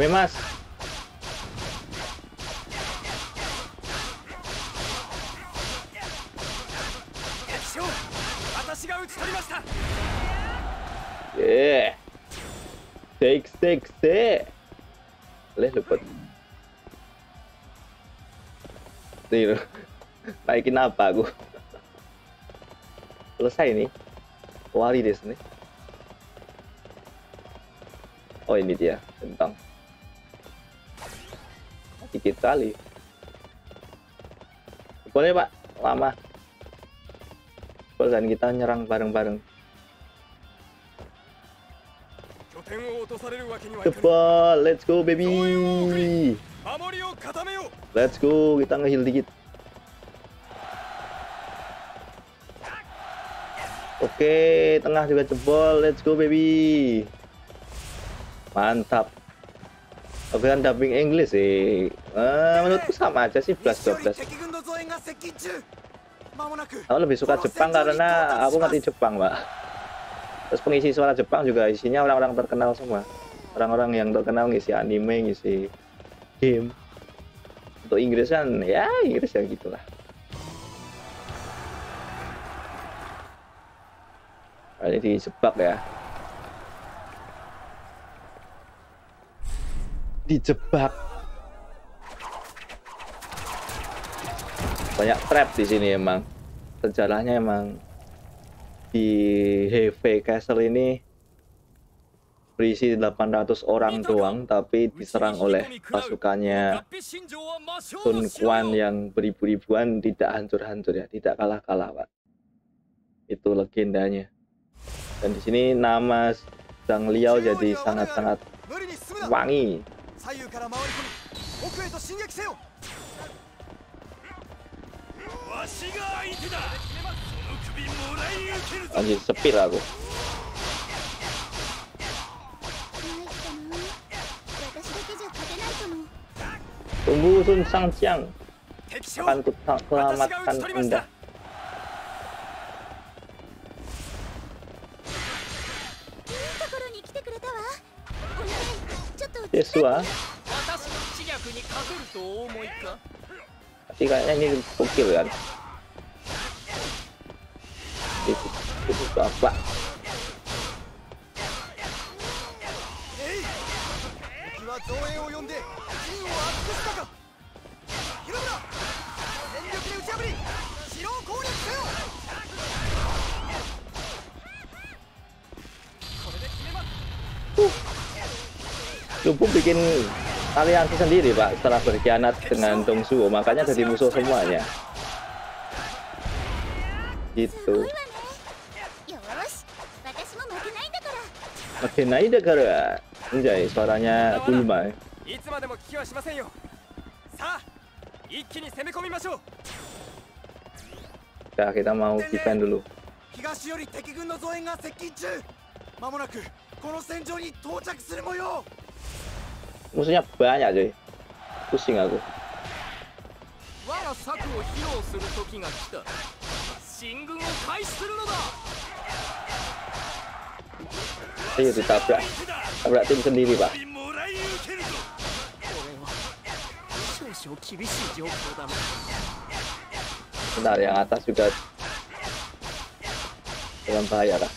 mas? 敵将私が討ち取りました Yeah. Sek sek sek. Boleh luput. Nih loh. Naikin apa aku? Selesai nih. Wali des nih. Oh ini dia, tentang sedikit kali. Boleh pak, lama. Boleh kita nyerang bareng-bareng. Cepat, let's go baby. Let's go, kita ngehil dikit. Oke, okay, tengah juga jebol. Let's go baby. Mantap. Tapi kan dubbing English sih. Uh, menurutku sama aja sih Plus 12. Aku lebih suka Jepang karena aku ngerti Jepang, Pak. Terus pengisi suara Jepang juga isinya orang-orang terkenal semua. Orang-orang yang terkenal ngisi anime, ngisi game. Untuk Inggris kan, ya Inggris ya gitulah. Ini disebak ya. dijebak. Banyak trap di sini emang. Sejarahnya emang di Heavy Castle ini berisi 800 orang doang tapi diserang oleh pasukannya Sun Quan yang beribu-ribuan tidak hancur-hancur ya, tidak kalah-kalah, Pak. Itu legendanya. Dan di sini nama Zhang Liao jadi sangat-sangat wangi 左右から回り込み奥へと進撃せよわしが相手だその首もらい受けるぞ Anjir, sepir aku. 参ったな私だけじゃ勝てないかも Tunggu Sun Shangqiang 敵将 akan ku ta- 私が討 selamatkan ち 取りました Anda. Yesua, 私の知略に勝てるとお思いか?敵は増援を呼んで陣を圧迫したか。広村全力で打ち破り城を攻略せよ。これで決めます Lubu bikin aliansi sendiri pak setelah berkhianat dengan Dongsuo makanya jadi musuh semuanya すごい gitu わねよーし私も負けないんだから makin naik deh gara Anjay suaranya Bulma いつまでも危機はしませんよさあ一気に攻め込みましょう ya kita mau defend dulu 東より敵軍の増援が接近中まもなくこの戦場に到着する模様 musuhnya banyak cuy. Pusing aku. Ayo ditabrak. Tabrak tim sendiri pak. Bentar, yang atas juga dalam bahaya lah.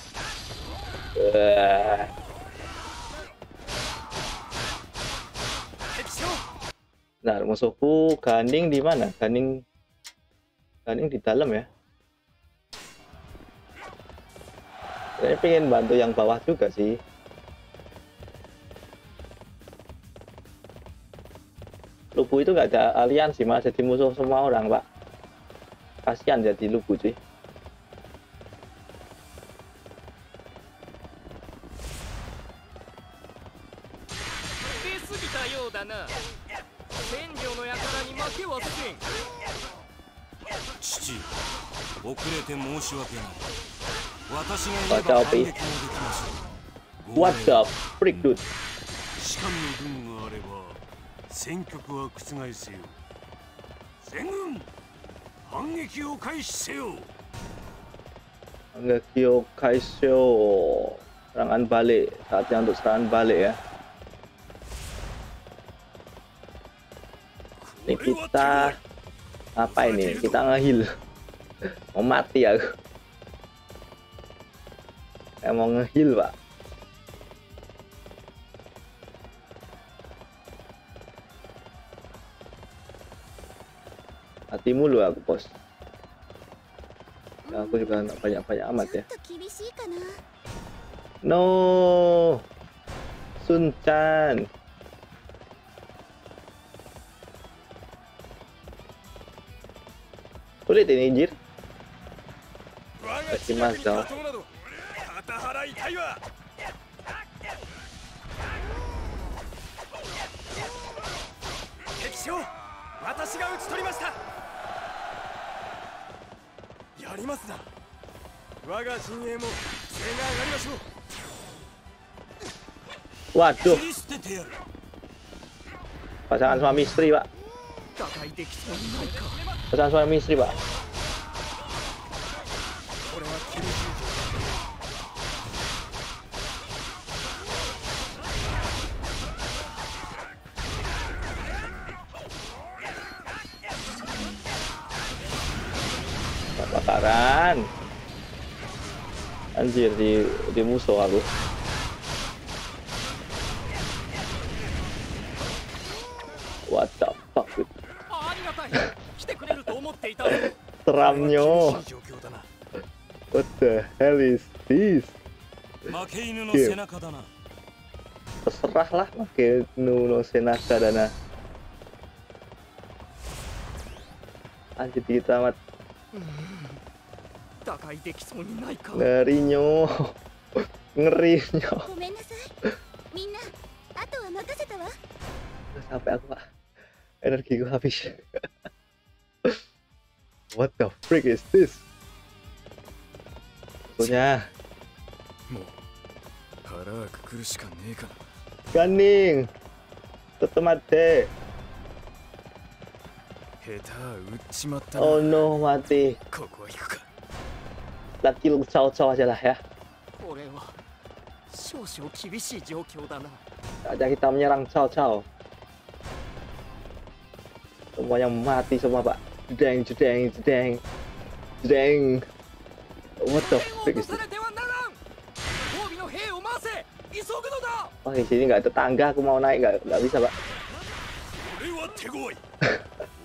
Bentar, musuhku Ganing di mana? Ganing Ganing di dalam ya. Saya pengen bantu yang bawah juga sih. Lubu itu nggak ada aliansi malah jadi musuh semua orang pak. Kasihan jadi Lubu cuy. 申し訳ない私がいれ Baca ば OP 反撃もできましょう What the freak dude? 士官の軍があれば戦局は覆せよ 全軍反撃を開始せよ Angekyo Kaisyo serangan balik saatnya untuk serangan balik ya ini kita apa ini kita ngehil mau mati aku. Emang mau ngehil pak. Mati mulu aku bos. Nah, aku juga nggak banyak-banyak amat ya. Ah. No. Sun Chan. sulit ini jir. 行きますぞ敵将私が討ち取りましたやりますな我が陣営も背が上がりましょう Waduh Pasangan suami istri pak Pasangan suami istri pak Anjir di di musuh aku. What the fuck? Seramnya. What the hell is this? Terserahlah Terserah lah pakai Nuno Senaka dana. Anjir kita amat. 打開できそうにな iksumu energi gue habis what the freak is this nyo, ngeri oh no ここは行くか lagi lu caw-caw aja lah ya これは少々厳しい状況だな saatnya kita menyerang caw-caw semuanya mati semua pak jedeng jedeng jedeng jedeng what the 剣を freak 落と is さ this れてはならん褒美の兵を回せ急ぐのだ oh di sini nggak ada tangga aku mau naik nggak nggak bisa pak これは手強い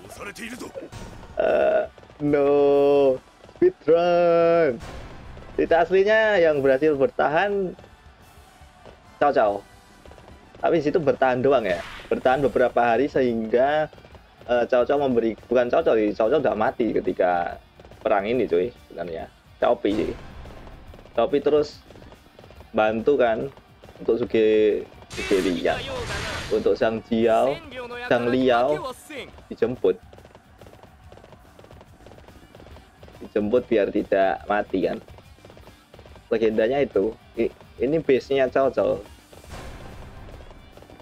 押されているぞ Eh, no Speedrun. Cerita aslinya yang berhasil bertahan Cao Cao. Tapi situ bertahan doang ya. Bertahan beberapa hari sehingga eh, uh, Cao Cao memberi bukan Cao Cao, Cao Cao udah mati ketika perang ini cuy sebenarnya. Cao Pi. Terus bantu kan untuk Suge Suge Liang. Untuk Sang Jiao, Sang Liao dijemput dijemput biar tidak mati kan? Legendanya itu ini base nya cocol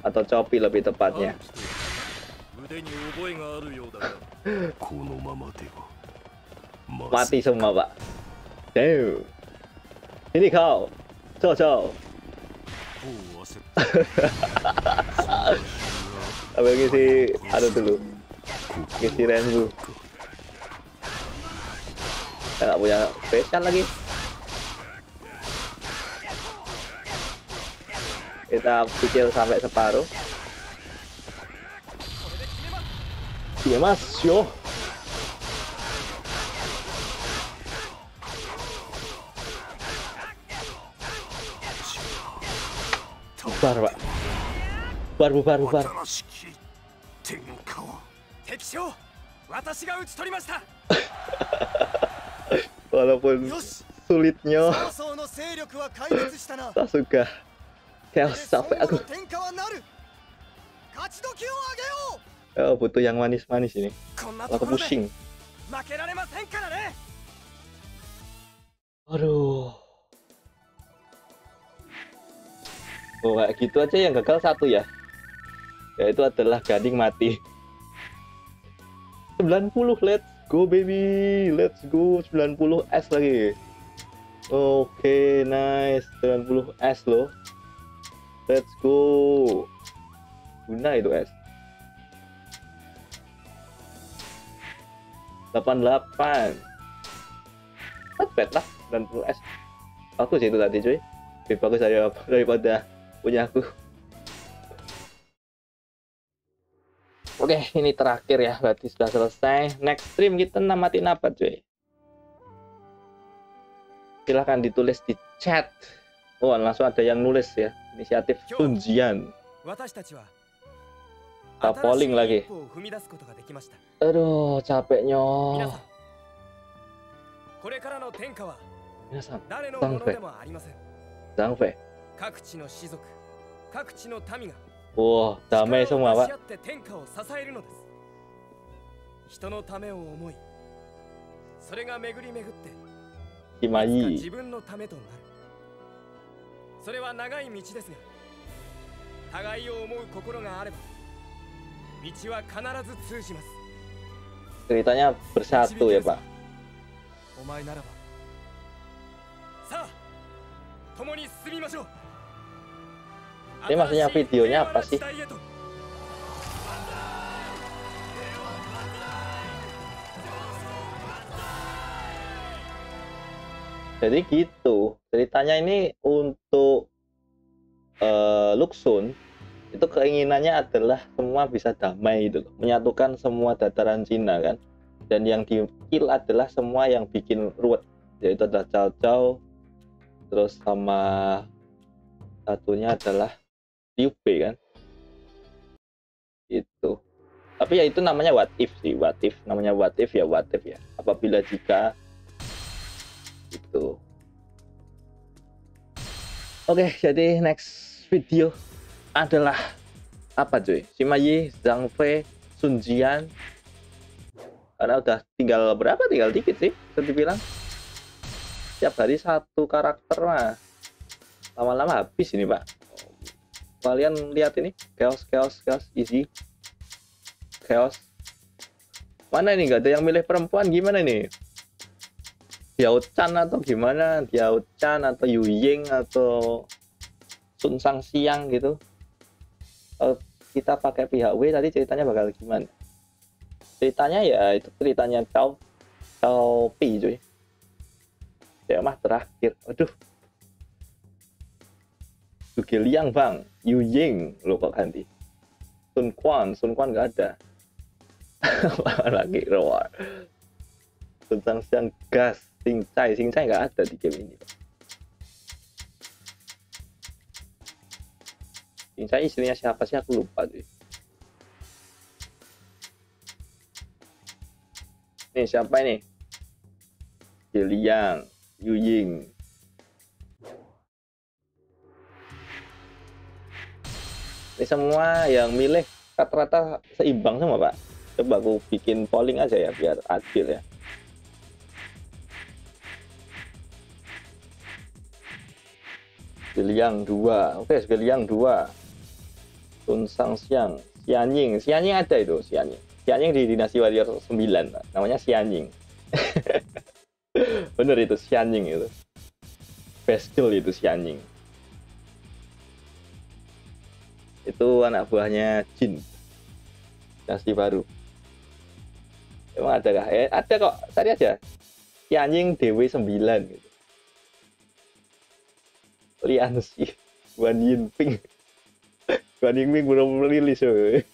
atau copi lebih tepatnya. Mati semua pak. Damn. ini kau. Cocol apa si ada anu dulu? Ngisi Renbu nggak punya spesial lagi kita cicil sampai separuh Iya mas, yo. Bubar pak. Bubar, bubar, bubar. walaupun sulitnya. Tak suka. Chaos sampai aku. oh, butuh yang manis-manis ini. Aku pusing. Aduh. Oh kayak gitu aja yang gagal satu ya? Yaitu adalah gading mati. 90 let's go baby. Let's go. 90 S lagi. Oke nice. 90 S loh. Let's go. Guna itu S. 88 not bad lah 90 S. Bagus itu tadi cuy. Lebih bagus dari- daripada punya aku Oke, ini terakhir ya, berarti sudah selesai. Next stream kita namatin apa, cuy? Silahkan ditulis di chat. Oh, langsung ada yang nulis ya. Inisiatif Tunjian. 私たちは Kita polling 新しい lagi. 一歩を踏み出すことができました Aduh, capeknya. 皆さんこれからの天下は Minasan, 誰のものでもありません Zhangfei. 各地の士族各地の民が Semua, を出し Pak. 合って天下を支えるのです人のためを思いそれが巡り巡っていつか Kimayi. 自分のためとなるそれは長い道ですが互いを思う心があれば道は必ず通じます Ceritanya bersatu ya, Pak. お前ならばさあ共に進みましょう Ini maksudnya videonya apa sih? Jadi gitu ceritanya ini untuk uh, Luxun itu keinginannya adalah semua bisa damai itu, menyatukan semua dataran Cina kan. Dan yang di adalah semua yang bikin ruwet, yaitu ada Cao Cao, terus sama satunya adalah Bei kan. Itu. Tapi ya itu namanya what if sih, what if namanya what if ya what if ya. Apabila jika itu. Oke, jadi next video adalah apa cuy? Shimayi, Zhang Fei, Sun Jian. Karena udah tinggal berapa? Tinggal dikit sih, bisa dibilang. Setiap hari satu karakter mah lama-lama habis ini pak. Kalian lihat ini, chaos, chaos, chaos, easy, chaos. Mana ini? Nggak ada yang milih perempuan gimana nih? Chan atau gimana? Diao Chan atau Yu Ying atau Sun Sang Siang gitu? Kalau kita pakai pihak W tadi ceritanya bakal gimana? Ceritanya ya itu ceritanya Cao Cao Pi cuy. Ya mah terakhir. Aduh Duge Liang bang. Yu Ying. Lo kok ganti? Sun Quan. Sun Quan nggak ada. Lagi roar Sun Sang Siang gas. Sing Cai, Sing Cai nggak ada di game ini. Sing Cai istrinya siapa sih? Aku lupa sih. Nih siapa ini? Liang, Yu Ying. Ini semua yang milih rata-rata seimbang semua pak. Coba aku bikin polling aja ya biar adil ya. Geliang 2. Oke, Geliang 2. Sun Sang Siang. Xianying. Xianying ada itu, Xianying. Xianying di Dinasti Warrior 9. Pak. Namanya Xianying. Bener itu, Xianying itu. Bestial itu Xianying. Itu anak buahnya Jin. Dinasti baru. Emang ada kah? Eh, ada kok. Cari aja. Xianying DW 9 gitu. Lian sih Wan Yinping Wan Yinping belum rilis woy.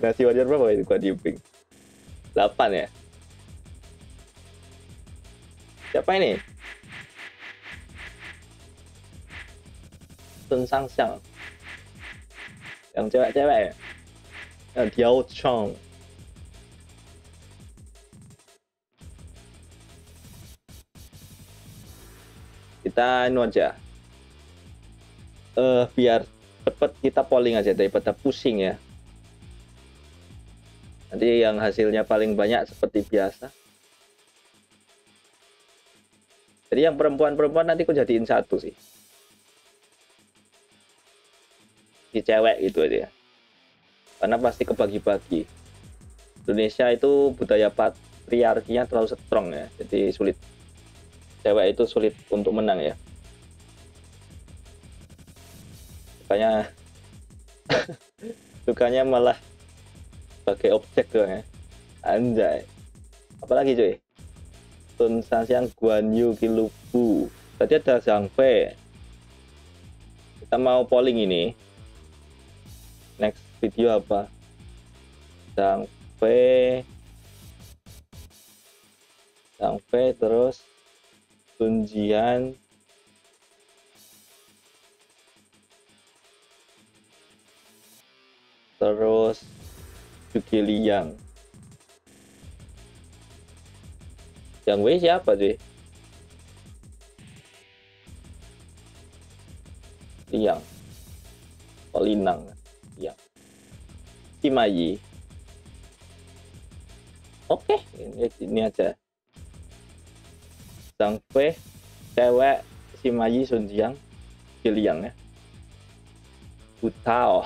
Nasi wajar berapa itu Wan Yinping 8 ya siapa ini Sang Xiang yang cewek-cewek ya yang Diao Chong kita anu aja eh biar cepet kita polling aja daripada pusing ya nanti yang hasilnya paling banyak seperti biasa jadi yang perempuan-perempuan nanti aku jadiin satu sih di cewek gitu aja karena pasti kebagi-bagi. Indonesia itu budaya patriarkinya terlalu strong ya. Jadi sulit. Cewek itu sulit untuk menang ya. Sukanya sukanya malah sebagai objek doang ya. Anjay. Apalagi cuy? Sun Sanxiang Guan Yu Kilubu tadi ada Zhang Fei. Kita mau polling ini next video apa? Zhang Fei terus Sun Jian terus Yuki Liang. Yang W siapa sih Liang. Oh Cimayi oke ini, ini aja. Zhang Fei cewek Cimayi Sun Jiang Liang ya. Butao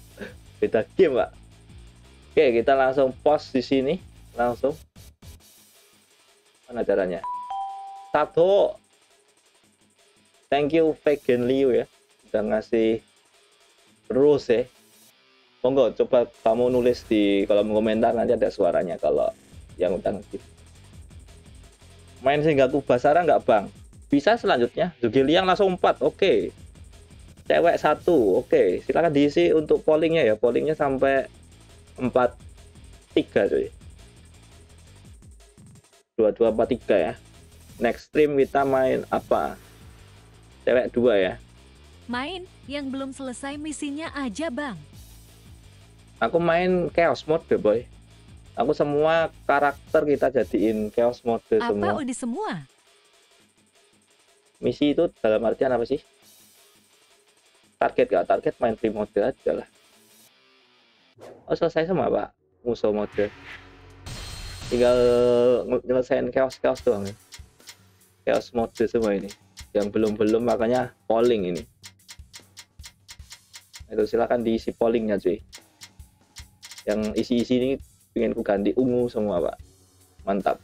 beda game pak. Oke kita langsung post di sini. Langsung. Mana caranya? Satu. Thank you Vegan Liu ya. Udah ngasih terus ya monggo coba kamu nulis di kolom komentar nanti ada suaranya kalau yang udah ngasih main sehingga Kubasara nggak bang? Bisa selanjutnya. Zugiliang langsung 4 oke. Cewek satu oke. Silakan diisi untuk pollingnya ya. Pollingnya sampai empat tiga cuy. Dua dua empat tiga ya. Next stream kita main apa? Cewek dua ya. Main yang belum selesai misinya aja bang. Aku main chaos mode boy. Aku semua karakter kita jadiin chaos mode Apa semua. udah semua? misi itu dalam artian apa sih? Target gak target main free mode aja lah. Oh selesai semua pak? Musuh mode. Tinggal nyelesain chaos chaos doang ya. chaos mode semua ini. Yang belum belum makanya polling ini. Itu silakan diisi pollingnya cuy yang isi isi ini pengen ku ganti ungu semua pak mantap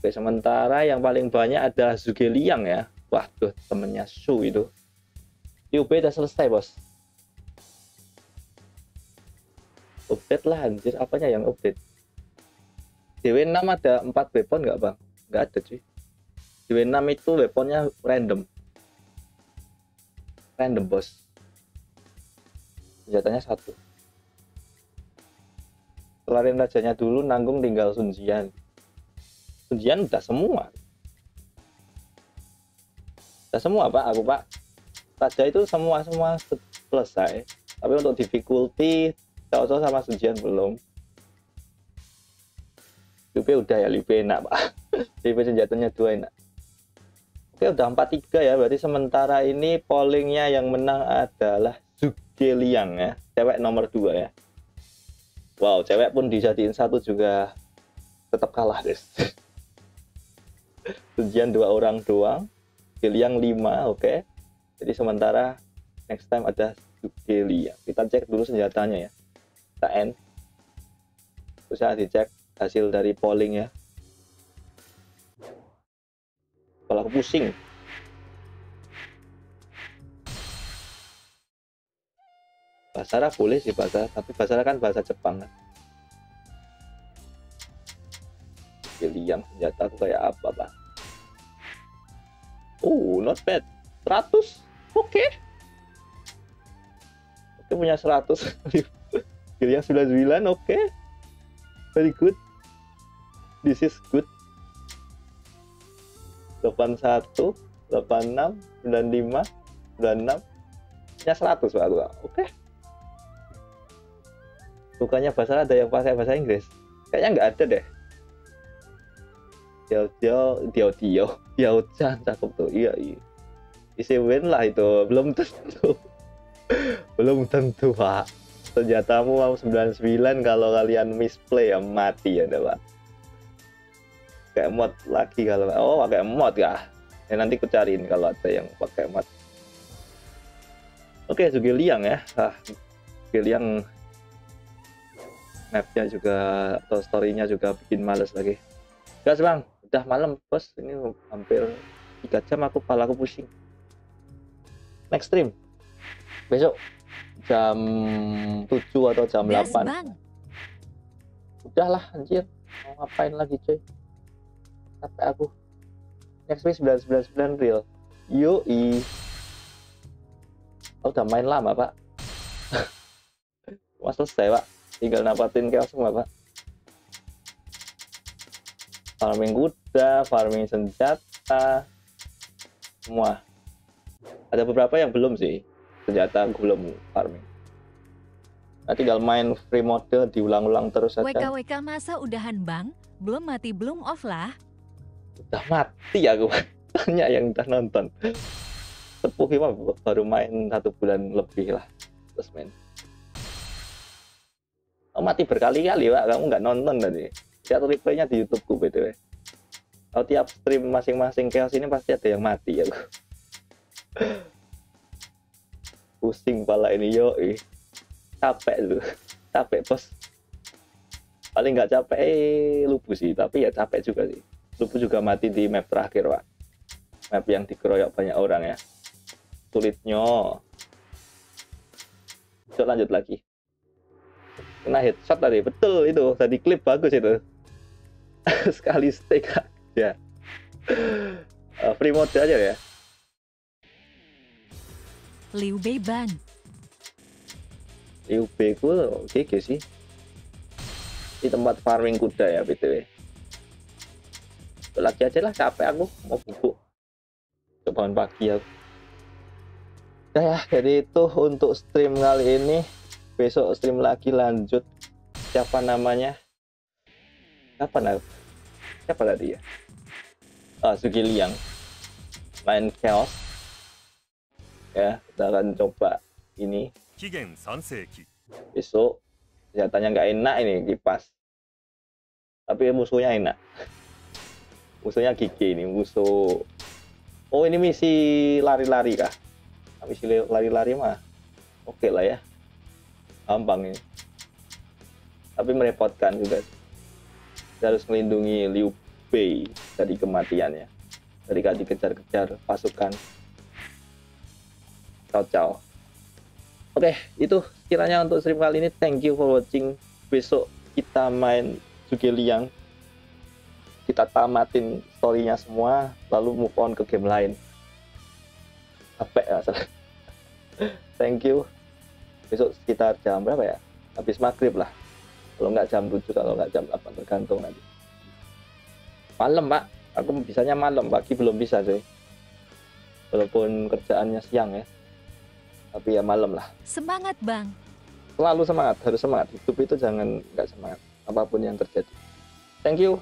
Oke, sementara yang paling banyak ada Zugeliang ya. Wah, tuh temennya Su itu. UB udah selesai, bos. Update lah, anjir. Apanya yang update? DW6 ada 4 weapon nggak, bang? Nggak ada, cuy. DW6 itu weaponnya random. Random, bos. Senjatanya satu. Kelarin rajanya dulu, nanggung tinggal Sunjian. Ujian udah semua. Udah semua pak, aku pak. Raja itu semua semua se- selesai. Tapi untuk difficulty, cowok sama ujian belum. Lipe udah ya, Lipe enak pak. Lipe senjatanya dua enak. Oke udah 4-3 ya, berarti sementara ini pollingnya yang menang adalah Zugeliang ya, cewek nomor 2 ya. Wow, cewek pun dijadiin satu juga tetap kalah guys. Ujian dua orang doang, Giliang lima, oke. Jadi sementara next time ada Giliang. Kita cek dulu senjatanya ya. Kita end. Saya dicek hasil dari polling ya. Kalau aku pusing. Basara boleh sih Basara, tapi Basara kan bahasa Jepang kan. Giliang senjata aku kayak apa bang? Oh, not bad. 100. Oke. Oke, punya 100. Giliang 99, oke. Very good. This is good. 81, 86, 95, 96. Punya 100 Pak. Oke. Bukannya bahasa ada yang pakai bahasa Inggris. Kayaknya nggak ada deh. Dio Dio Dio Dio Dio Chan cakep tuh. Iya iya. Isi win lah itu. Belum tentu. Belum tentu pak. Senjatamu mau 99 kalau kalian misplay ya mati ya pak. Kayak mod lagi kalau oh pakai mod kah? Ya nanti ku cariin kalau ada yang pakai mod. Oke Zugeliang ya. Ah Zugeliang mapnya juga atau storynya juga bikin males lagi. Gas bang. Udah malam bos. Ini hampir tiga jam aku kepala aku pusing. Next stream. Besok jam 7 atau jam Gas 8 bang. udahlah anjir. Mau ngapain lagi cuy? Capek aku. Next week 999 real. Yoi. Oh, udah main lama pak. Mas selesai pak tinggal napatin chaos semua pak. Farming kuda farming senjata semua. Ada beberapa yang belum sih. Senjata aku belum farming. Nah, tinggal main free mode diulang-ulang terus saja WKWK masa udahan bang? Belum mati belum off lah. udah mati aku tanya yang udah nonton. Sepuh mah baru main satu bulan lebih lah. Terus main oh, mati berkali-kali pak. Kamu nggak nonton tadi. Lihat replaynya di YouTubeku btw kalau tiap stream masing-masing chaos ini pasti ada yang mati ya pusing pala ini yo capek tuh capek bos. Paling nggak capek eh, lupu sih. Tapi ya capek juga sih. Lupu juga mati di map terakhir pak. Map yang dikeroyok banyak orang ya. Sulitnya. Yuk lanjut lagi kena headshot tadi. Betul itu. Tadi klip bagus itu. Sekali stake ya. Eh, free mode aja ya. Liu Bei ban. UB ku GG sih. Di tempat farming kuda ya btw lagi aja lah capek aku. Mau bubuk bangun pagi aku. Udah ya jadi itu untuk stream kali ini besok stream lagi lanjut. Siapa namanya? Siapa aku siapa tadi ya ah, Sugi Liang. Main chaos. Ya kita akan coba ini. Besok kelihatannya nggak enak ini kipas. Tapi musuhnya enak. Musuhnya gigi ini musuh. Oh ini misi lari-lari kah? Misi lari-lari mah oke okay lah ya gampang ini tapi merepotkan juga Kita harus melindungi Liu Bei dari kematiannya dari gak dikejar-kejar pasukan Cao Cao Oke, itu kiranya untuk stream kali ini. Thank you for watching. Besok kita main Liang. Kita tamatin story-nya semua, lalu move on ke game lain. Capek ya. Thank you. Besok sekitar jam berapa ya? Habis maghrib lah. Kalau nggak jam 7, kalau nggak jam 8, tergantung nanti. Malam, Pak. Aku bisanya malam, pagi belum bisa, cuy. Walaupun kerjaannya siang ya. Tapi ya malam lah. Semangat bang. selalu semangat harus semangat hidup itu jangan nggak semangat apa pun yang terjadi thank you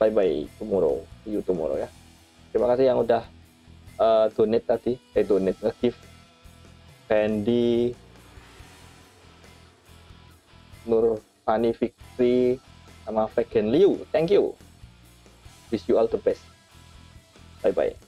bye bye tomorrow see you tomorrow ya terima kasih yang udah eh, donate tadi eh donate nge-give Fendi Nur Fani Fikri sama Vegan Liu. Thank you. Wish you all the best. Bye bye